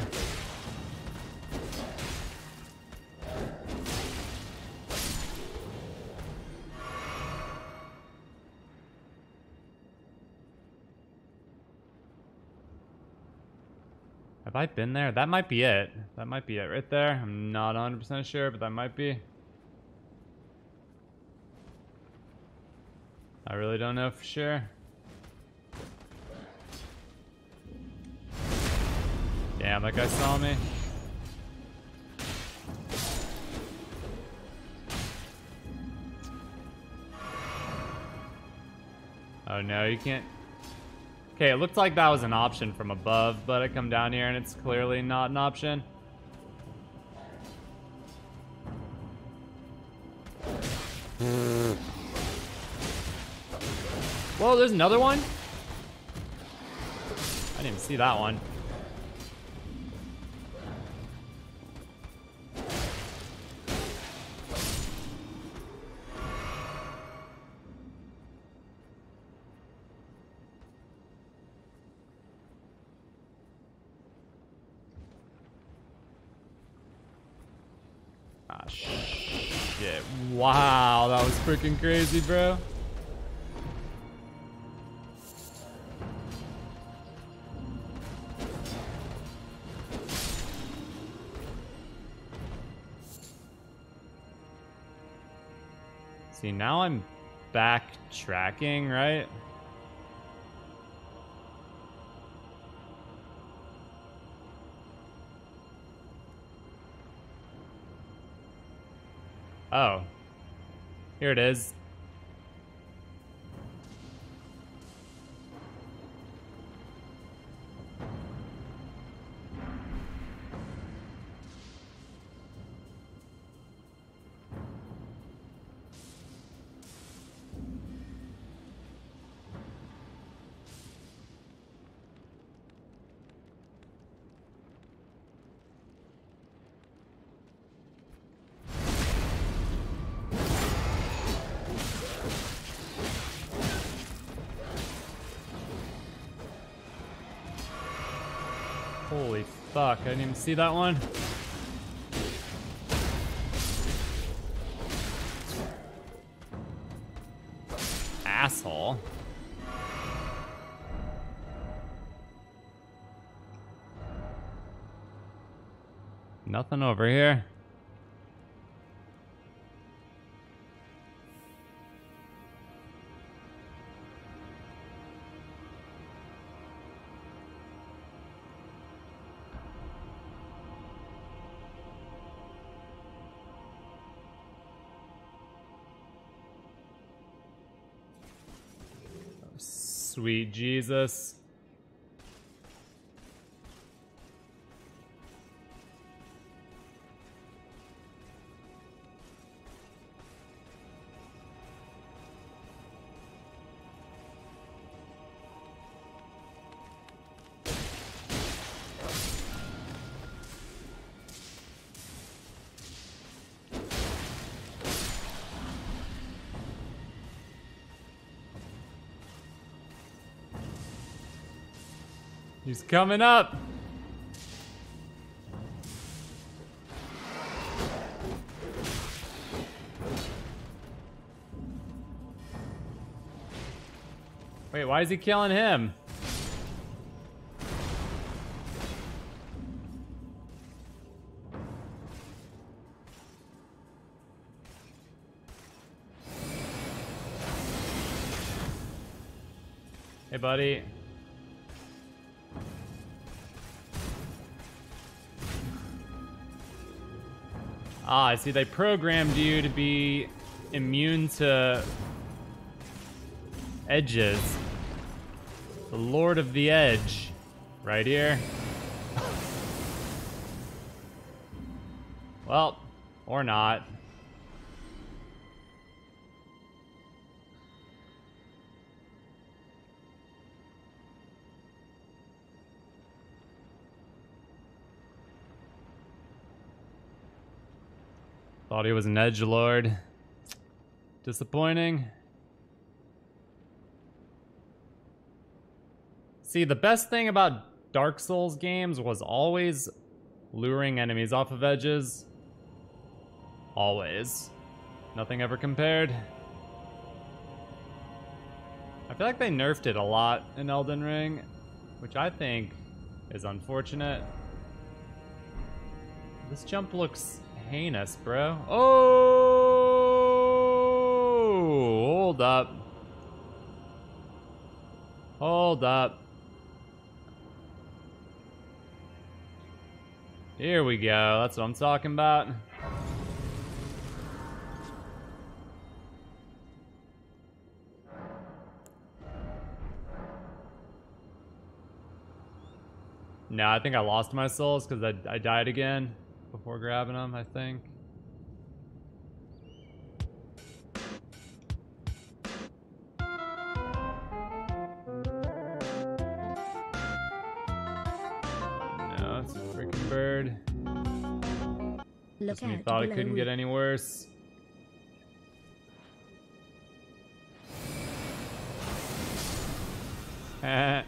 Have I been there? That might be it. That might be it right there. I'm not 100% sure, but that might be. I really don't know for sure. Damn, that guy saw me. Oh no, you can't. Okay, it looked like that was an option from above, but I come down here and it's clearly not an option. Whoa, there's another one? I didn't even see that one. Ah, shit. Wow, that was freaking crazy, bro. Now I'm backtracking, right? Oh. Here it is. Didn't even see that one. Asshole. Nothing over here. Sweet Jesus. He's coming up. Wait, why is he killing him? Hey, buddy. Ah, I see. They programmed you to be immune to edges. The Lord of the Edge. Right here. well, or not. Thought he was an edge lord. Disappointing. See, the best thing about Dark Souls games was always luring enemies off of edges. Always. Nothing ever compared. I feel like they nerfed it a lot in Elden Ring, which I think is unfortunate. This jump looks heinous, bro. Oh! Hold up. Hold up. Here we go. That's what I'm talking about. No, I think I lost my souls because I, I died again before grabbing them, I think. No, it's a freaking bird. Look Just out thought it couldn't get any worse.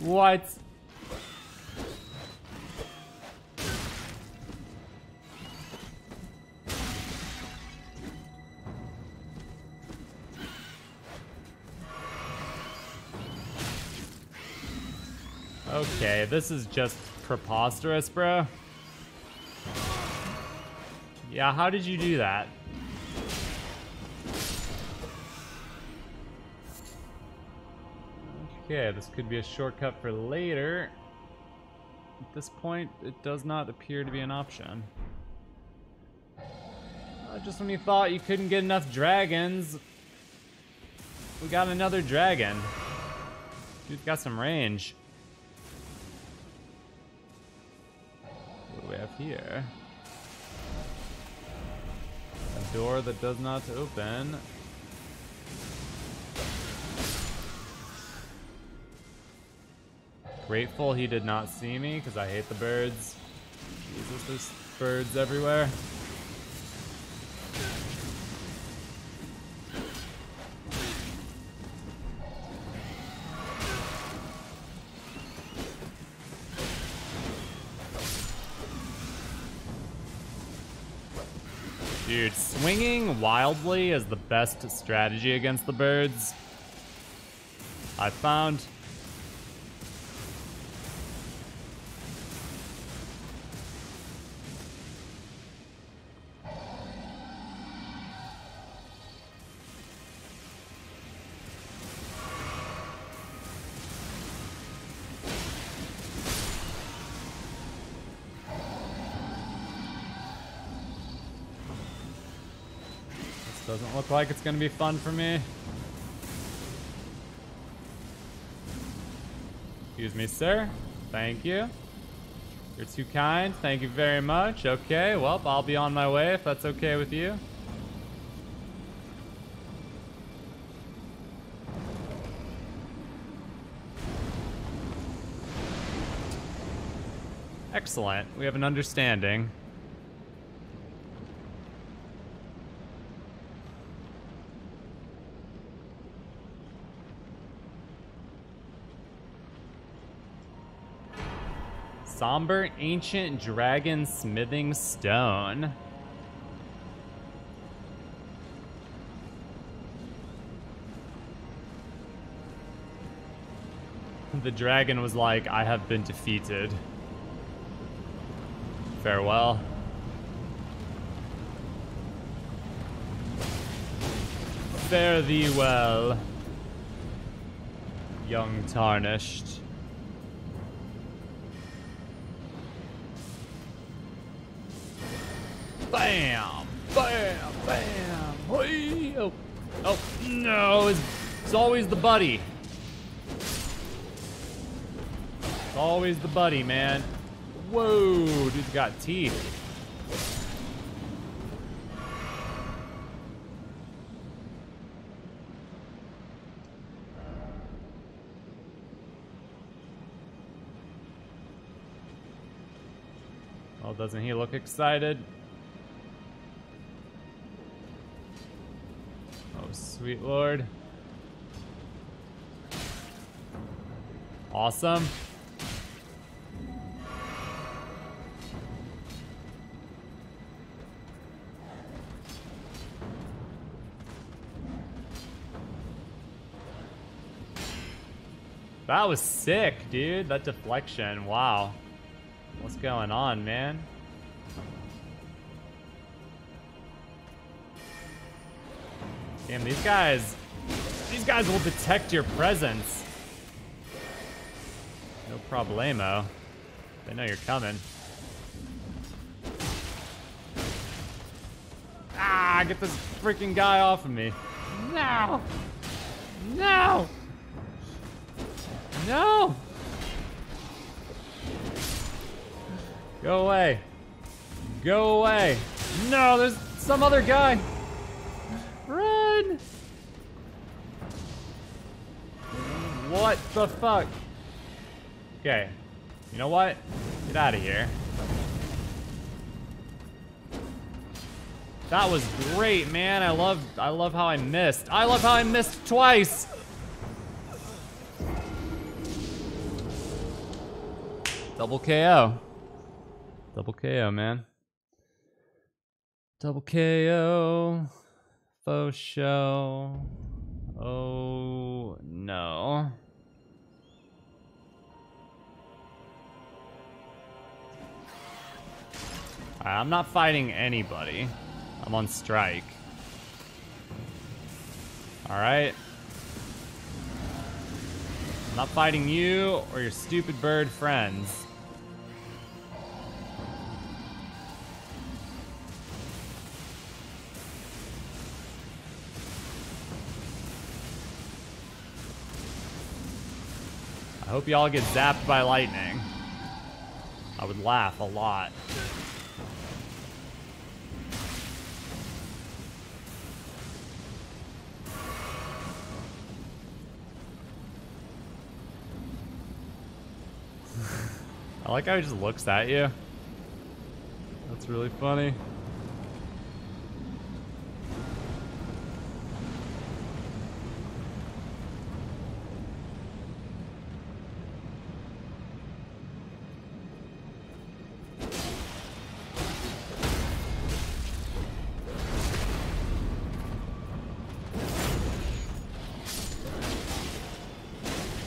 what? This is just preposterous, bro. Yeah, how did you do that? Okay, this could be a shortcut for later. At this point, it does not appear to be an option. Uh, just when you thought you couldn't get enough dragons, we got another dragon. Dude's got some range. Here? A door that does not open. Grateful he did not see me because I hate the birds. Jesus, there's birds everywhere. Wildly is the best strategy against the birds. I found. Look like it's gonna be fun for me. Excuse me, sir. Thank you. You're too kind. Thank you very much. Okay, well, I'll be on my way if that's okay with you. Excellent. We have an understanding. Somber Ancient Dragon Smithing Stone. The dragon was like, I have been defeated. Farewell. Fare thee well, young tarnished. No! It's, it's always the buddy. It's always the buddy, man. Whoa! Dude's got teeth. Well, doesn't he look excited? Sweet lord. Awesome. That was sick, dude. That deflection. Wow. What's going on, man? Damn, these guys. These guys will detect your presence. No problemo. They know you're coming. Ah, get this freaking guy off of me. No! No! No! Go away. Go away. No, there's some other guy. The fuck? Okay. You know what? Get out of here. That was great, man. I love I love how I missed. I love how I missed twice. Double KO. Double KO, man. Double KO. Faux show. Oh no. Alright, I'm not fighting anybody. I'm on strike. Alright. I'm not fighting you or your stupid bird friends. I hope y'all get zapped by lightning. I would laugh a lot. I like how he just looks at you. That's really funny.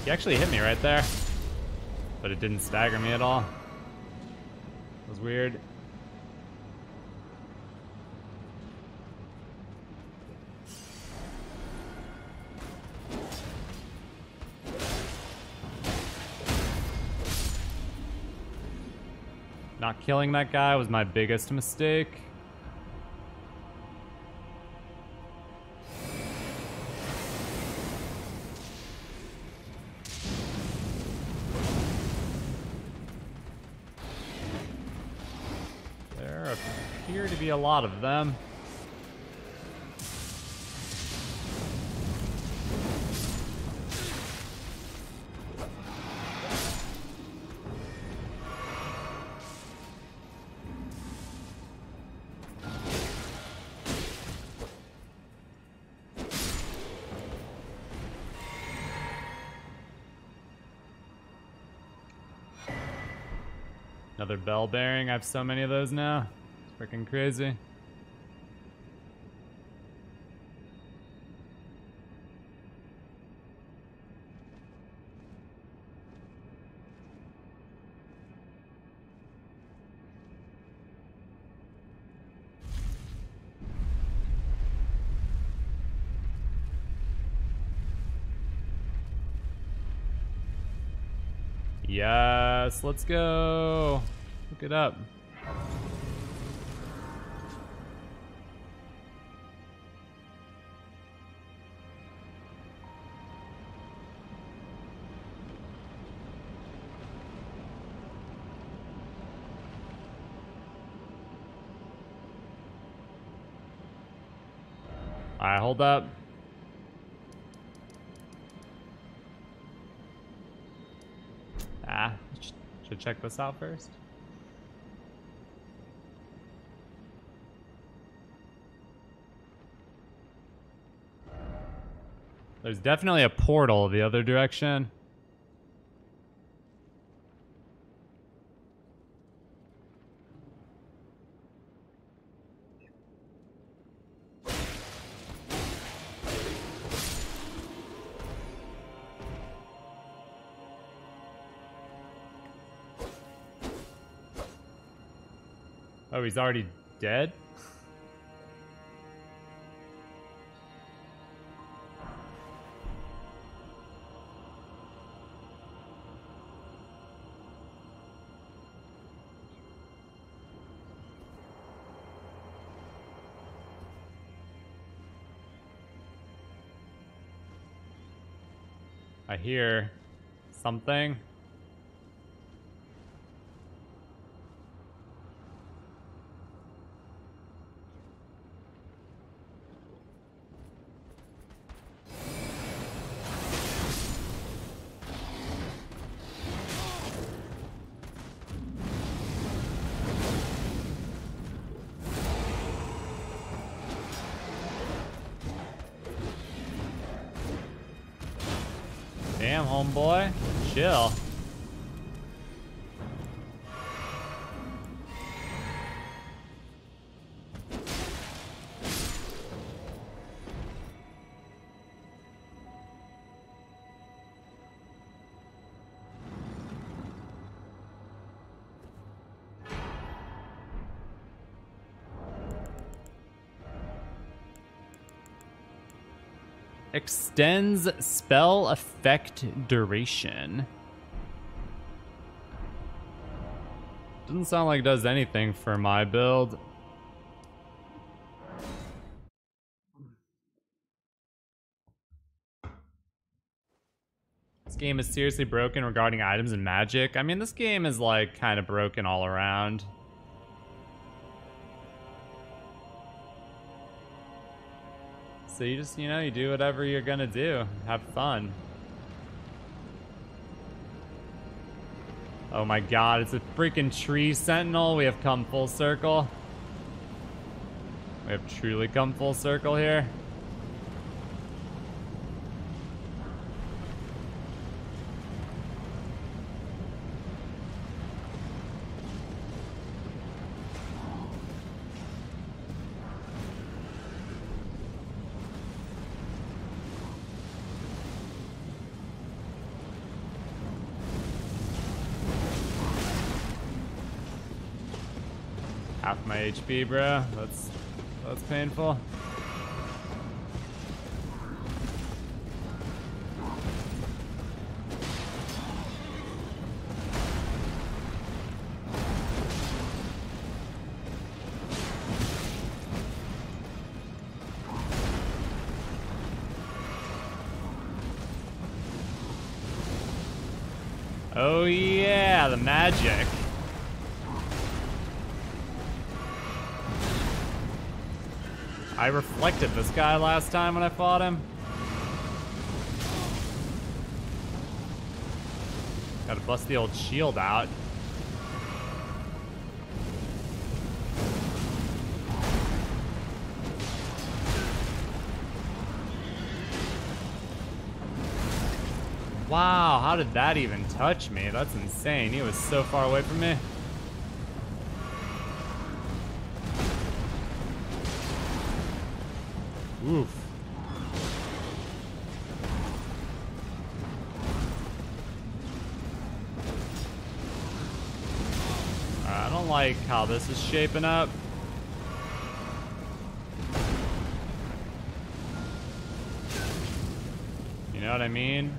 He actually hit me right there. But it didn't stagger me at all. It was weird. Not killing that guy was my biggest mistake. Lot of them. Another bell bearing. I have so many of those now. Freaking crazy. Yes, let's go. Look it up. Hold up. Ah, should check this out first. There's definitely a portal the other direction. He's already dead? I hear something. Homeboy. Chill. Extends spell effect duration. Doesn't sound like it does anything for my build. This game is seriously broken regarding items and magic. I mean, this game is like kind of broken all around. So you just, you know, you do whatever you're gonna do. Have fun. Oh my god, it's a freaking tree sentinel. We have come full circle. We have truly come full circle here. Half my HP, bro. That's that's painful. Oh yeah, the magic. I reflected this guy last time when I fought him. Gotta bust the old shield out. Wow, how did that even touch me? That's insane. He was so far away from me. How this is shaping up. You know what I mean?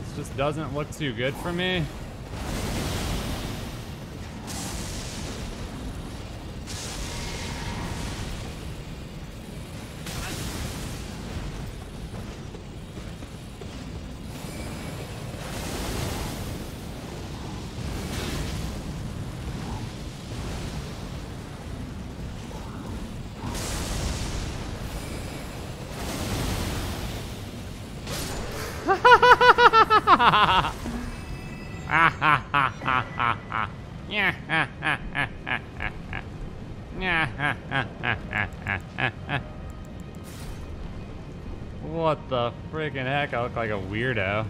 This just doesn't look too good for me. Weirdo.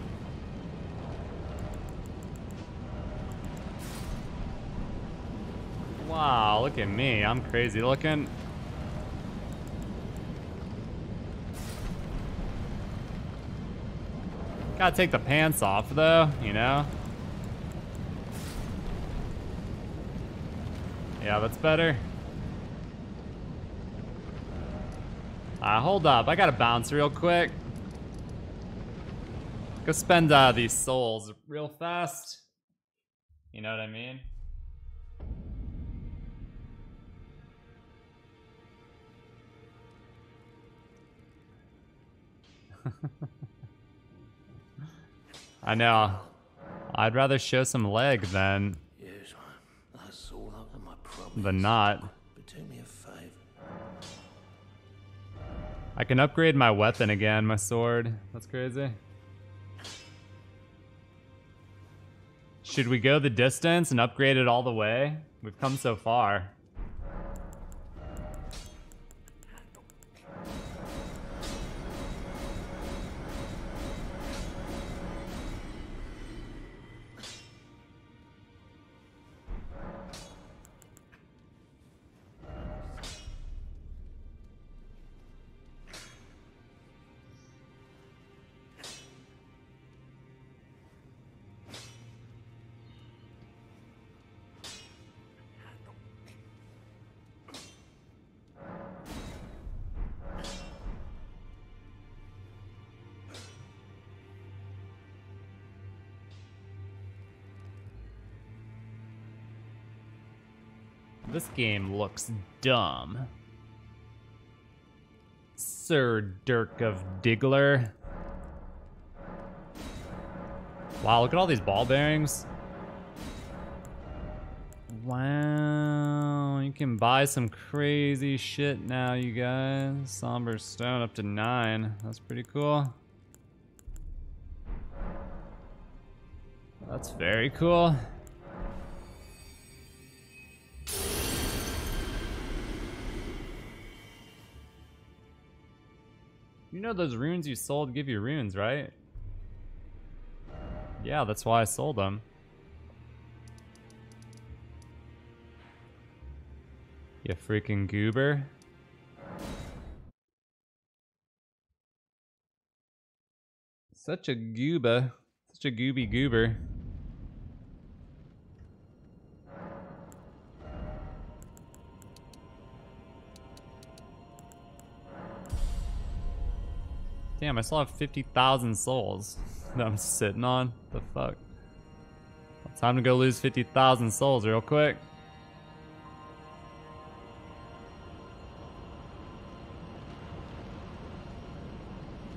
Wow, look at me. I'm crazy looking. Gotta take the pants off though, you know? Yeah, that's better. Uh, hold up, I gotta bounce real quick. Go spend uh, these souls real fast. You know what I mean? I know. I'd rather show some leg than Yes, that's all up my than not. But do me a favour. I can upgrade my weapon again, my sword. That's crazy. Should we go the distance and upgrade it all the way? We've come so far. Looks dumb. Sir Dirk of Diggler. Wow, look at all these ball bearings. Wow, you can buy some crazy shit now, you guys. Somber Stone up to nine. That's pretty cool. That's very cool. You know those runes you sold give you runes, right? Yeah, that's why I sold them. You freaking goober. Such a gooba. Such a gooby goober. Damn, I still have 50,000 souls that I'm sitting on. The fuck? Time to go lose 50,000 souls real quick.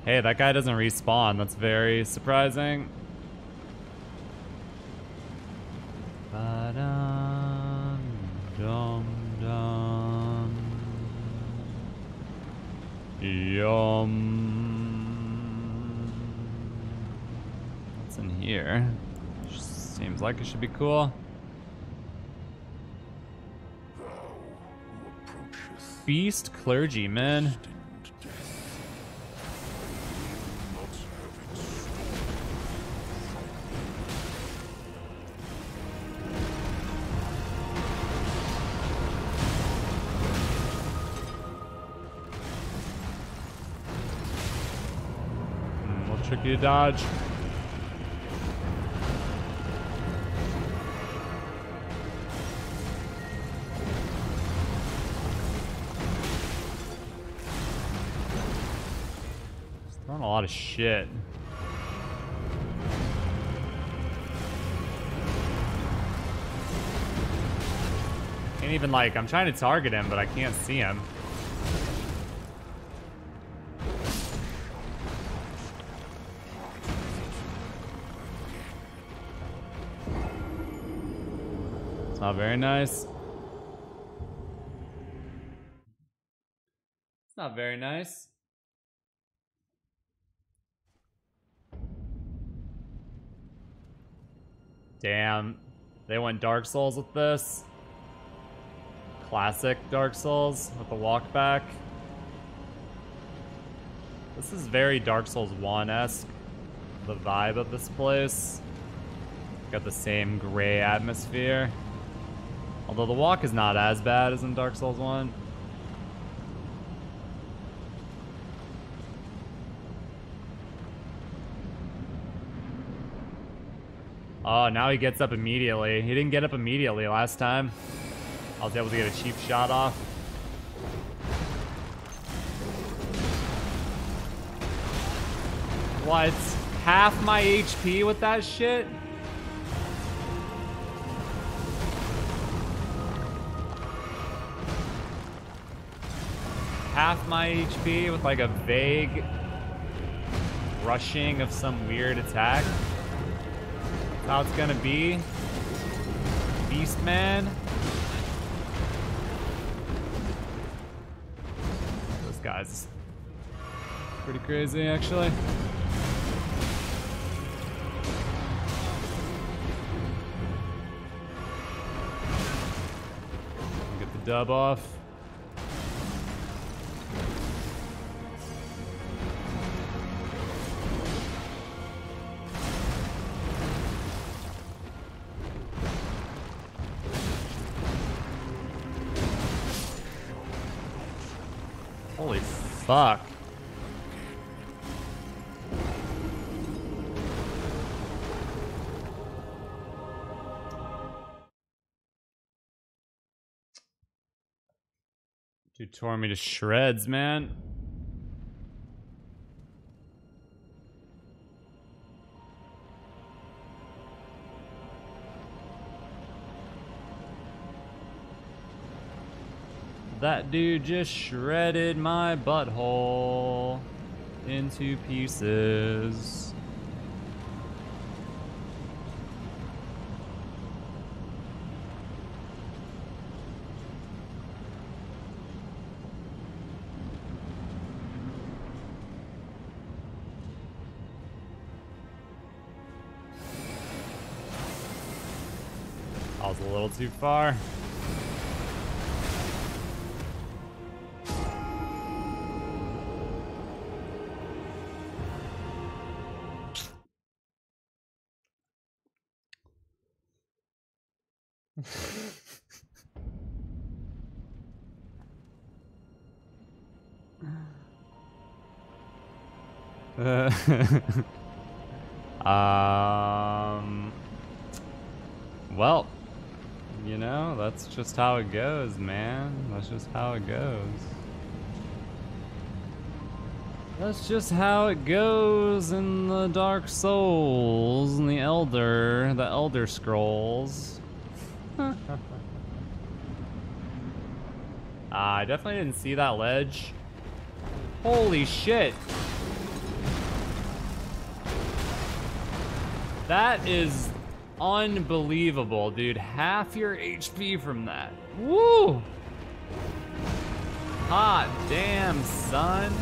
Hey, that guy doesn't respawn. That's very surprising. Yum. What's in here? Seems like it should be cool. Beast clergyman. Hmm, We'll trick you to dodge. Lot of shit. Can't even like, I'm trying to target him, but I can't see him. It's not very nice. It's not very nice. Damn. They went Dark Souls with this. Classic Dark Souls with the walkback. This is very Dark Souls 1-esque. The vibe of this place. Got the same gray atmosphere. Although the walk is not as bad as in Dark Souls 1. Oh, now he gets up immediately. He didn't get up immediately last time. I was able to get a cheap shot off. What? Half my HP with that shit? Half my HP with like a vague rushing of some weird attack? How it's gonna be? Beastman? Those guys. Pretty crazy, actually. Get the dub off. Tore me to shreds, man. That dude just shredded my butthole into pieces. Too far. Uh, just how it goes, man. That's just how it goes. That's just how it goes in the Dark Souls and the Elder, the Elder Scrolls. Ah, I definitely didn't see that ledge. Holy shit. That is unbelievable, dude. Half your HP from that. Woo! Hot damn, son.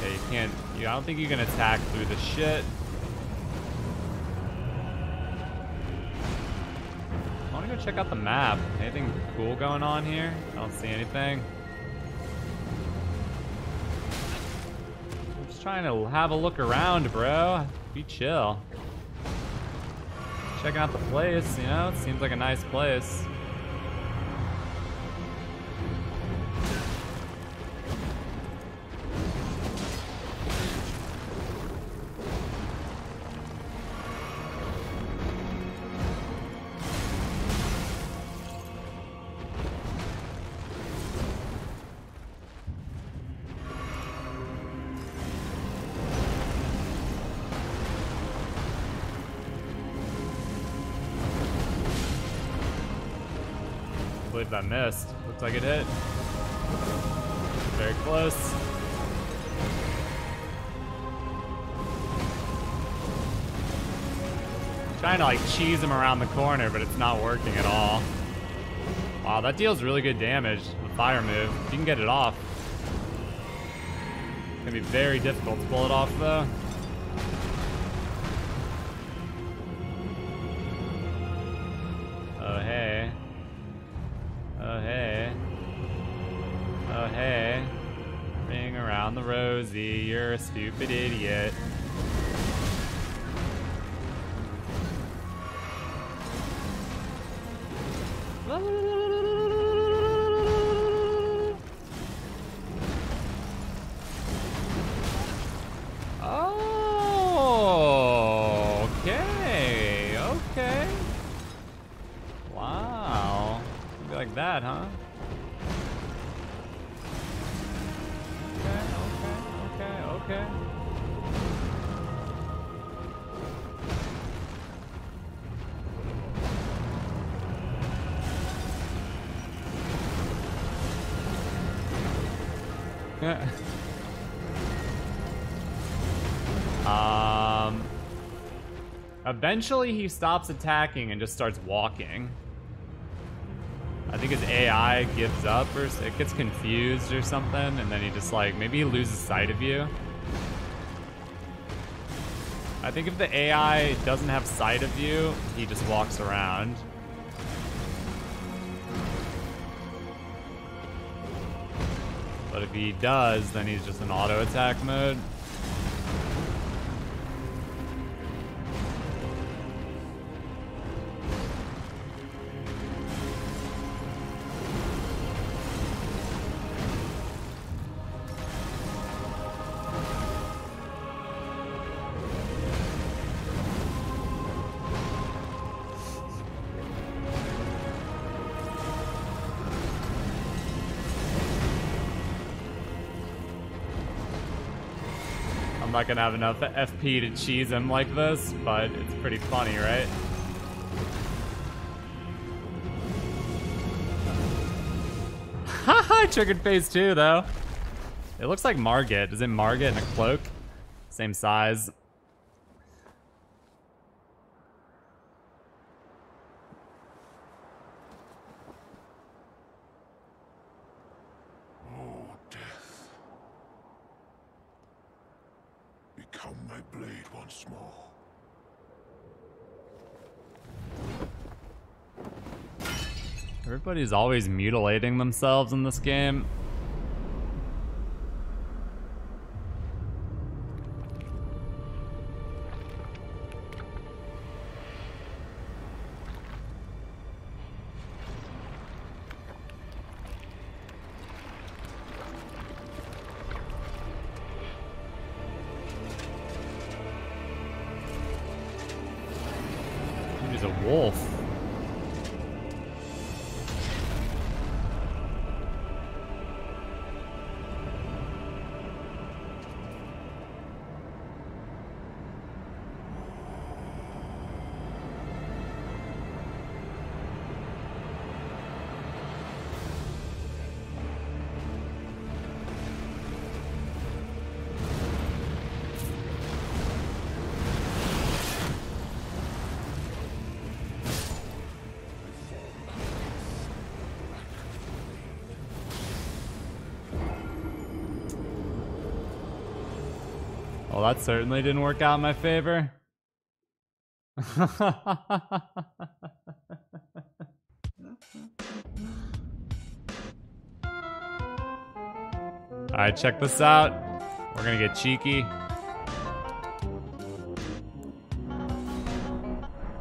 Okay, you can't. You, I don't think you can attack through the shit. I want to go check out the map. Anything cool going on here? I don't see anything. I'm just trying to have a look around, bro. Be chill. Checking out the place, you know? It seems like a nice place. I missed. Looks like it hit. Very close. Trying to like cheese him around the corner, but it's not working at all. Wow, that deals really good damage. The fire move. If you can get it off. It's gonna be very difficult to pull it off though. You're a stupid idiot. Eventually, he stops attacking and just starts walking. I think his AI gives up or it gets confused or something, and then he just like maybe he loses sight of you. I think if the AI doesn't have sight of you, he just walks around. But if he does, then he's just in auto attack mode. Gonna have enough FP to cheese him like this, but it's pretty funny, right? I triggered phase two though. It looks like Margit. Is it Margit in a cloak? Same size. Oh, death. Become my blade once more. Everybody's always mutilating themselves in this game. Certainly didn't work out in my favor. Alright, check this out. We're gonna get cheeky.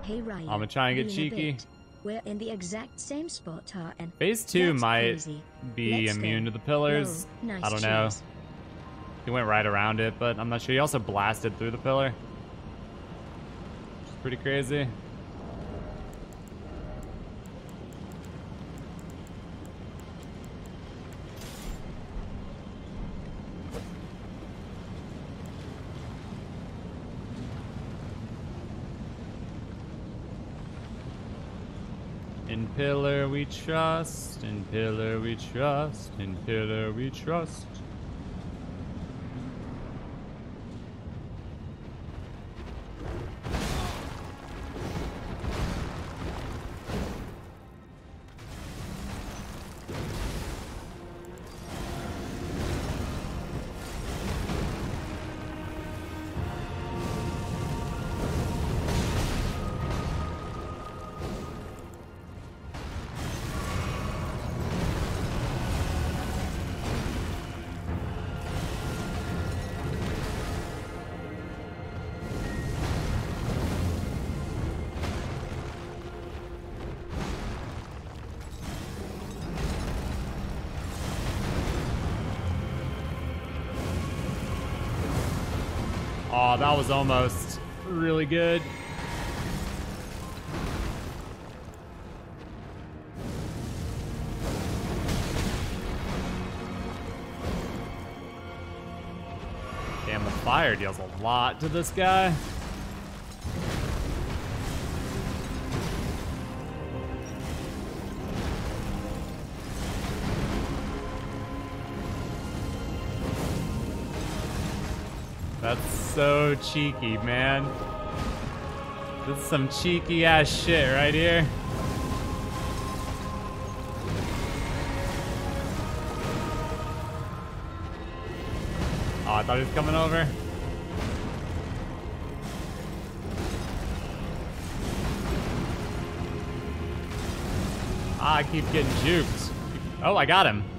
Hey Ryan. I'ma try and get cheeky. We're in the exact same spot? And Phase 2 That's might be Let's immune go. to the pillars. Nice I don't know. He went right around it, but I'm not sure. He also blasted through the pillar. Which is pretty crazy. In pillar we trust, in pillar we trust, in pillar we trust. Almost really good. Damn, the fire deals a lot to this guy. So cheeky, man. This is some cheeky ass shit right here. Oh, I thought he was coming over. Ah, I keep getting juked. Oh, I got him.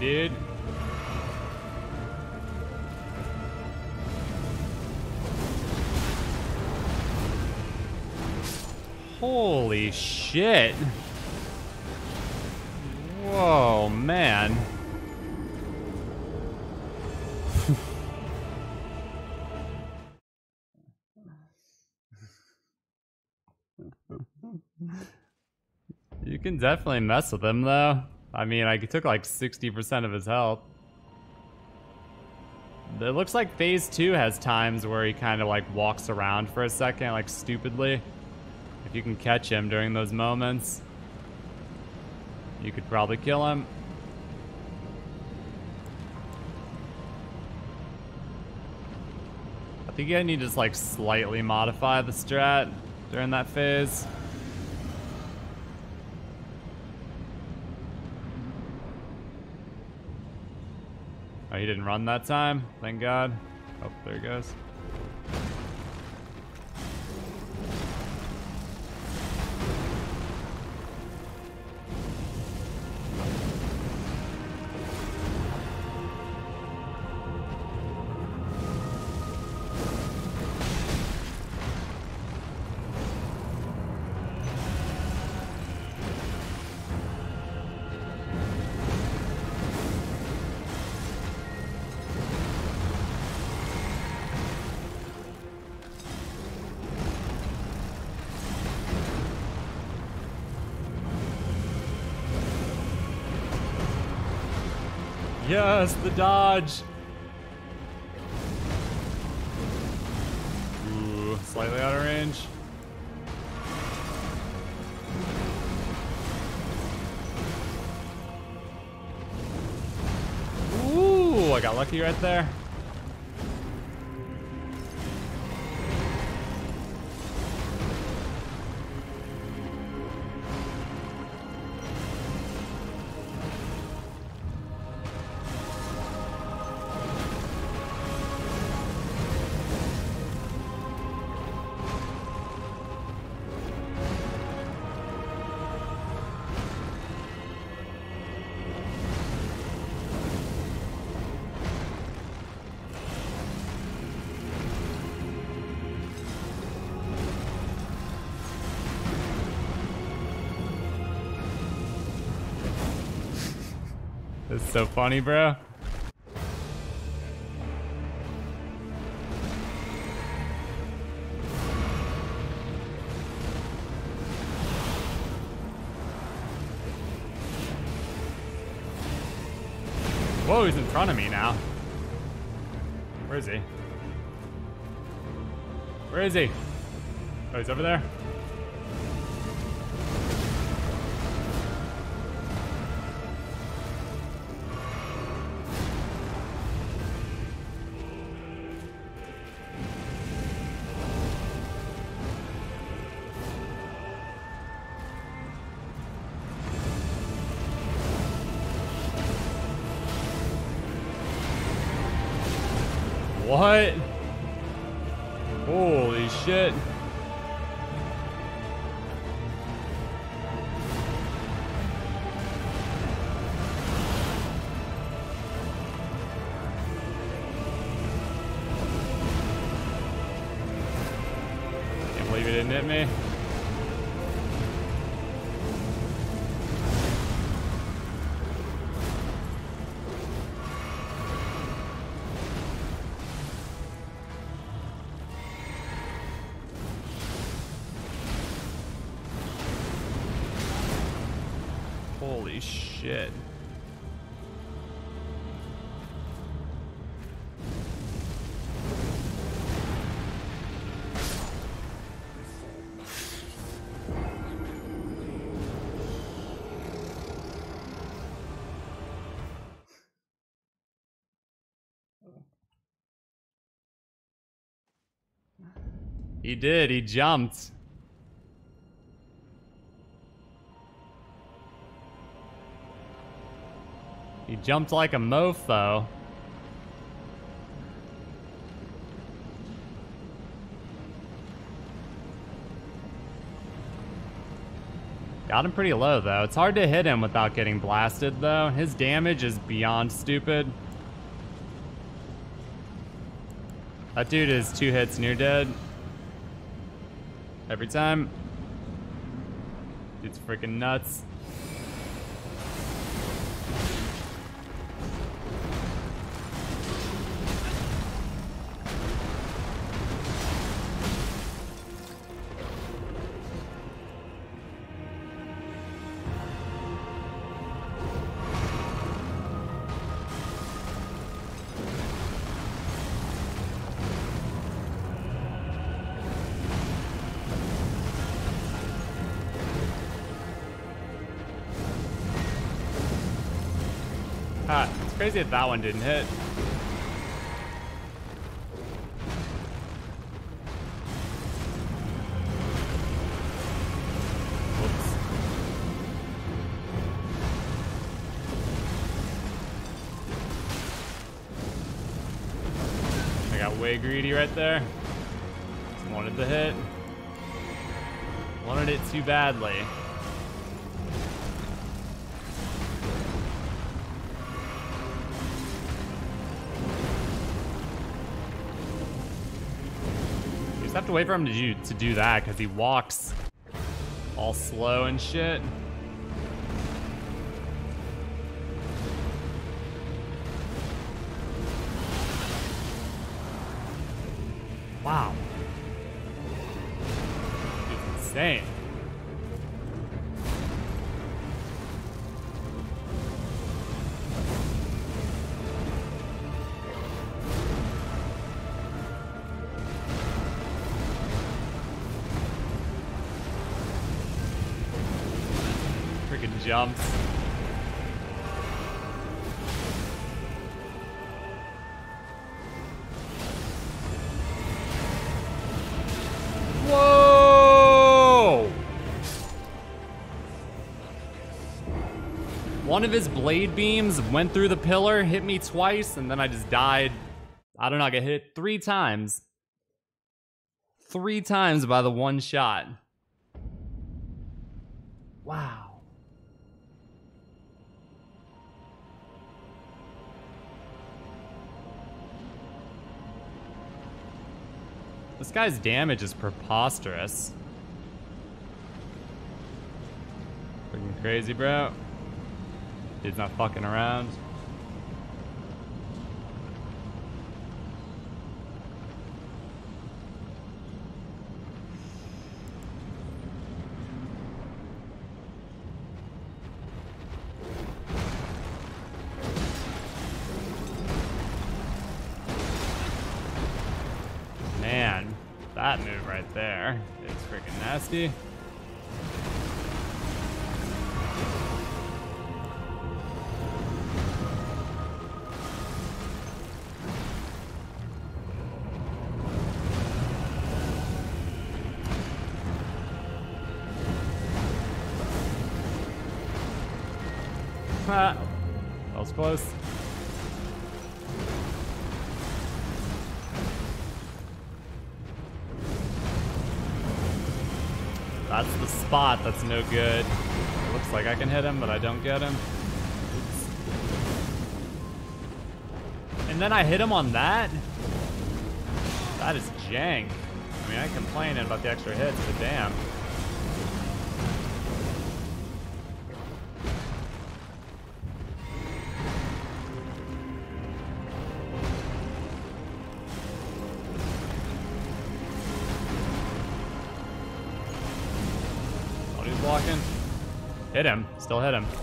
dude. Holy shit. Whoa, man. you can definitely mess with them, though. I mean, I took like 60% of his health. It looks like phase two has times where he kind of like walks around for a second, like stupidly. If you can catch him during those moments, you could probably kill him. I think I need to just like slightly modify the strat during that phase. He didn't run that time. Thank God. Oh, there he goes. Dodge. Ooh, slightly out of range. Ooh, I got lucky right there. So funny, bro. Whoa, he's in front of me now. Where is he? Where is he? Oh, he's over there? He did, he jumped. He jumped like a mofo. Got him pretty low, though. It's hard to hit him without getting blasted, though. His damage is beyond stupid. That dude is two hits near dead. Every time. It's freaking nuts. Crazy that that one didn't hit. I got way greedy right there. Wanted the hit. Wanted it too badly. To wait for him to do, to do that because he walks all slow and shit. Freaking. Whoa! One of his blade beams went through the pillar, hit me twice, and then I just died. I don't know, I got hit three times. Three times by the one shot. This guy's damage is preposterous. Freaking crazy, bro. Dude's not fucking around. Man, that move right there is freaking nasty. Ha! That was close. Spot that's no good. It looks like I can hit him, but I don't get him. Oops. And then I hit him on that? That is jank. I mean, I complaining about the extra hits, but damn. Still hit him.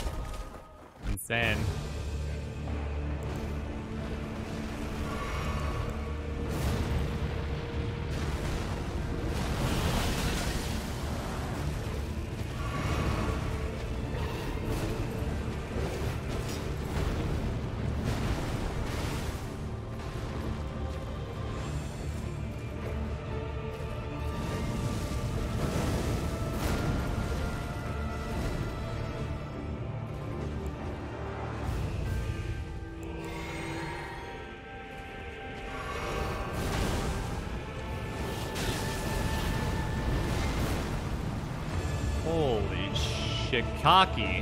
hockey.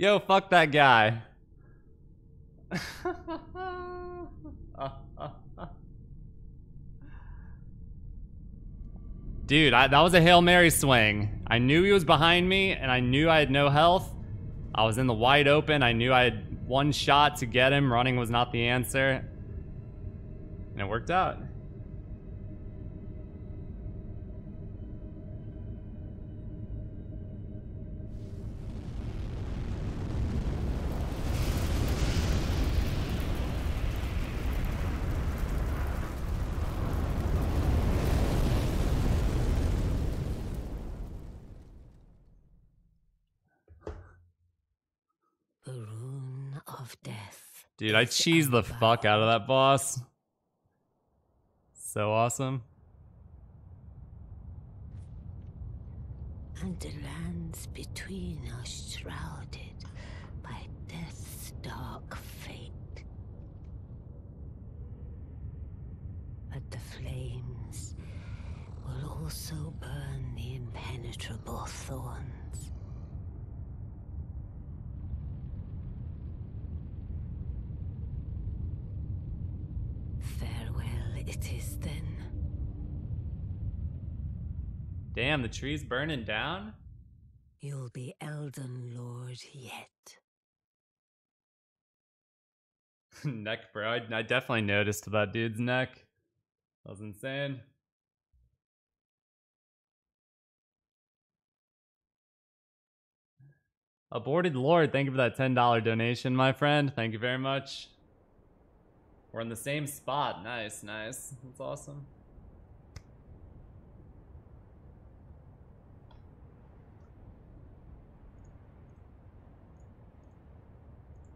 Yo, fuck that guy. Dude, I, that was a Hail Mary swing. I knew he was behind me, and I knew I had no health. I was in the wide open. I knew I had one shot to get him. Running was not the answer. And it worked out. The rune of death. Dude, I cheesed the fuck out of that boss. So awesome. And the lands between are shrouded by death's dark fate. But the flames will also burn the impenetrable thorns. Farewell it is then. Damn, the tree's burning down? You'll be Elden Lord yet. neck, bro. I, I definitely noticed that dude's neck. That was insane. Aborted Lord, thank you for that $10 donation, my friend. Thank you very much. We're in the same spot. Nice, nice. That's awesome.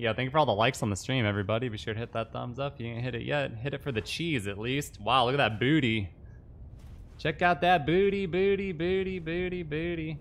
Yeah, thank you for all the likes on the stream, everybody. Be sure to hit that thumbs up. If you ain't hit it yet, hit it for the cheese at least. Wow, look at that booty. Check out that booty, booty, booty, booty, booty.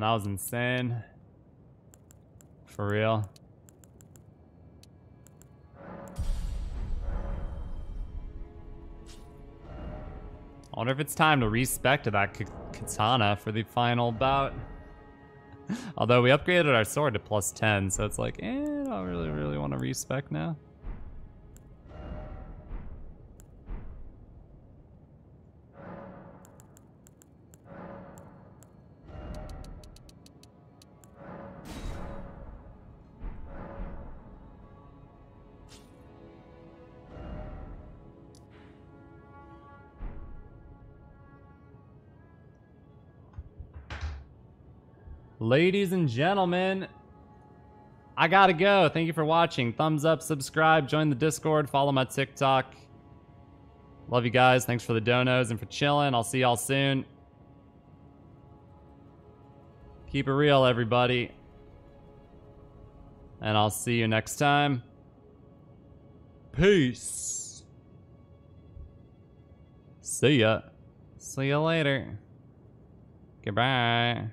Man, that was insane. For real. I wonder if it's time to respec to that katana for the final bout. Although we upgraded our sword to plus 10, so it's like, eh, I don't really, really want to respec now. Ladies and gentlemen, I gotta go. Thank you for watching. Thumbs up, subscribe, join the Discord, follow my TikTok. Love you guys. Thanks for the donos and for chilling. I'll see y'all soon. Keep it real, everybody. And I'll see you next time. Peace. See ya. See ya later. Goodbye.